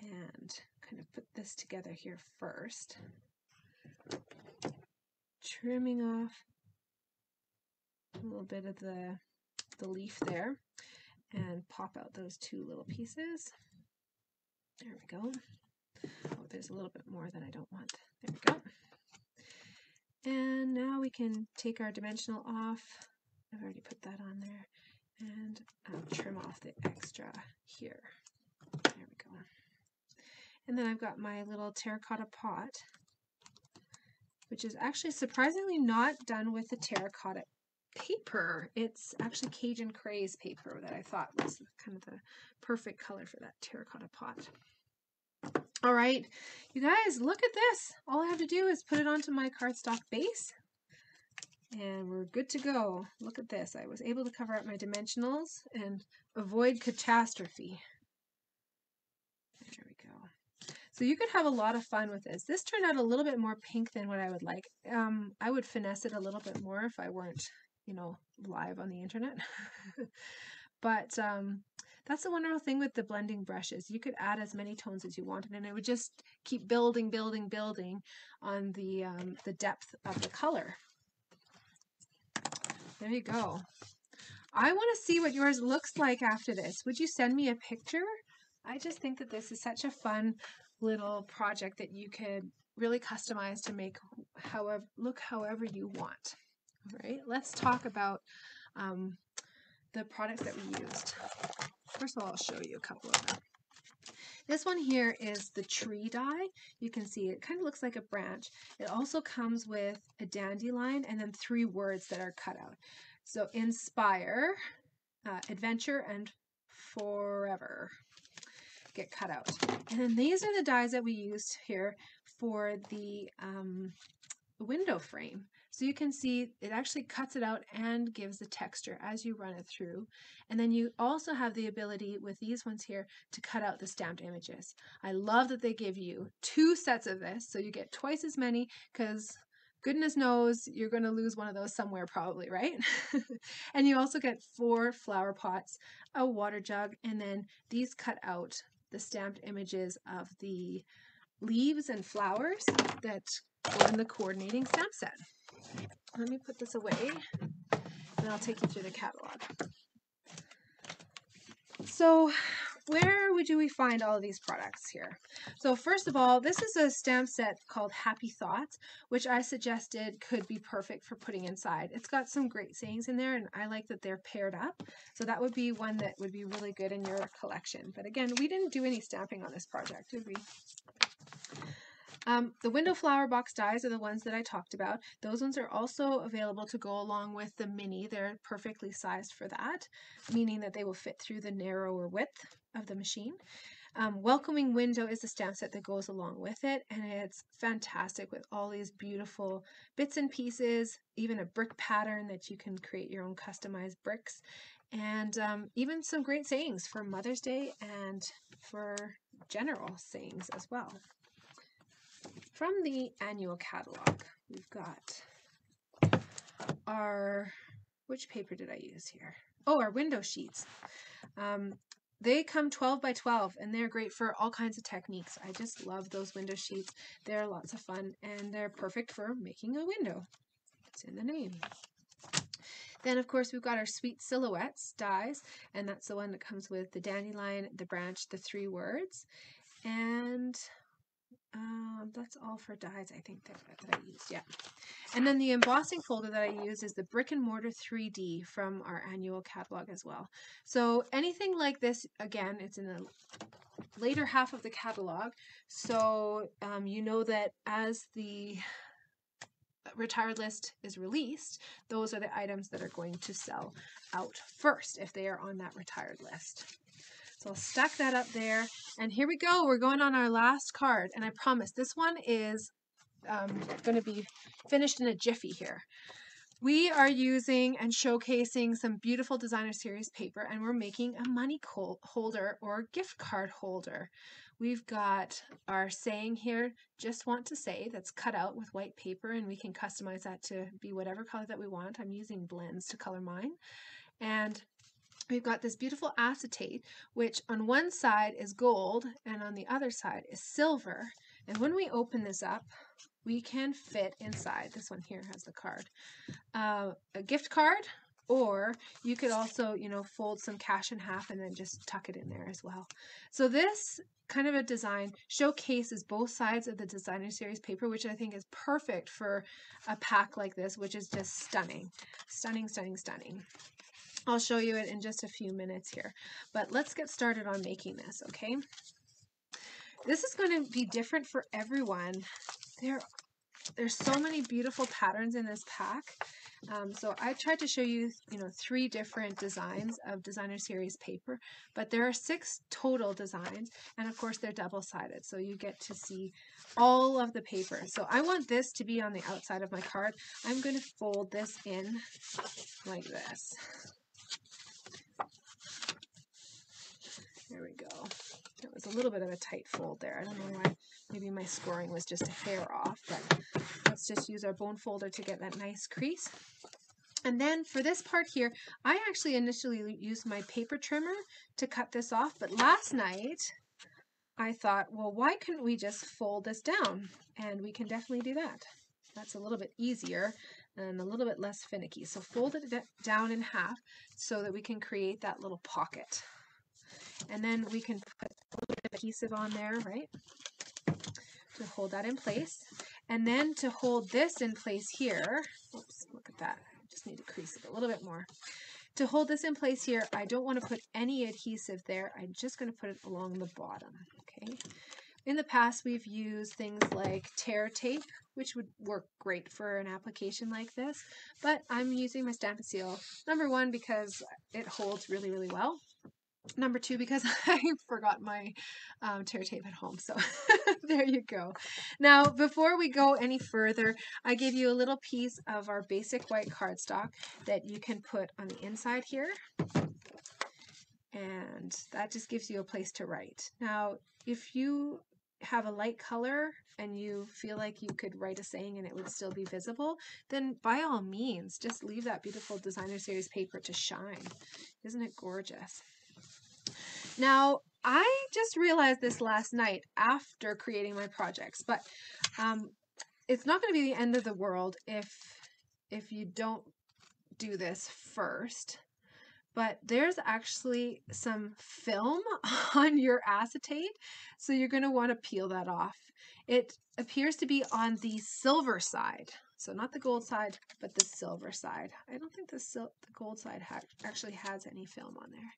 and kind of put this together here first. Trimming off a little bit of the, the leaf there and pop out those two little pieces. There we go. Oh, there's a little bit more that I don't want. There we go. And now we can take our dimensional off. I've already put that on there and um, trim off the extra here. There we go. And then I've got my little terracotta pot, which is actually surprisingly not done with the terracotta paper. It's actually Cajun Craze paper that I thought was kind of the perfect color for that terracotta pot. All right, you guys, look at this. All I have to do is put it onto my cardstock base and we're good to go. Look at this. I was able to cover up my dimensionals and avoid catastrophe. There we go. So you could have a lot of fun with this. This turned out a little bit more pink than what I would like. Um, I would finesse it a little bit more if I weren't, you know, live on the internet. but um, that's the wonderful thing with the blending brushes. You could add as many tones as you wanted, and it would just keep building, building, building on the um, the depth of the color. There you go. I want to see what yours looks like after this. Would you send me a picture? I just think that this is such a fun little project that you could really customize to make however look however you want. Right, let's talk about um, the products that we used. First of all, I'll show you a couple of them. This one here is the tree die. You can see it kind of looks like a branch. It also comes with a dandelion and then three words that are cut out. So inspire, uh, adventure, and forever get cut out. And then these are the dies that we used here for the um, window frame. So you can see it actually cuts it out and gives the texture as you run it through. And then you also have the ability with these ones here to cut out the stamped images. I love that they give you two sets of this, so you get twice as many because goodness knows you're going to lose one of those somewhere probably, right? and you also get four flower pots, a water jug, and then these cut out the stamped images of the leaves and flowers that in the coordinating stamp set. Let me put this away and I'll take you through the catalog. So where would we find all of these products here? So first of all, this is a stamp set called Happy Thoughts, which I suggested could be perfect for putting inside. It's got some great sayings in there, and I like that they're paired up. So that would be one that would be really good in your collection. But again, we didn't do any stamping on this project, did we? Um, the window flower box dies are the ones that I talked about. Those ones are also available to go along with the mini. They're perfectly sized for that, meaning that they will fit through the narrower width of the machine. Um, Welcoming Window is the stamp set that goes along with it, and it's fantastic with all these beautiful bits and pieces, even a brick pattern that you can create your own customized bricks, and um, even some great sayings for Mother's Day and for general sayings as well. From the annual catalog, we've got our which paper did I use here? Oh, our window sheets. Um, they come 12 by 12 and they're great for all kinds of techniques. I just love those window sheets. They're lots of fun and they're perfect for making a window. It's in the name. Then, of course, we've got our sweet silhouettes dies, and that's the one that comes with the dandelion, the branch, the three words. And um, that's all for dies, I think, that, that I used, yeah. And then the embossing folder that I use is the Brick and Mortar 3D from our annual catalog as well. So anything like this, again, it's in the later half of the catalog. So um, you know that as the retired list is released, those are the items that are going to sell out first if they are on that retired list. So I'll stack that up there. And here we go. We're going on our last card. And I promise this one is um, going to be finished in a jiffy here. We are using and showcasing some beautiful designer series paper and we're making a money holder or gift card holder. We've got our saying here, just want to say, that's cut out with white paper and we can customize that to be whatever color that we want. I'm using blends to color mine. And we've got this beautiful acetate, which on one side is gold and on the other side is silver. And when we open this up, we can fit inside, this one here has the card, uh, a gift card, or you could also, you know, fold some cash in half and then just tuck it in there as well. So this kind of a design showcases both sides of the designer series paper, which I think is perfect for a pack like this, which is just stunning. Stunning, stunning, stunning. I'll show you it in just a few minutes here. But let's get started on making this, okay? This is going to be different for everyone. There, there's so many beautiful patterns in this pack. Um, so I tried to show you, you know, three different designs of designer series paper, but there are six total designs, and of course they're double-sided, so you get to see all of the paper. So I want this to be on the outside of my card. I'm going to fold this in like this. There we go. Was a little bit of a tight fold there. I don't know why. Maybe my scoring was just a hair off, but let's just use our bone folder to get that nice crease. And then for this part here, I actually initially used my paper trimmer to cut this off, but last night I thought, well, why couldn't we just fold this down? And we can definitely do that. That's a little bit easier and a little bit less finicky. So fold it down in half so that we can create that little pocket. And then we can put a little bit of adhesive on there, right? To hold that in place. And then to hold this in place here, oops, look at that. I just need to crease it a little bit more. To hold this in place here, I don't want to put any adhesive there. I'm just going to put it along the bottom, okay? In the past, we've used things like tear tape, which would work great for an application like this, but I'm using my Stampin' Seal, number one, because it holds really, really well, Number two, because I forgot my um, tear tape at home. So there you go. Now, before we go any further, I give you a little piece of our basic white cardstock that you can put on the inside here. And that just gives you a place to write. Now, if you have a light color and you feel like you could write a saying and it would still be visible, then by all means, just leave that beautiful designer series paper to shine. Isn't it gorgeous? Now, I just realized this last night after creating my projects, but um, it's not going to be the end of the world if if you don't do this first. But there's actually some film on your acetate, so you're going to want to peel that off. It appears to be on the silver side. So not the gold side, but the silver side. I don't think the, sil the gold side ha actually has any film on there.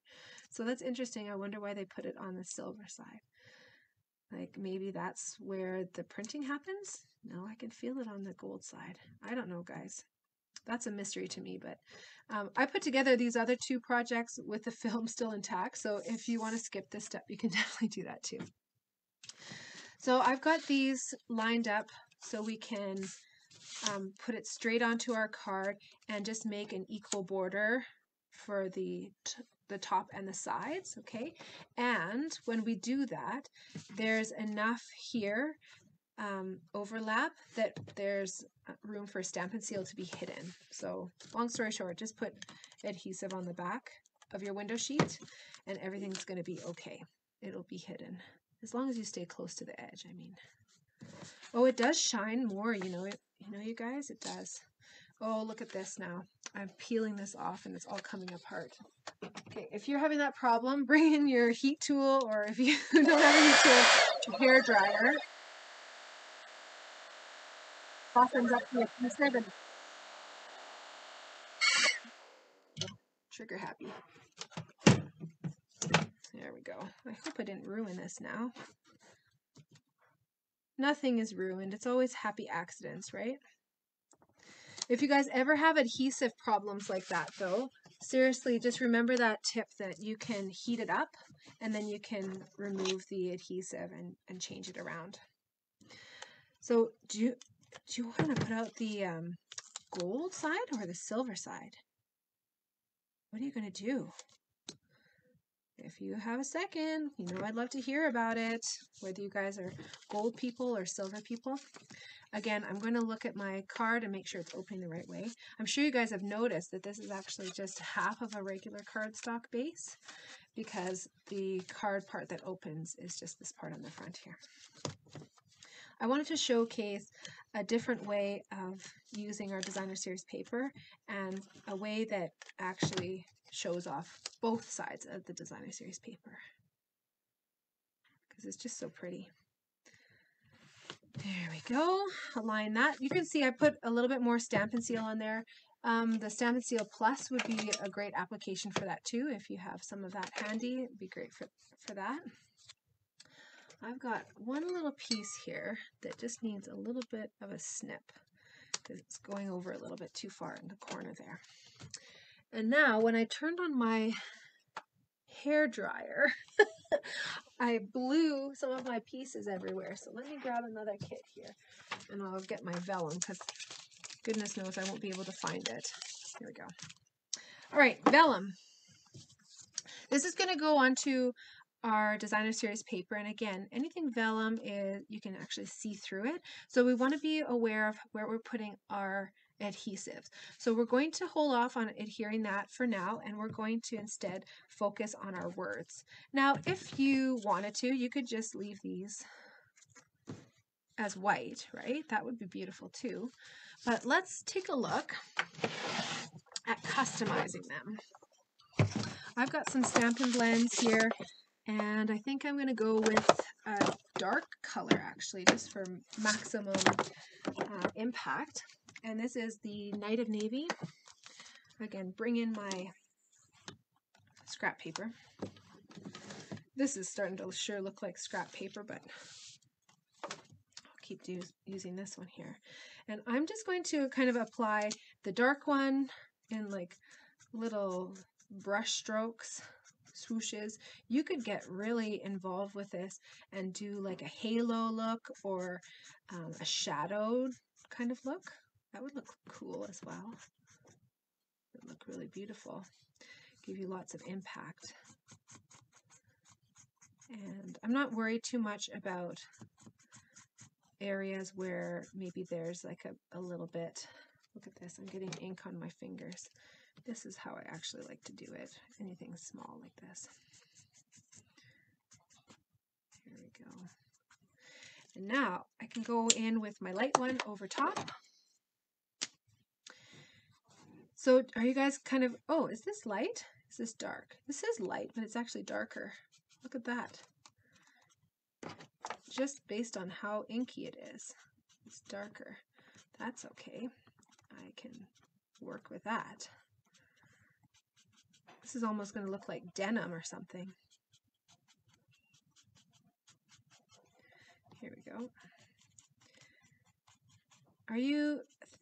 So that's interesting. I wonder why they put it on the silver side. Like maybe that's where the printing happens? No, I can feel it on the gold side. I don't know, guys. That's a mystery to me, but um, I put together these other two projects with the film still intact. So if you want to skip this step, you can definitely do that too. So I've got these lined up so we can um, put it straight onto our card and just make an equal border for the the top and the sides, okay? And when we do that, there's enough here um, overlap that there's uh, room for Stampin' Seal to be hidden. So long story short, just put adhesive on the back of your window sheet and everything's going to be okay. It'll be hidden as long as you stay close to the edge, I mean. Oh, it does shine more, you know, it, you know, you guys, it does. Oh, look at this now. I'm peeling this off and it's all coming apart. Okay, if you're having that problem, bring in your heat tool or if you don't have a heat tool, hair dryer. Softens up the adhesive and trigger happy. There we go. I hope I didn't ruin this now. Nothing is ruined. It's always happy accidents, right? If you guys ever have adhesive problems like that, though, seriously, just remember that tip that you can heat it up and then you can remove the adhesive and, and change it around. So do you, do you want to put out the um, gold side or the silver side? What are you going to do? If you have a second, you know I'd love to hear about it, whether you guys are gold people or silver people. Again, I'm going to look at my card and make sure it's opening the right way. I'm sure you guys have noticed that this is actually just half of a regular cardstock base because the card part that opens is just this part on the front here. I wanted to showcase a different way of using our designer series paper and a way that actually shows off both sides of the designer series paper because it's just so pretty. There we go. Align that. You can see I put a little bit more Stampin' Seal on there. Um, the Stampin' Seal Plus would be a great application for that too. If you have some of that handy, it'd be great for, for that. I've got one little piece here that just needs a little bit of a snip because it's going over a little bit too far in the corner there. And now when I turned on my hair dryer, I blew some of my pieces everywhere. So let me grab another kit here and I'll get my vellum because goodness knows I won't be able to find it. Here we go. All right, vellum. This is going to go onto our designer series paper and again anything vellum is you can actually see through it so we want to be aware of where we're putting our adhesives. So we're going to hold off on adhering that for now and we're going to instead focus on our words. Now if you wanted to you could just leave these as white right? That would be beautiful too. But let's take a look at customizing them. I've got some Stampin' Blends here and I think I'm going to go with a dark color actually, just for maximum uh, impact. And this is the Night of Navy. Again, bring in my scrap paper. This is starting to sure look like scrap paper, but I'll keep using this one here. And I'm just going to kind of apply the dark one in like little brush strokes swooshes. You could get really involved with this and do like a halo look or um, a shadowed kind of look. That would look cool as well. It would look really beautiful. Give you lots of impact. And I'm not worried too much about areas where maybe there's like a, a little bit, look at this, I'm getting ink on my fingers. This is how I actually like to do it. Anything small like this. Here we go. And now I can go in with my light one over top. So are you guys kind of, oh, is this light? Is this dark? This is light, but it's actually darker. Look at that. Just based on how inky it is, it's darker. That's okay. I can work with that. This is almost going to look like denim or something. Here we go. Are you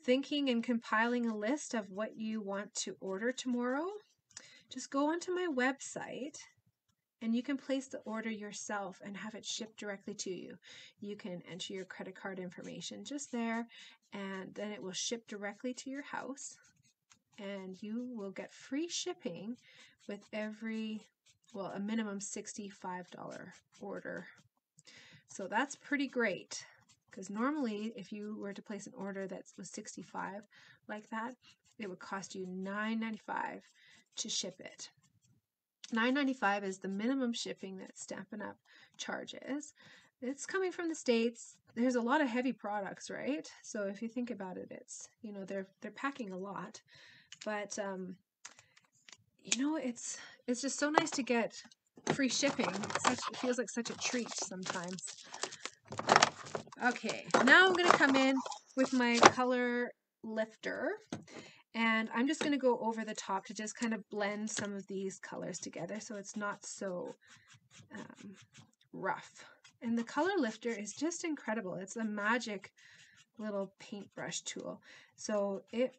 thinking and compiling a list of what you want to order tomorrow? Just go onto my website and you can place the order yourself and have it shipped directly to you. You can enter your credit card information just there and then it will ship directly to your house and you will get free shipping with every, well, a minimum $65 order. So that's pretty great. Because normally if you were to place an order that was 65 like that, it would cost you $9.95 to ship it. $9.95 is the minimum shipping that Stampin' Up charges. It's coming from the States. There's a lot of heavy products, right? So if you think about it, it's, you know, they're they're packing a lot. But um, you know, it's it's just so nice to get free shipping. Such it feels like such a treat sometimes. Okay, now I'm gonna come in with my color lifter and I'm just going to go over the top to just kind of blend some of these colors together so it's not so um, rough. And the color lifter is just incredible. It's a magic little paintbrush tool. So it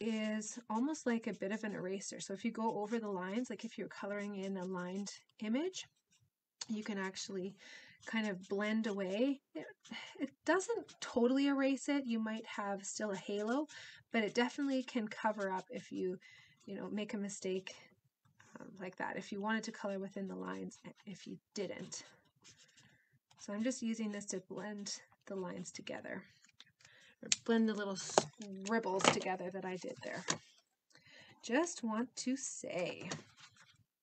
is almost like a bit of an eraser. So if you go over the lines, like if you're coloring in a lined image, you can actually kind of blend away. It, it doesn't totally erase it. You might have still a halo, but it definitely can cover up if you, you know, make a mistake um, like that. If you wanted to color within the lines, if you didn't. So I'm just using this to blend the lines together, or blend the little scribbles together that I did there. Just want to say,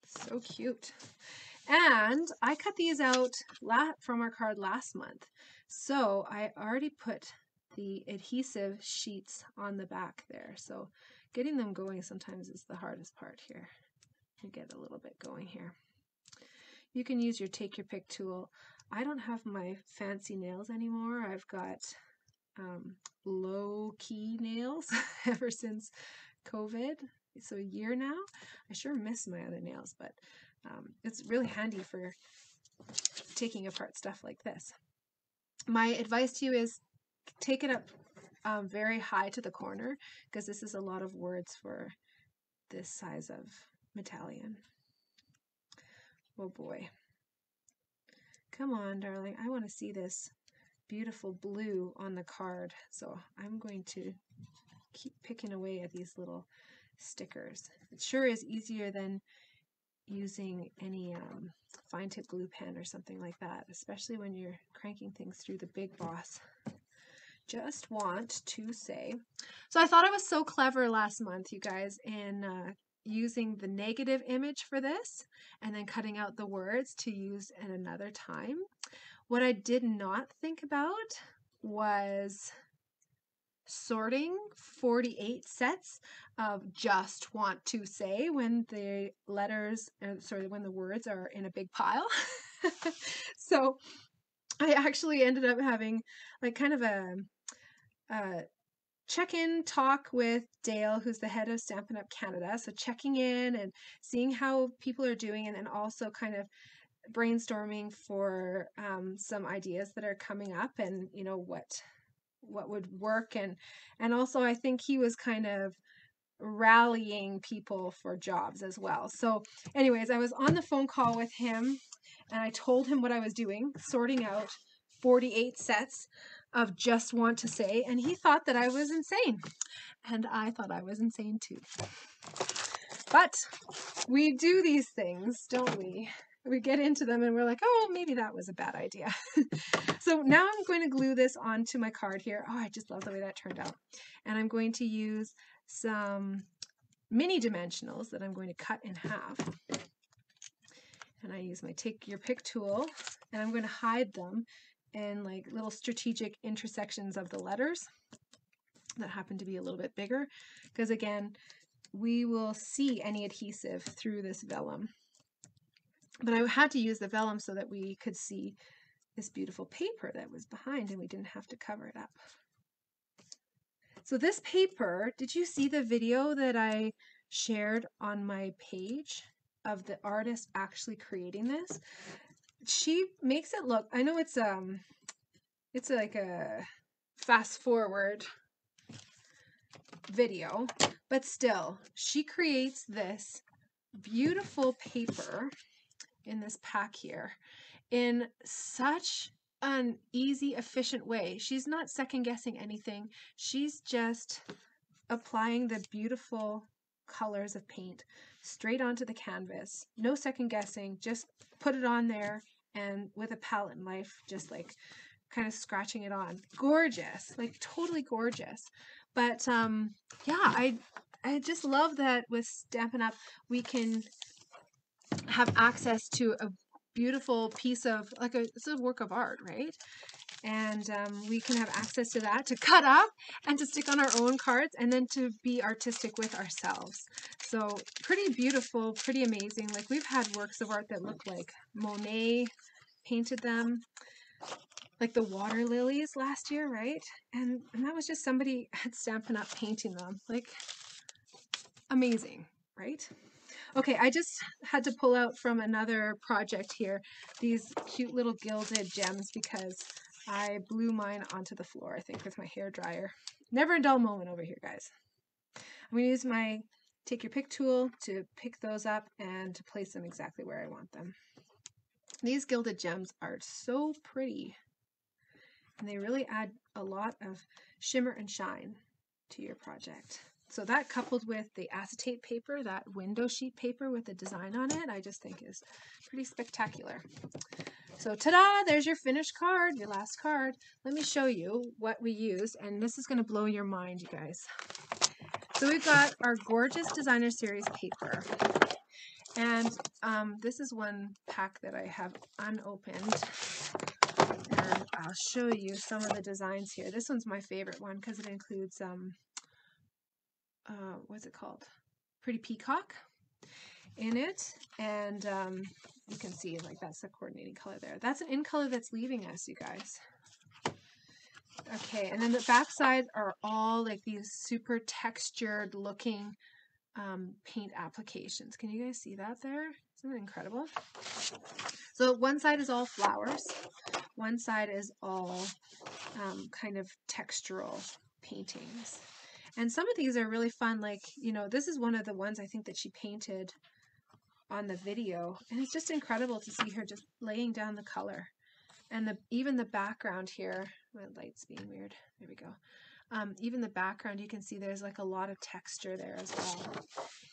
so cute. And I cut these out from our card last month. So I already put the adhesive sheets on the back there. So getting them going sometimes is the hardest part here. You get a little bit going here. You can use your take your pick tool. I don't have my fancy nails anymore. I've got um, low key nails ever since COVID. So a year now. I sure miss my other nails, but um, it's really handy for taking apart stuff like this. My advice to you is take it up um, very high to the corner because this is a lot of words for this size of medallion. Oh boy. Come on, darling. I want to see this beautiful blue on the card. So I'm going to keep picking away at these little stickers. It sure is easier than using any um, fine tip glue pen or something like that, especially when you're cranking things through the big boss. Just want to say, so I thought I was so clever last month, you guys, in uh, using the negative image for this and then cutting out the words to use at another time. What I did not think about was sorting 48 sets of just want to say when the letters, uh, sorry, when the words are in a big pile. so I actually ended up having like kind of a, a check in talk with Dale, who's the head of Stampin' Up Canada. So checking in and seeing how people are doing, and then also kind of brainstorming for um, some ideas that are coming up and you know what what would work and and also I think he was kind of rallying people for jobs as well. So anyways, I was on the phone call with him and I told him what I was doing, sorting out 48 sets of just want to say and he thought that I was insane. And I thought I was insane too. But we do these things, don't we? We get into them and we're like, oh, maybe that was a bad idea. so now I'm going to glue this onto my card here. Oh, I just love the way that turned out. And I'm going to use some mini dimensionals that I'm going to cut in half. And I use my take your pick tool and I'm going to hide them in like little strategic intersections of the letters that happen to be a little bit bigger because again, we will see any adhesive through this vellum. But I had to use the vellum so that we could see this beautiful paper that was behind and we didn't have to cover it up. So this paper, did you see the video that I shared on my page of the artist actually creating this? She makes it look, I know it's um it's like a fast forward video, but still, she creates this beautiful paper in this pack here in such an easy, efficient way. She's not second guessing anything. She's just applying the beautiful colors of paint straight onto the canvas. No second guessing, just put it on there and with a palette knife, just like kind of scratching it on. Gorgeous, like totally gorgeous. But um, yeah, I I just love that with Stampin' Up, we can have access to a beautiful piece of like a it's a work of art, right? And um, we can have access to that to cut up and to stick on our own cards and then to be artistic with ourselves. So pretty beautiful, pretty amazing. Like we've had works of art that look like Monet painted them like the water lilies last year, right? And, and that was just somebody had Stampin' Up painting them. Like amazing, right? Okay, I just had to pull out from another project here these cute little gilded gems because I blew mine onto the floor, I think, with my hair dryer. Never a dull moment over here, guys. I'm going to use my take your pick tool to pick those up and to place them exactly where I want them. These gilded gems are so pretty and they really add a lot of shimmer and shine to your project. So that coupled with the acetate paper, that window sheet paper with the design on it, I just think is pretty spectacular. So ta-da, there's your finished card, your last card. Let me show you what we used, and this is going to blow your mind, you guys. So we've got our gorgeous designer series paper. And um, this is one pack that I have unopened. And I'll show you some of the designs here. This one's my favorite one because it includes, um, uh, what's it called? Pretty Peacock in it. And um, you can see like that's the coordinating color there. That's an in color that's leaving us, you guys. Okay, and then the back side are all like these super textured looking um, paint applications. Can you guys see that there? Isn't it incredible? So one side is all flowers. One side is all um, kind of textural paintings. And some of these are really fun. Like, you know, this is one of the ones I think that she painted on the video. And it's just incredible to see her just laying down the color. And the even the background here, my light's being weird. There we go. Um, even the background, you can see there's like a lot of texture there as well.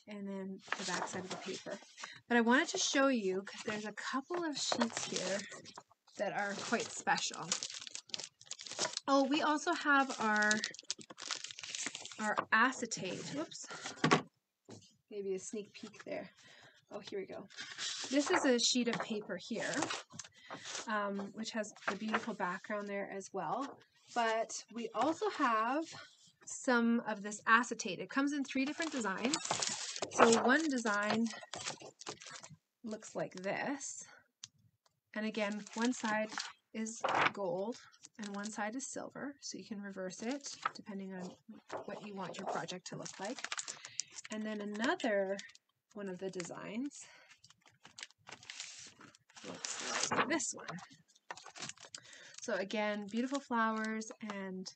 And then the back side of the paper. But I wanted to show you, because there's a couple of sheets here that are quite special. Oh, we also have our, our acetate. Whoops. Maybe a sneak peek there. Oh, here we go. This is a sheet of paper here, um, which has the beautiful background there as well. But we also have some of this acetate. It comes in three different designs. So one design looks like this. And again, one side is gold and one side is silver. So you can reverse it depending on what you want your project to look like. And then another one of the designs looks like this one. So again, beautiful flowers and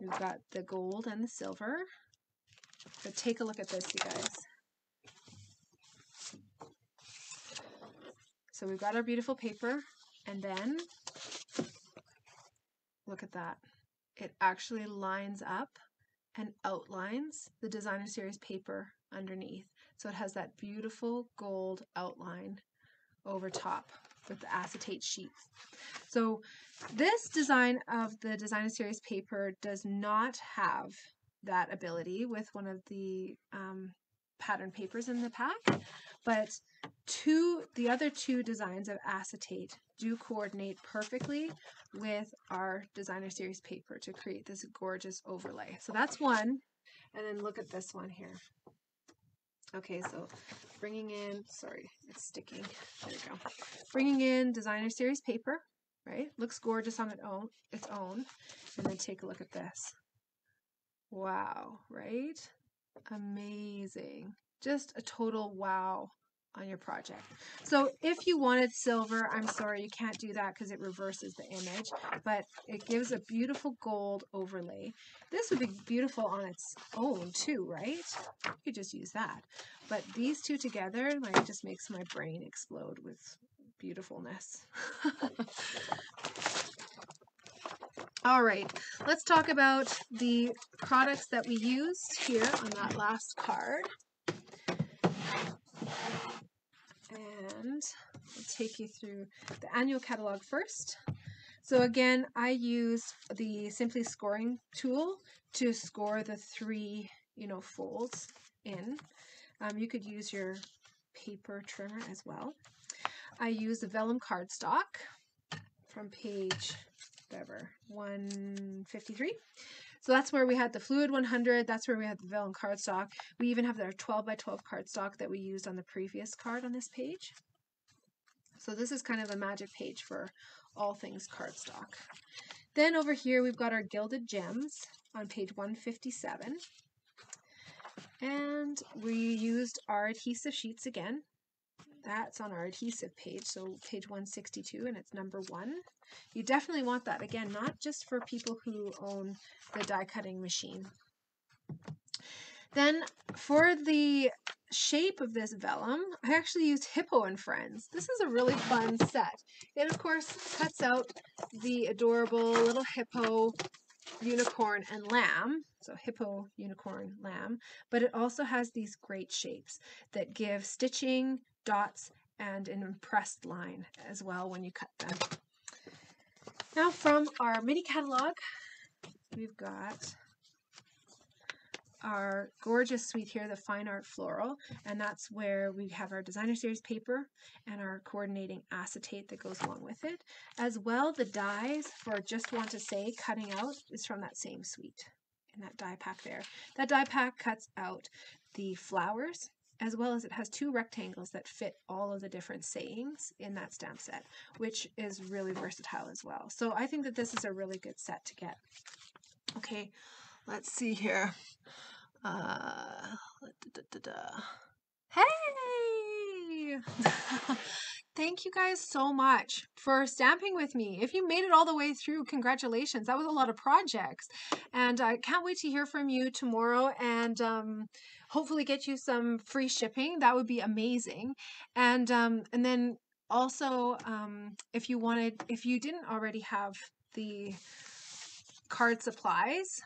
we've got the gold and the silver. But take a look at this, you guys. So we've got our beautiful paper and then look at that. It actually lines up and outlines the designer series paper underneath. So it has that beautiful gold outline over top with the acetate sheets. So this design of the Designer Series paper does not have that ability with one of the um, pattern papers in the pack, but two the other two designs of acetate do coordinate perfectly with our Designer Series paper to create this gorgeous overlay. So that's one. And then look at this one here. Okay, so bringing in, sorry, it's sticking. There we go. Bringing in designer series paper, right? Looks gorgeous on its own, its own. And then take a look at this. Wow, right? Amazing. Just a total wow on your project. So if you wanted silver, I'm sorry, you can't do that because it reverses the image, but it gives a beautiful gold overlay. This would be beautiful on its own too, right? You could just use that. But these two together, like, just makes my brain explode with beautifulness. All right, let's talk about the products that we used here on that last card. And I'll take you through the annual catalog first. So again, I use the Simply Scoring tool to score the three, you know, folds in. Um, you could use your paper trimmer as well. I use the vellum cardstock from page, whatever, 153. So that's where we had the Fluid 100. That's where we had the vellum cardstock. We even have our 12 by 12 cardstock that we used on the previous card on this page. So this is kind of a magic page for all things cardstock. Then over here we've got our Gilded Gems on page 157. And we used our adhesive sheets again. That's on our adhesive page, so page 162, and it's number one. You definitely want that, again, not just for people who own the die cutting machine. Then for the shape of this vellum, I actually used Hippo and Friends. This is a really fun set. It, of course, cuts out the adorable little hippo, unicorn, and lamb. So hippo, unicorn, lamb. But it also has these great shapes that give stitching, dots, and an impressed line as well when you cut them. Now from our mini catalog, we've got our gorgeous suite here, the Fine Art Floral, and that's where we have our designer series paper and our coordinating acetate that goes along with it. As well, the dies for Just Want to Say cutting out is from that same suite in that die pack there. That die pack cuts out the flowers as well as it has two rectangles that fit all of the different sayings in that stamp set, which is really versatile as well. So I think that this is a really good set to get. Okay, let's see here. Uh, da, da, da, hey! Thank you guys so much for stamping with me. If you made it all the way through, congratulations. That was a lot of projects. And I can't wait to hear from you tomorrow and um, hopefully get you some free shipping. That would be amazing. And um, and then also um, if you wanted, if you didn't already have the card supplies,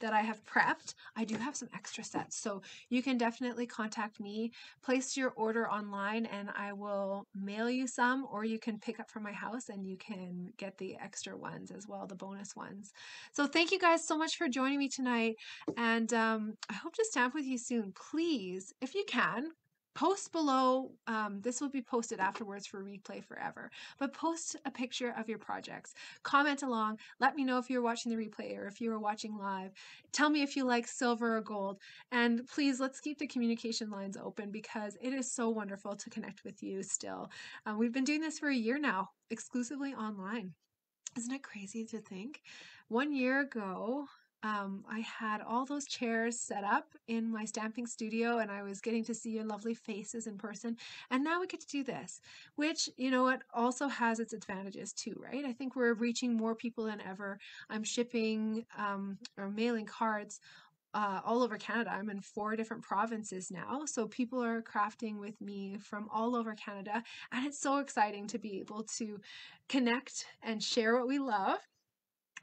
that I have prepped, I do have some extra sets. So you can definitely contact me, place your order online, and I will mail you some, or you can pick up from my house and you can get the extra ones as well, the bonus ones. So thank you guys so much for joining me tonight, and um, I hope to stamp with you soon. Please, if you can, post below um, this will be posted afterwards for replay forever but post a picture of your projects. Comment along let me know if you're watching the replay or if you are watching live. Tell me if you like silver or gold and please let's keep the communication lines open because it is so wonderful to connect with you still. Um, we've been doing this for a year now exclusively online. Isn't it crazy to think? One year ago um, I had all those chairs set up in my stamping studio and I was getting to see your lovely faces in person. And now we get to do this, which, you know what, also has its advantages too, right? I think we're reaching more people than ever. I'm shipping um, or mailing cards uh, all over Canada. I'm in four different provinces now. So people are crafting with me from all over Canada. And it's so exciting to be able to connect and share what we love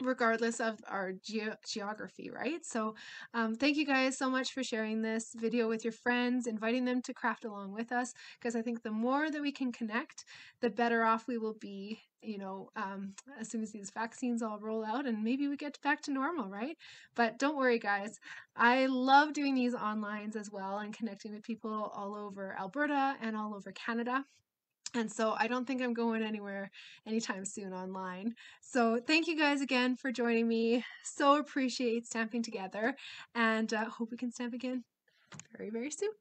regardless of our ge- geography, right? So um, thank you guys so much for sharing this video with your friends, inviting them to craft along with us, because I think the more that we can connect, the better off we will be, you know, um, as soon as these vaccines all roll out and maybe we get back to normal, right? But don't worry, guys. I love doing these onlines as well and connecting with people all over Alberta and all over Canada. And so I don't think I'm going anywhere anytime soon online. So thank you guys again for joining me. So appreciate stamping together and uh, hope we can stamp again very, very soon.